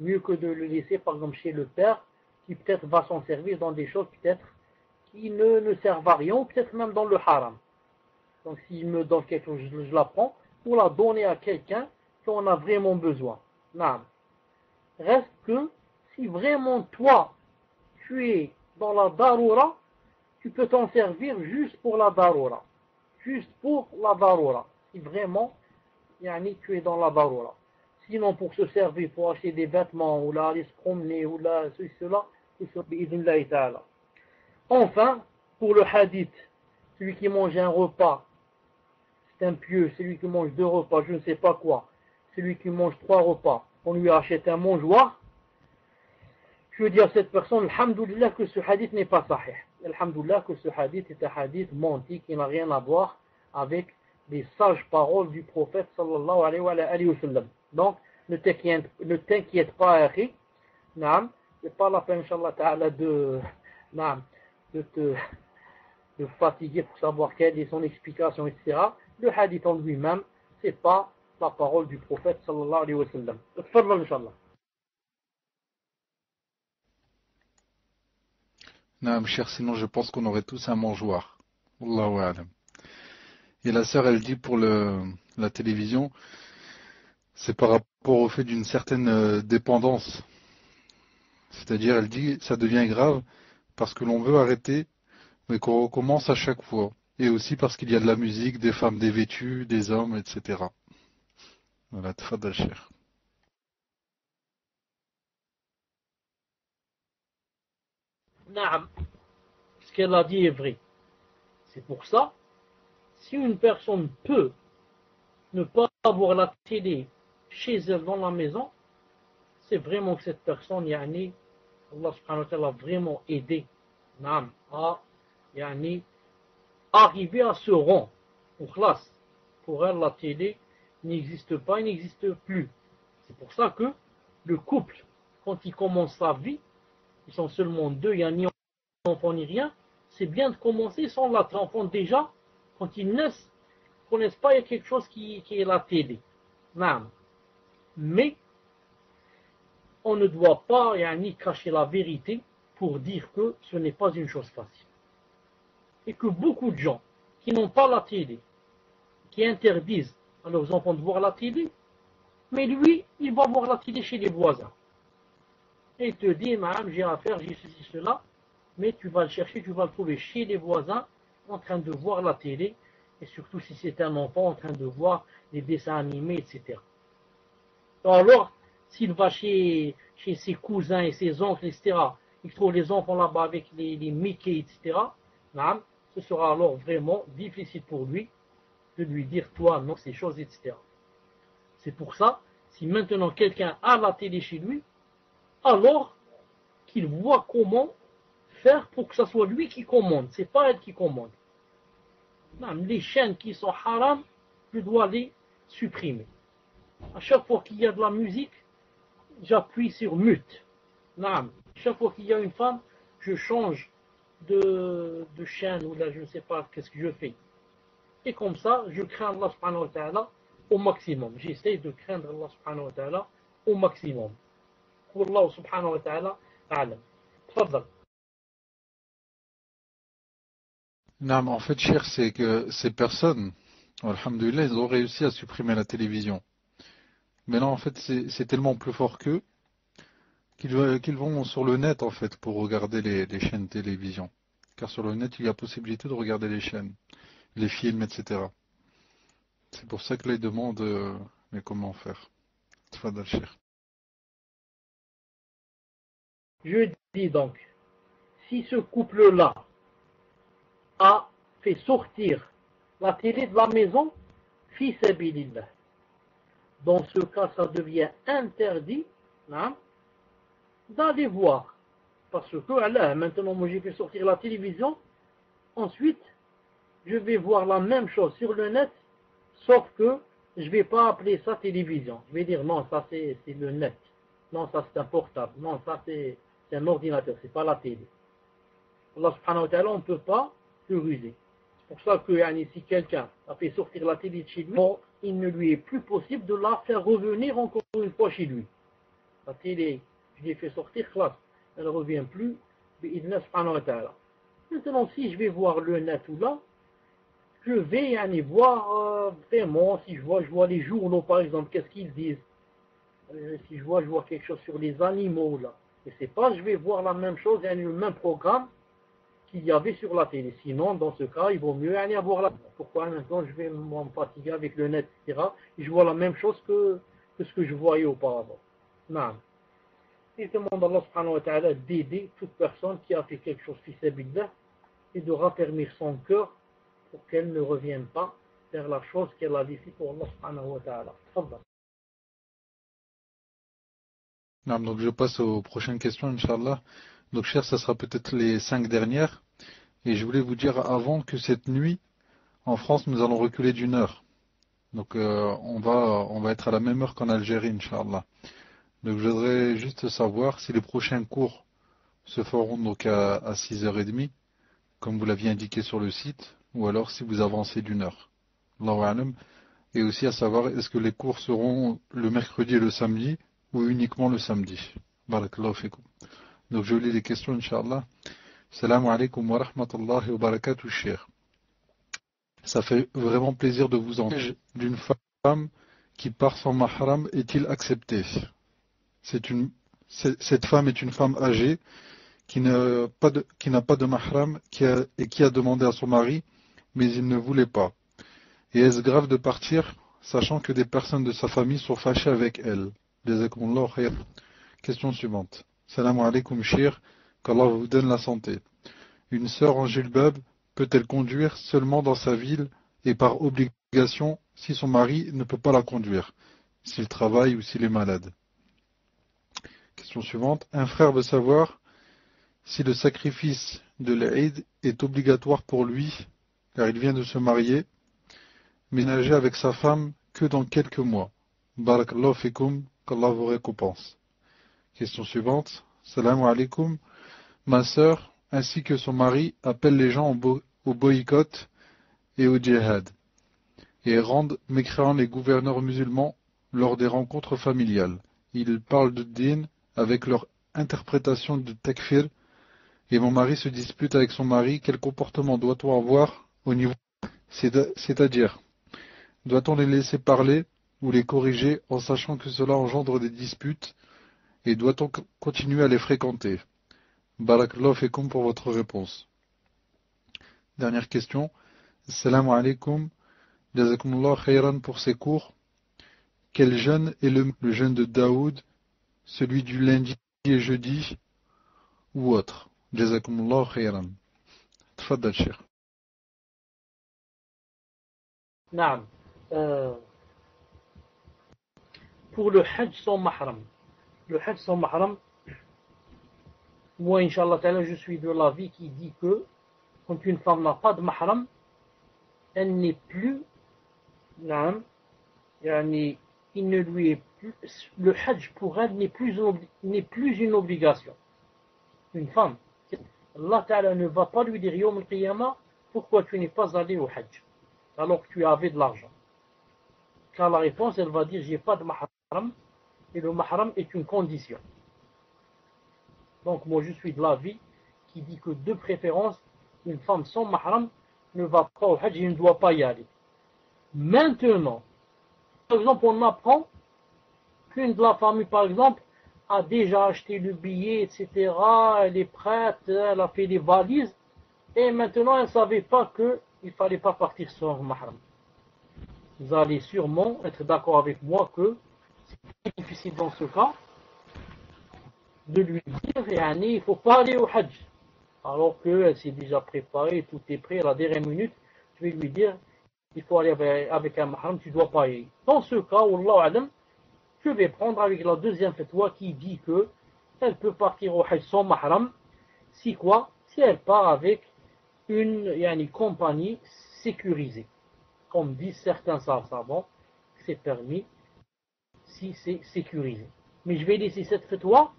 Mieux que de le laisser par exemple chez le père qui peut-être va s'en servir dans des choses peut-être qui ne, ne servent à rien, peut-être même dans le haram. Donc s'il me donne quelque chose, je, la prends pour la donner à quelqu'un qui en a vraiment besoin. Non. Reste que si vraiment toi, tu es dans la darura, tu peux t'en servir juste pour la darura. Juste pour la darura. Si vraiment, yani, tu es dans la darura. Sinon, pour se servir, pour acheter des vêtements, ou là, aller se promener, ou là, ceci, cela, Enfin, pour le hadith, celui qui mange un repas, c'est un pieux, celui qui mange deux repas, je ne sais pas quoi, celui qui mange trois repas, on lui achète un mangeoire, je veux dire à cette personne, Alhamdulillah que ce hadith n'est pas sahih. Alhamdulillah que ce hadith est un hadith menti qui n'a rien à voir avec les sages paroles du prophète sallallahu alayhi wa, sallam. Donc, ne t'inquiète pas, Akhi. Naam, c'est pas la peine, inshallah ta'ala, de, de te fatiguer pour savoir quelle est son explication, etc. Le hadith en lui-même, c'est pas la parole du prophète sallallahu alayhi wa sallam. Inshallah. Non, cher, sinon je pense qu'on aurait tous un mangeoire. Et la sœur, elle dit pour le, la télévision, c'est par rapport au fait d'une certaine euh, dépendance. C'est-à-dire, elle dit, ça devient grave parce que l'on veut arrêter, mais qu'on recommence à chaque fois. Et aussi parce qu'il y a de la musique, des femmes dévêtues, des hommes, etc. Voilà, tfadal cher. ce qu'elle a dit est vrai. C'est pour ça, si une personne peut ne pas avoir la télé chez elle dans la maison, c'est vraiment que cette personne, yani, Allah subhanahu wa ta'ala a vraiment aidé à yani, arriver à ce rang en classe. Pour elle, la télé n'existe pas, il n'existe plus. C'est pour ça que le couple, quand il commence sa vie, ils sont seulement deux, il n'y a ni enfant ni rien, c'est bien de commencer sans la Enfant déjà, quand ils naissent, ne connaissent pas, il y a quelque chose qui, est la télé. Mais, on ne doit pas ni cacher la vérité pour dire que ce n'est pas une chose facile. Et que beaucoup de gens qui n'ont pas la télé, qui interdisent à leurs enfants de voir la télé, mais lui, il va voir la télé chez les voisins Et il te dit, madame, j'ai affaire, j'ai ceci, cela, mais tu vas le chercher, tu vas le trouver chez les voisins, en train de voir la télé, et surtout si c'est un enfant en train de voir des dessins animés, etc. Alors, s'il va chez, ses cousins et ses oncles, etc., il trouve les enfants là-bas avec les, les Mickey, etc., ce sera alors vraiment difficile pour lui de lui dire toi non ces choses, etc. C'est pour ça, si maintenant quelqu'un a la télé chez lui, alors qu'il voit comment faire pour que ce soit lui qui commande, c'est pas elle qui commande. les chaînes qui sont haram, je dois les supprimer. À chaque fois qu'il y a de la musique, j'appuie sur mute. Chaque fois qu'il y a une femme, je change de, chaîne ou là je ne sais pas qu'est-ce que je fais. Et comme ça, je crains Allah subhanahu wa ta'ala au maximum. J'essaie de craindre Allah subhanahu wa ta'ala au maximum. Allah subhanahu wa ta'ala a'lam. Tfadal. Non, en fait, cher, c'est que ces personnes, alhamdulillah, ils ont réussi à supprimer la télévision. Mais là, en fait, c'est tellement plus fort qu'eux qu'ils vont sur le net, en fait, pour regarder les, chaînes télévision. Car sur le net, il y a possibilité de regarder les chaînes les films, etc. C'est pour ça que les demandent euh, mais comment faire? Je dis donc, si ce couple-là a fait sortir la télé de la maison, fils Dans ce cas, ça devient interdit hein, d'aller voir. Parce que, maintenant, moi j'ai fait sortir la télévision. Ensuite, je vais voir la même chose sur le net, sauf que je ne vais pas appeler ça télévision. Je vais dire non, ça c'est le net. Non, ça c'est un portable. Non, ça c'est un ordinateur, c'est pas la télé. Allah subhanahu wa ta'ala, on ne peut pas le ruser. C'est pour ça que si quelqu'un a fait sortir la télé de chez lui, il ne lui est plus possible de la faire revenir encore une fois chez lui. La télé, je l'ai fait sortir, elle ne revient plus. Maintenant, si je vais voir le là, je vais aller voir euh, vraiment, si je vois, je vois les journaux par exemple, qu'est-ce qu'ils disent. Euh, si je vois, je vois quelque chose sur les animaux là. Et c'est pas, je vais voir la même chose, le même programme qu'il y avait sur la télé. Sinon, dans ce cas, il vaut mieux aller voir la Pourquoi maintenant je vais m'en fatiguer avec le net, etc. Et je vois la même chose que, ce que je voyais auparavant. Non. Il demande à Allah subhanahu d'aider toute personne qui a fait quelque chose qui et de raffermir son cœur pour qu'elle ne revienne pas vers la chose qu'elle a laissée pour Allah subhanahu wa ta'ala. donc je passe aux prochaines questions, Inch'Allah. Donc cher, ça sera peut-être les cinq dernières. Et je voulais vous dire avant que cette nuit, en France, nous allons reculer d'une heure. Donc euh, on, va, on va être à la même heure qu'en Algérie, Inch'Allah. Donc je voudrais juste savoir si les prochains cours se feront donc à, à 6h30, comme vous l'aviez indiqué sur le site, ou alors si vous avancez d'une heure. Et aussi à savoir, est-ce que les cours seront le mercredi et le samedi ou uniquement le samedi? Donc je lis les questions, Inch'Allah. Salam alaikum wa rahmatullahi wa barakatuh, cher. Ça fait vraiment plaisir de vous entendre. D'une femme qui part sans mahram est-il accepté? Une, Cette femme est une femme âgée qui n'a pas, pas, de mahram qui a, et qui a demandé à son mari mais il ne voulait pas. Et est-ce grave de partir, sachant que des personnes de sa famille sont fâchées avec elle? Question suivante. Salam alaikum shir, qu'Allah vous donne la santé. Une sœur en Julbab peut-elle conduire seulement dans sa ville et par obligation si son mari ne peut pas la conduire, s'il travaille ou s'il est malade? Question suivante. Un frère veut savoir si le sacrifice de l'Aïd est obligatoire pour lui car il vient de se marier, ménager avec sa femme que dans quelques mois. Barakallahu fikum, qu'Allah vous récompense. Question suivante. Salam alaikum. Ma sœur, ainsi que son mari, appellent les gens au, boycott et au djihad, et rendent mécréants les gouverneurs musulmans lors des rencontres familiales. Ils parlent de din avec leur interprétation de takfir, et mon mari se dispute avec son mari, quel comportement doit-on avoir au niveau, c'est-à-dire, doit-on les laisser parler ou les corriger en sachant que cela engendre des disputes Et doit-on continuer à les fréquenter? Barakallahu fekum pour votre réponse. Dernière question. Salam alaikum. Jazakumullah khayran pour ces cours. Quel jeûne est le, jeûne de Daoud, celui du lundi et jeudi ou autre? Jazakumullah khayran. Tfaddal. Euh, pour le Hajj sans mahram. Le Hajj sans mahram, moi, Inch'Allah, je suis de l'avis qui dit que quand une femme n'a pas de mahram, elle n'est plus, yani, il ne lui est plus, le Hajj pour elle n'est plus, une obligation. Une femme, Allah Ta'ala ne va pas lui dire Yom al pourquoi tu n'es pas allé au Hajj alors que tu avais de l'argent? Car la réponse, elle va dire j'ai pas de mahram et le mahram est une condition. Donc moi je suis de l'avis qui dit que de préférence, une femme sans mahram ne va pas au hajj et ne doit pas y aller. Maintenant, par exemple, on apprend qu'une de la famille, par exemple, a déjà acheté le billet, etc., elle est prête, elle a fait les valises, et maintenant elle ne savait pas qu'il ne fallait pas partir sans mahram. Vous allez sûrement être d'accord avec moi que c'est difficile dans ce cas, de lui dire, il ne faut pas aller au Hajj. Alors qu'elle s'est déjà préparée, tout est prêt, à la dernière minute, je vais lui dire, il faut aller avec, un mahram, tu dois pas y aller. Dans ce cas, Adam, je vais prendre avec la deuxième fatwa qui dit que elle peut partir au Hajj sans mahram, si quoi? Si elle part avec une, une compagnie sécurisée. Comme disent certains savants, c'est permis si c'est sécurisé. Mais je vais laisser cette fatwa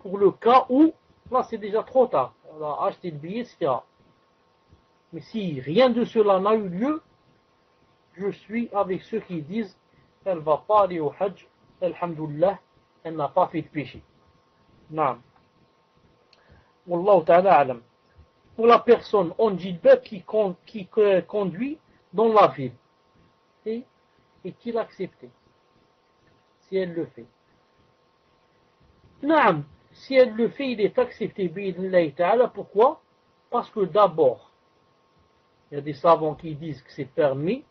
pour le cas où, là c'est déjà trop tard, on a acheté le billet, etc. Mais si rien de cela n'a eu lieu, je suis avec ceux qui disent elle va pas aller au Hajj, Alhamdulillah, elle n'a pas fait de péché. Non. Wallahu ta'ala alam. Pour la personne en djilbab qui, qui, conduit dans la ville et, et qui l'accepte, si elle le fait. Non si elle le fait, il est accepté, pourquoi Parce que d'abord, il y a des savants qui disent que c'est permis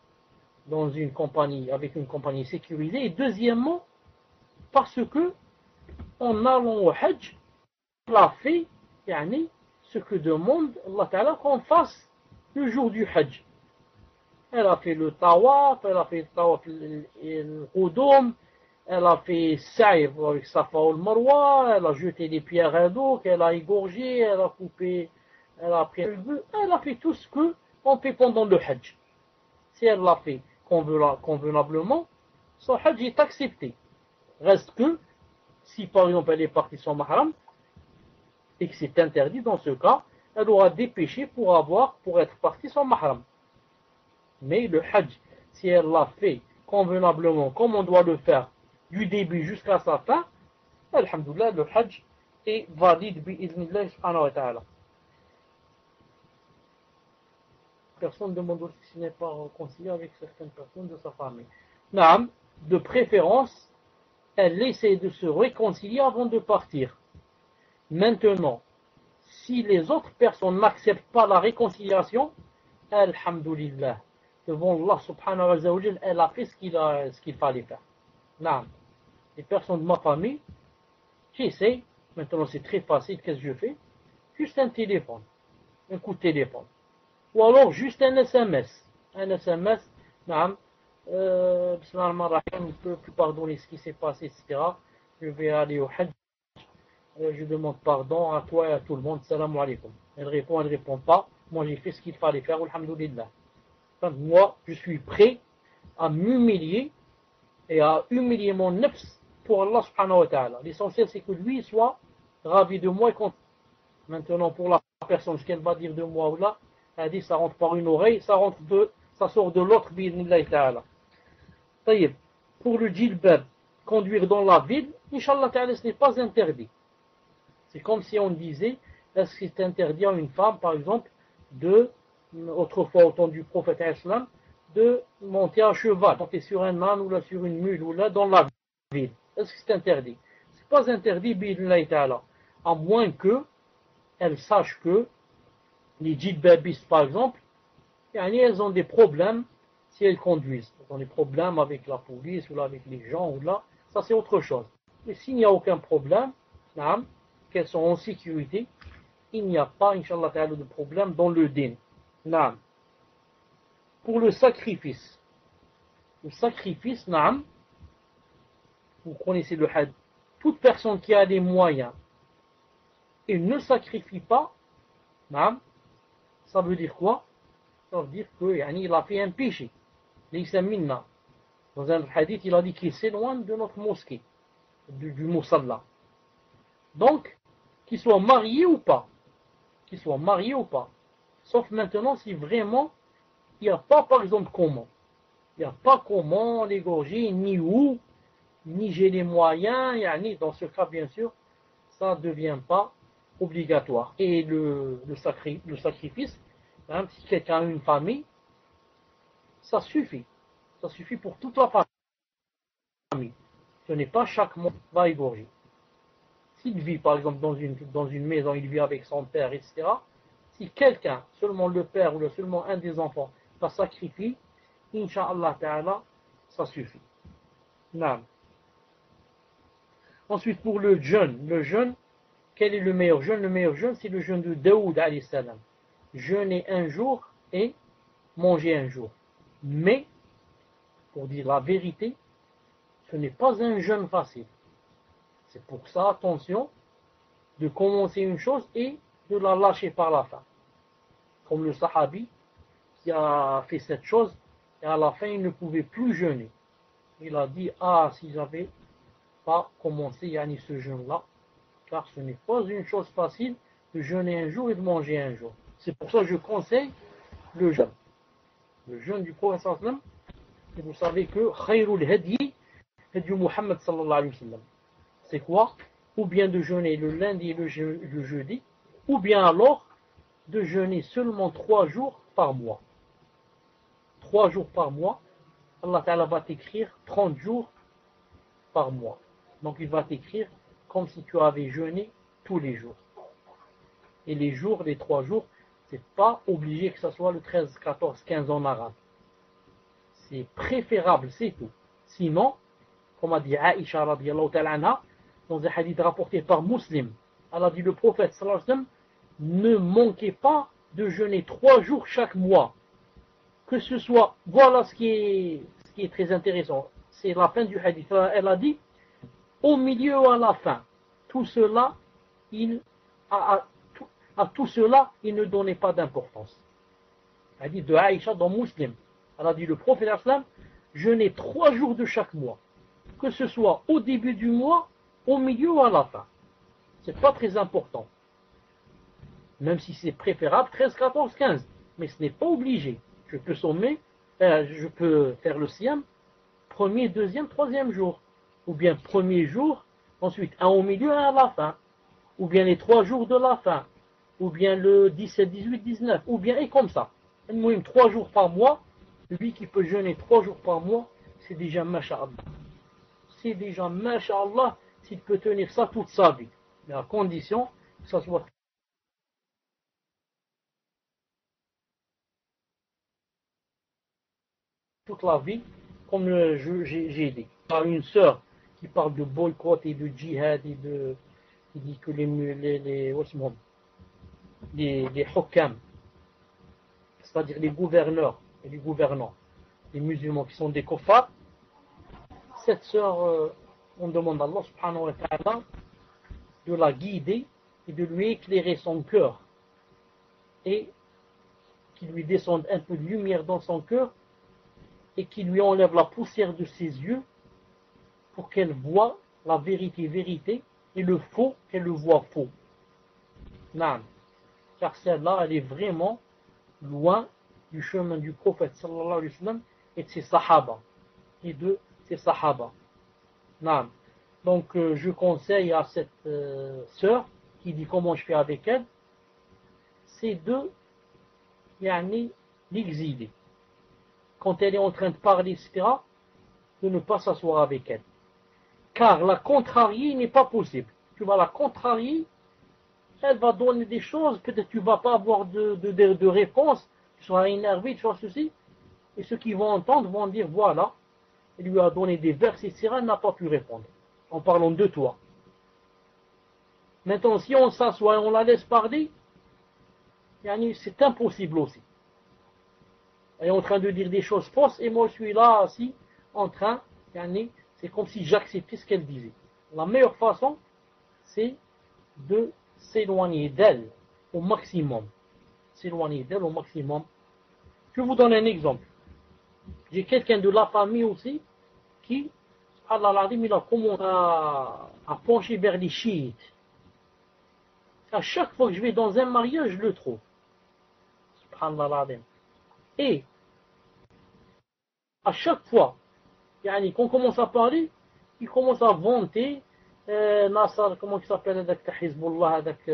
dans une compagnie, avec une compagnie sécurisée, et deuxièmement, parce que en allant au Hajj, elle a fait ce que demande Allah Ta'ala qu'on fasse le jour du Hajj. Elle a fait le tawaf, elle a fait le tawaf le elle a fait saïr avec Safa ou Marwa, elle a jeté des pierres à l'eau, elle a égorgé, elle a coupé, elle a pris le elle a fait tout ce que on fait pendant le Hajj. Si elle l'a fait convenablement, son Hajj est accepté. Reste que, si par exemple elle est partie sans mahram, et que c'est interdit dans ce cas, elle aura des péchés pour avoir, pour être partie sans mahram. Mais le Hajj, si elle l'a fait convenablement, comme on doit le faire, du début jusqu'à sa fin, Alhamdulillah, le Hajj est valide, bi'idnillah subhanahu wa ta'ala. Personne demande aussi s'il n'est pas réconcilié avec certaines personnes de sa famille. Naam, de préférence, elle essaie de se réconcilier avant de partir. Maintenant, si les autres personnes n'acceptent pas la réconciliation, Alhamdulillah, devant Allah subhanahu wa ta'ala, elle a fait ce qu'il fallait faire. Naam les personnes de ma famille, j'essaie, maintenant c'est très facile, qu'est-ce que je fais? Juste un téléphone, un coup de téléphone. Ou alors juste un SMS. Un SMS, naam, euh, je ne peux plus pardonner ce qui s'est passé, etc. Je vais aller au Hajj. Euh, je demande pardon à toi et à tout le monde. Salam alaikum. Elle répond, elle ne répond pas. Moi, j'ai fait ce qu'il fallait faire. Alhamdulillah. moi, je suis prêt à m'humilier et à humilier mon nefs pour Allah subhanahu wa ta'ala. L'essentiel, c'est que lui soit ravi de moi et. Maintenant, pour la personne, ce qu'elle va dire de moi ou là, elle dit ça rentre par une oreille, ça rentre de, ça sort de l'autre, ta'ala. Pour le djilbab, conduire dans la ville, Inch'Allah ta'ala, ce n'est pas interdit. C'est comme si on disait, est-ce que c'est interdit à une femme, par exemple, de, autrefois au temps du prophète islam, de monter à cheval, monter sur un âne ou là sur une mule ou là dans la ville. Est-ce que c'est interdit? Pas interdit, à moins que elle sache que les djidbabistes, par exemple, elles ont des problèmes si elles conduisent. Elles ont des problèmes avec la police ou avec les gens ou là, ça c'est autre chose. Mais s'il n'y a aucun problème, qu'elles sont en sécurité, il n'y a pas, Inch'Allah de problème dans le din. Pour le sacrifice, le sacrifice, vous connaissez le had, toute personne qui a des moyens et ne sacrifie pas, ça veut dire quoi? Ça veut dire qu'il a fait un péché. Dans un hadith, il a dit qu'il s'éloigne de notre mosquée, du, du Donc, qu'il soit marié ou pas, qu'il soit marié ou pas. Sauf maintenant si vraiment il n'y a pas, par exemple, comment? Il n'y a pas comment l'égorger, ni où, ni j'ai les moyens, ni dans ce cas, bien sûr, ça ne devient pas obligatoire. Et le, sacrifice, même si quelqu'un a une famille, ça suffit. Ça suffit pour toute la famille. Ce n'est pas chaque mois va égorger. S'il vit, par exemple, dans une, maison, il vit avec son père, etc., si quelqu'un, seulement le père ou seulement un des enfants, va sacrifier, Inch'Allah Ta'ala, ça suffit. Non. Ensuite, pour le jeûne, le jeûne, quel est le meilleur jeûne? Le meilleur jeûne, c'est le jeûne de Daoud, salam. Jeûner un jour et manger un jour. Mais, pour dire la vérité, ce n'est pas un jeûne facile. C'est pour ça, attention, de commencer une chose et de la lâcher par la fin. Comme le sahabi qui a fait cette chose et à la fin il ne pouvait plus jeûner. Il a dit Ah, si j'avais pas commencé Yanni ce jeûne-là, car ce n'est pas une chose facile de jeûner un jour et de manger un jour. C'est pour ça que je conseille le jeûne. Le jeûne du prophète et vous savez que Hadi, Hadi Muhammad. C'est quoi? Ou bien de jeûner le lundi et le jeudi, ou bien alors de jeûner seulement trois jours par mois. Trois jours par mois, Allah va t'écrire 30 jours par mois. Donc il va t'écrire comme si tu avais jeûné tous les jours. Et les jours, les trois jours, c'est pas obligé que ce soit le 13, 14, 15 en arabe. C'est préférable, c'est tout. Sinon, comme a dit ta'ala dans un hadith rapporté par Muslim, elle a dit le prophète ne manquez pas de jeûner trois jours chaque mois. Que ce soit, voilà ce qui est très intéressant. C'est la fin du hadith. Elle a dit, au milieu ou à la fin, tout cela, à, tout cela, il ne donnait pas d'importance. Elle dit de Aïcha dans Muslim. Elle a dit le prophète islam, jeûner trois jours de chaque mois. Que ce soit au début du mois, au milieu ou à la fin. C'est pas très important même si c'est préférable, 13, 14, 15. Mais ce n'est pas obligé. Je peux sommer, euh, je peux faire le siam, premier, deuxième, troisième jour. Ou bien premier jour, ensuite un au milieu, un à la fin. Ou bien les trois jours de la fin. Ou bien le 17, 18, 19. Ou bien, et comme ça. Même trois jours par mois, lui qui peut jeûner trois jours par mois, c'est déjà masha'Allah. C'est déjà masha'Allah s'il peut tenir ça toute sa vie. Mais à condition que ça soit toute la vie, comme j'ai dit. Par une sœur qui parle de boycott et de djihad et de, qui dit que les, les, les, les, c'est-à-dire les gouverneurs et les gouvernants, les musulmans qui sont des kofars, cette sœur, euh, on demande à Allah subhanahu wa ta'ala de la guider et de lui éclairer son cœur et qu'il lui descende un peu de lumière dans son cœur et qui lui enlève la poussière de ses yeux pour qu'elle voie la vérité vérité et le faux qu'elle le voit faux. Non. Car celle-là, elle est vraiment loin du chemin du prophète sallallahu alayhi wa sallam et de ses sahaba. Et de ses sahaba. Non. Donc euh, je conseille à cette euh, sœur qui dit comment je fais avec elle, c'est de yani, l'exiler quand elle est en train de parler, etc., de ne pas s'asseoir avec elle. Car la contrarier n'est pas possible. Tu vas la contrarier, elle va donner des choses, peut-être tu ne vas pas avoir de, réponse, tu seras énervé, tu feras ceci. Et ceux qui vont entendre vont dire, voilà, il lui a donné des versets, etc., elle n'a pas pu répondre. En parlant de toi. Maintenant, si on s'assoit et on la laisse parler, c'est impossible aussi. Elle est en train de dire des choses fausses et moi je suis là assis en train, c'est comme si j'acceptais ce qu'elle disait. La meilleure façon, c'est de s'éloigner d'elle au maximum. S'éloigner d'elle au maximum. Je vous donne un exemple. J'ai quelqu'un de la famille aussi qui, Allah il a commencé à, à pencher vers les chiites. À chaque fois que je vais dans un mariage, je le trouve. Subhanallah. Et à chaque fois يعني كون كومونس ا باري كي كومونس ا فونتي ناصر كومون كي سابيل هذاك حزب الله هذاك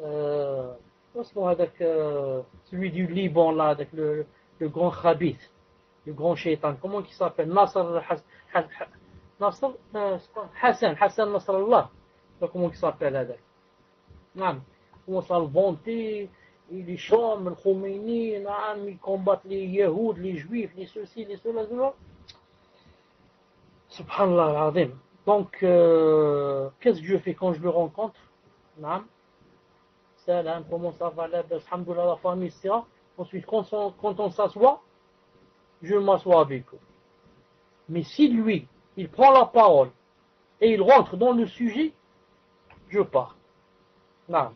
ا واسمو هذاك سوي دي ليبون لا هذاك لو لو غون خبيث لو غون شيطان كومون كي ناصر ناصر حسن حسن نصر الله كومون كي سابيل هذاك نعم كومونس ا فونتي les Sham, le Khomeini, ils combattent les Yahoud, les Juifs, les ceci, les cela, cela. Subhanallah al Donc, euh, qu'est-ce que je fais quand je le rencontre? Naam. Salam, comment ça va Alhamdulillah, la famille, etc. Ensuite, quand on, quand on s'assoit, je m'assois avec eux. Mais si lui, il prend la parole et il rentre dans le sujet, je pars. Naam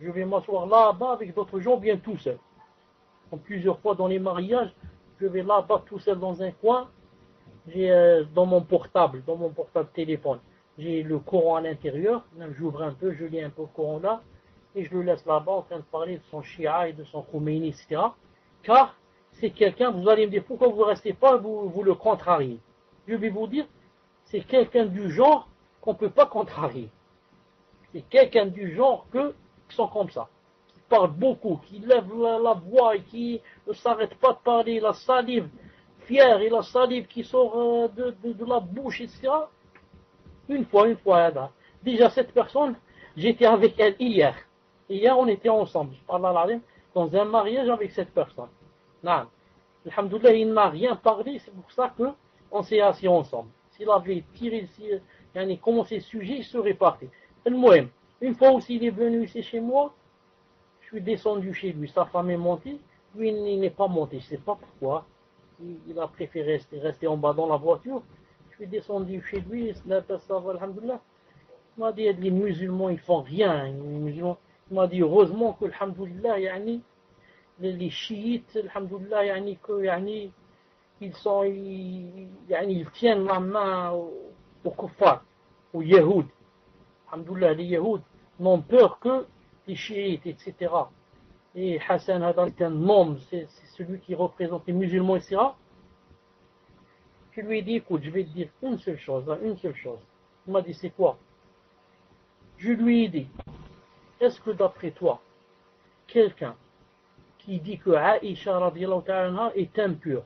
je vais m'asseoir là-bas avec d'autres gens, bien tout seul. Plusieurs fois dans les mariages, je vais là-bas tout seul dans un coin. J'ai euh, dans mon portable, dans mon portable téléphone, j'ai le Coran à l'intérieur. J'ouvre un peu, je lis un peu le Coran là, et je le laisse là-bas en train de parler de son Shia et de son Khomeini, etc. Car c'est quelqu'un, vous allez me dire pourquoi vous ne restez pas, vous, vous le contrariez? Je vais vous dire, c'est quelqu'un du genre qu'on ne peut pas contrarier. C'est quelqu'un du genre que qui sont comme ça, qui parlent beaucoup, qui lèvent la, voix et qui ne s'arrêtent pas de parler, la salive fière et la salive qui sort euh, de, la bouche, etc. Une fois, une fois, déjà cette personne, j'étais avec elle hier. Hier, on était ensemble, je parle à dans un mariage avec cette personne. Non. Alhamdoulilah, il n'a rien parlé, c'est pour ça qu'on s'est assis ensemble. S'il avait tiré, s'il avait commencé ce sujet, il serait parti. Le. Une fois aussi, il est venu ici chez moi, je suis descendu chez lui, sa femme est montée, lui, il n'est pas monté, je ne sais pas pourquoi. Il, a préféré rester, en bas dans la voiture. Je suis descendu chez lui, il m'a dit, les musulmans, ils font rien. Il m'a dit, heureusement que, alhamdoulilah, yani, les, chiites, alhamdoulilah, yani, que, yani, ils sont, ils, tiennent la main aux, aux kuffar, aux yahoud. Alhamdoulilah, les yahoud, n'ont peur que les chiites, etc. Et Hassan Hadar est un homme, c'est celui qui représente les musulmans, etc. Je lui ai dit, écoute, je vais te dire une seule chose, hein, une seule chose. Il m'a dit, c'est quoi? Je lui ai dit, est-ce que d'après toi, quelqu'un qui dit que Aïcha est impure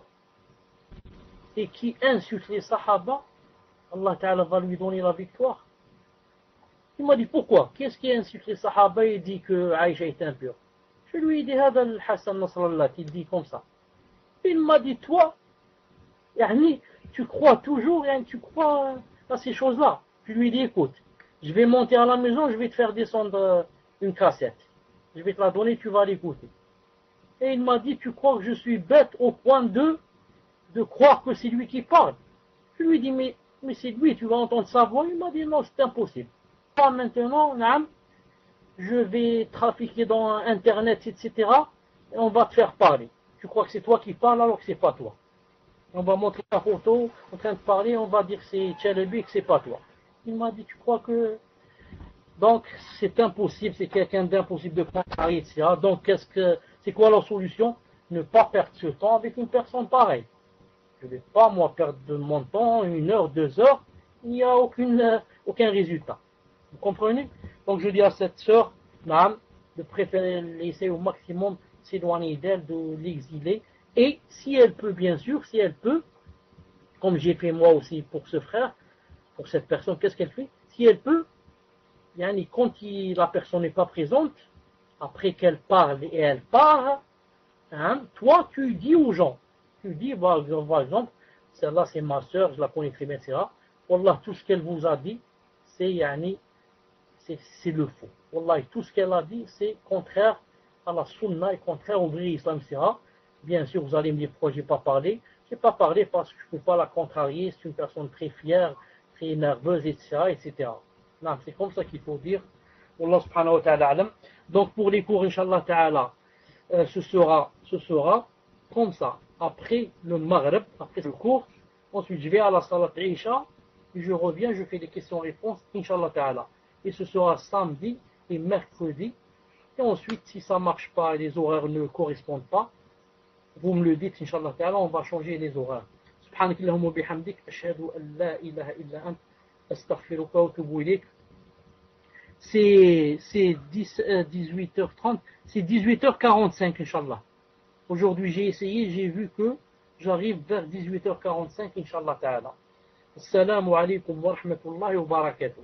et qui insulte les Sahaba, Allah va lui donner la victoire? Il m'a dit pourquoi? Qu'est-ce qui a insulté Sahaba? Et dit que Aïcha est impure Je lui ai dit Hadal Hassan Nasrallah dit comme ça. Il m'a dit toi, tu crois toujours, tu crois à ces choses-là? Je lui ai dit écoute, je vais monter à la maison, je vais te faire descendre euh, une cassette. Je vais te la donner, tu vas l'écouter. Et il m'a dit, tu crois que je suis bête au point de, de croire que c'est lui qui parle? Je lui ai dit, mais, mais c'est lui, tu vas entendre sa voix? Il m'a dit, non, c'est impossible pas maintenant, je vais trafiquer dans Internet, etc. Et on va te faire parler. Tu crois que c'est toi qui parles alors que c'est pas toi. On va montrer ta photo en train de parler, on va dire que c'est Tchelebi, que c'est pas toi. Il m'a dit, tu crois que... Donc, c'est impossible, c'est quelqu'un d'impossible de comparer, etc. Donc, qu'est-ce que, c'est quoi la solution? Ne pas perdre ce temps avec une personne pareille. Je ne vais pas, moi, perdre mon temps, une heure, deux heures, il n'y a aucune, aucun résultat. Vous comprenez? Donc je dis à cette sœur, de préférer laisser au maximum s'éloigner d'elle, de l'exiler. Et si elle peut, bien sûr, si elle peut, comme j'ai fait moi aussi pour ce frère, pour cette personne, qu'est-ce qu'elle fait? Si elle peut, quand la personne n'est pas présente, après qu'elle parle et elle part, hein, toi tu dis aux gens, tu dis par exemple, celle-là c'est ma soeur, je la connais très bien, etc. Wallah, tout ce qu'elle vous a dit, c'est c'est le faux. Wallah, tout ce qu'elle a dit, c'est contraire à la sunna et contraire au vrai islam, etc. Bien sûr, vous allez me dire pourquoi je n'ai pas parlé. Je n'ai pas parlé parce que je ne peux pas la contrarier, c'est une personne très fière, très nerveuse, etc. etc. C'est comme ça qu'il faut dire. Allah Donc pour les cours, Inch'Allah ta'ala, euh, ce, sera, comme ça. Après le Maghreb, après le cours, ensuite je vais à la Salat Isha, je reviens, je fais des questions-réponses, Inch'Allah ta'ala Et ce sera samedi et mercredi. Et ensuite, si ça ne marche pas et les horaires ne correspondent pas, vous me le dites, Inch'Allah ta'ala, on va changer les horaires. سبحانك اللهم وبحمدك أشهد أن لا إله إلا أنت أستغفرك وأتوب إليك c'est 18h30, euh, c'est 18h45, Inch'Allah. Aujourd'hui, j'ai essayé, j'ai vu que j'arrive vers 18h45, Inch'Allah ta'ala. Assalamu alaikum wa rahmatullahi wa barakatuh.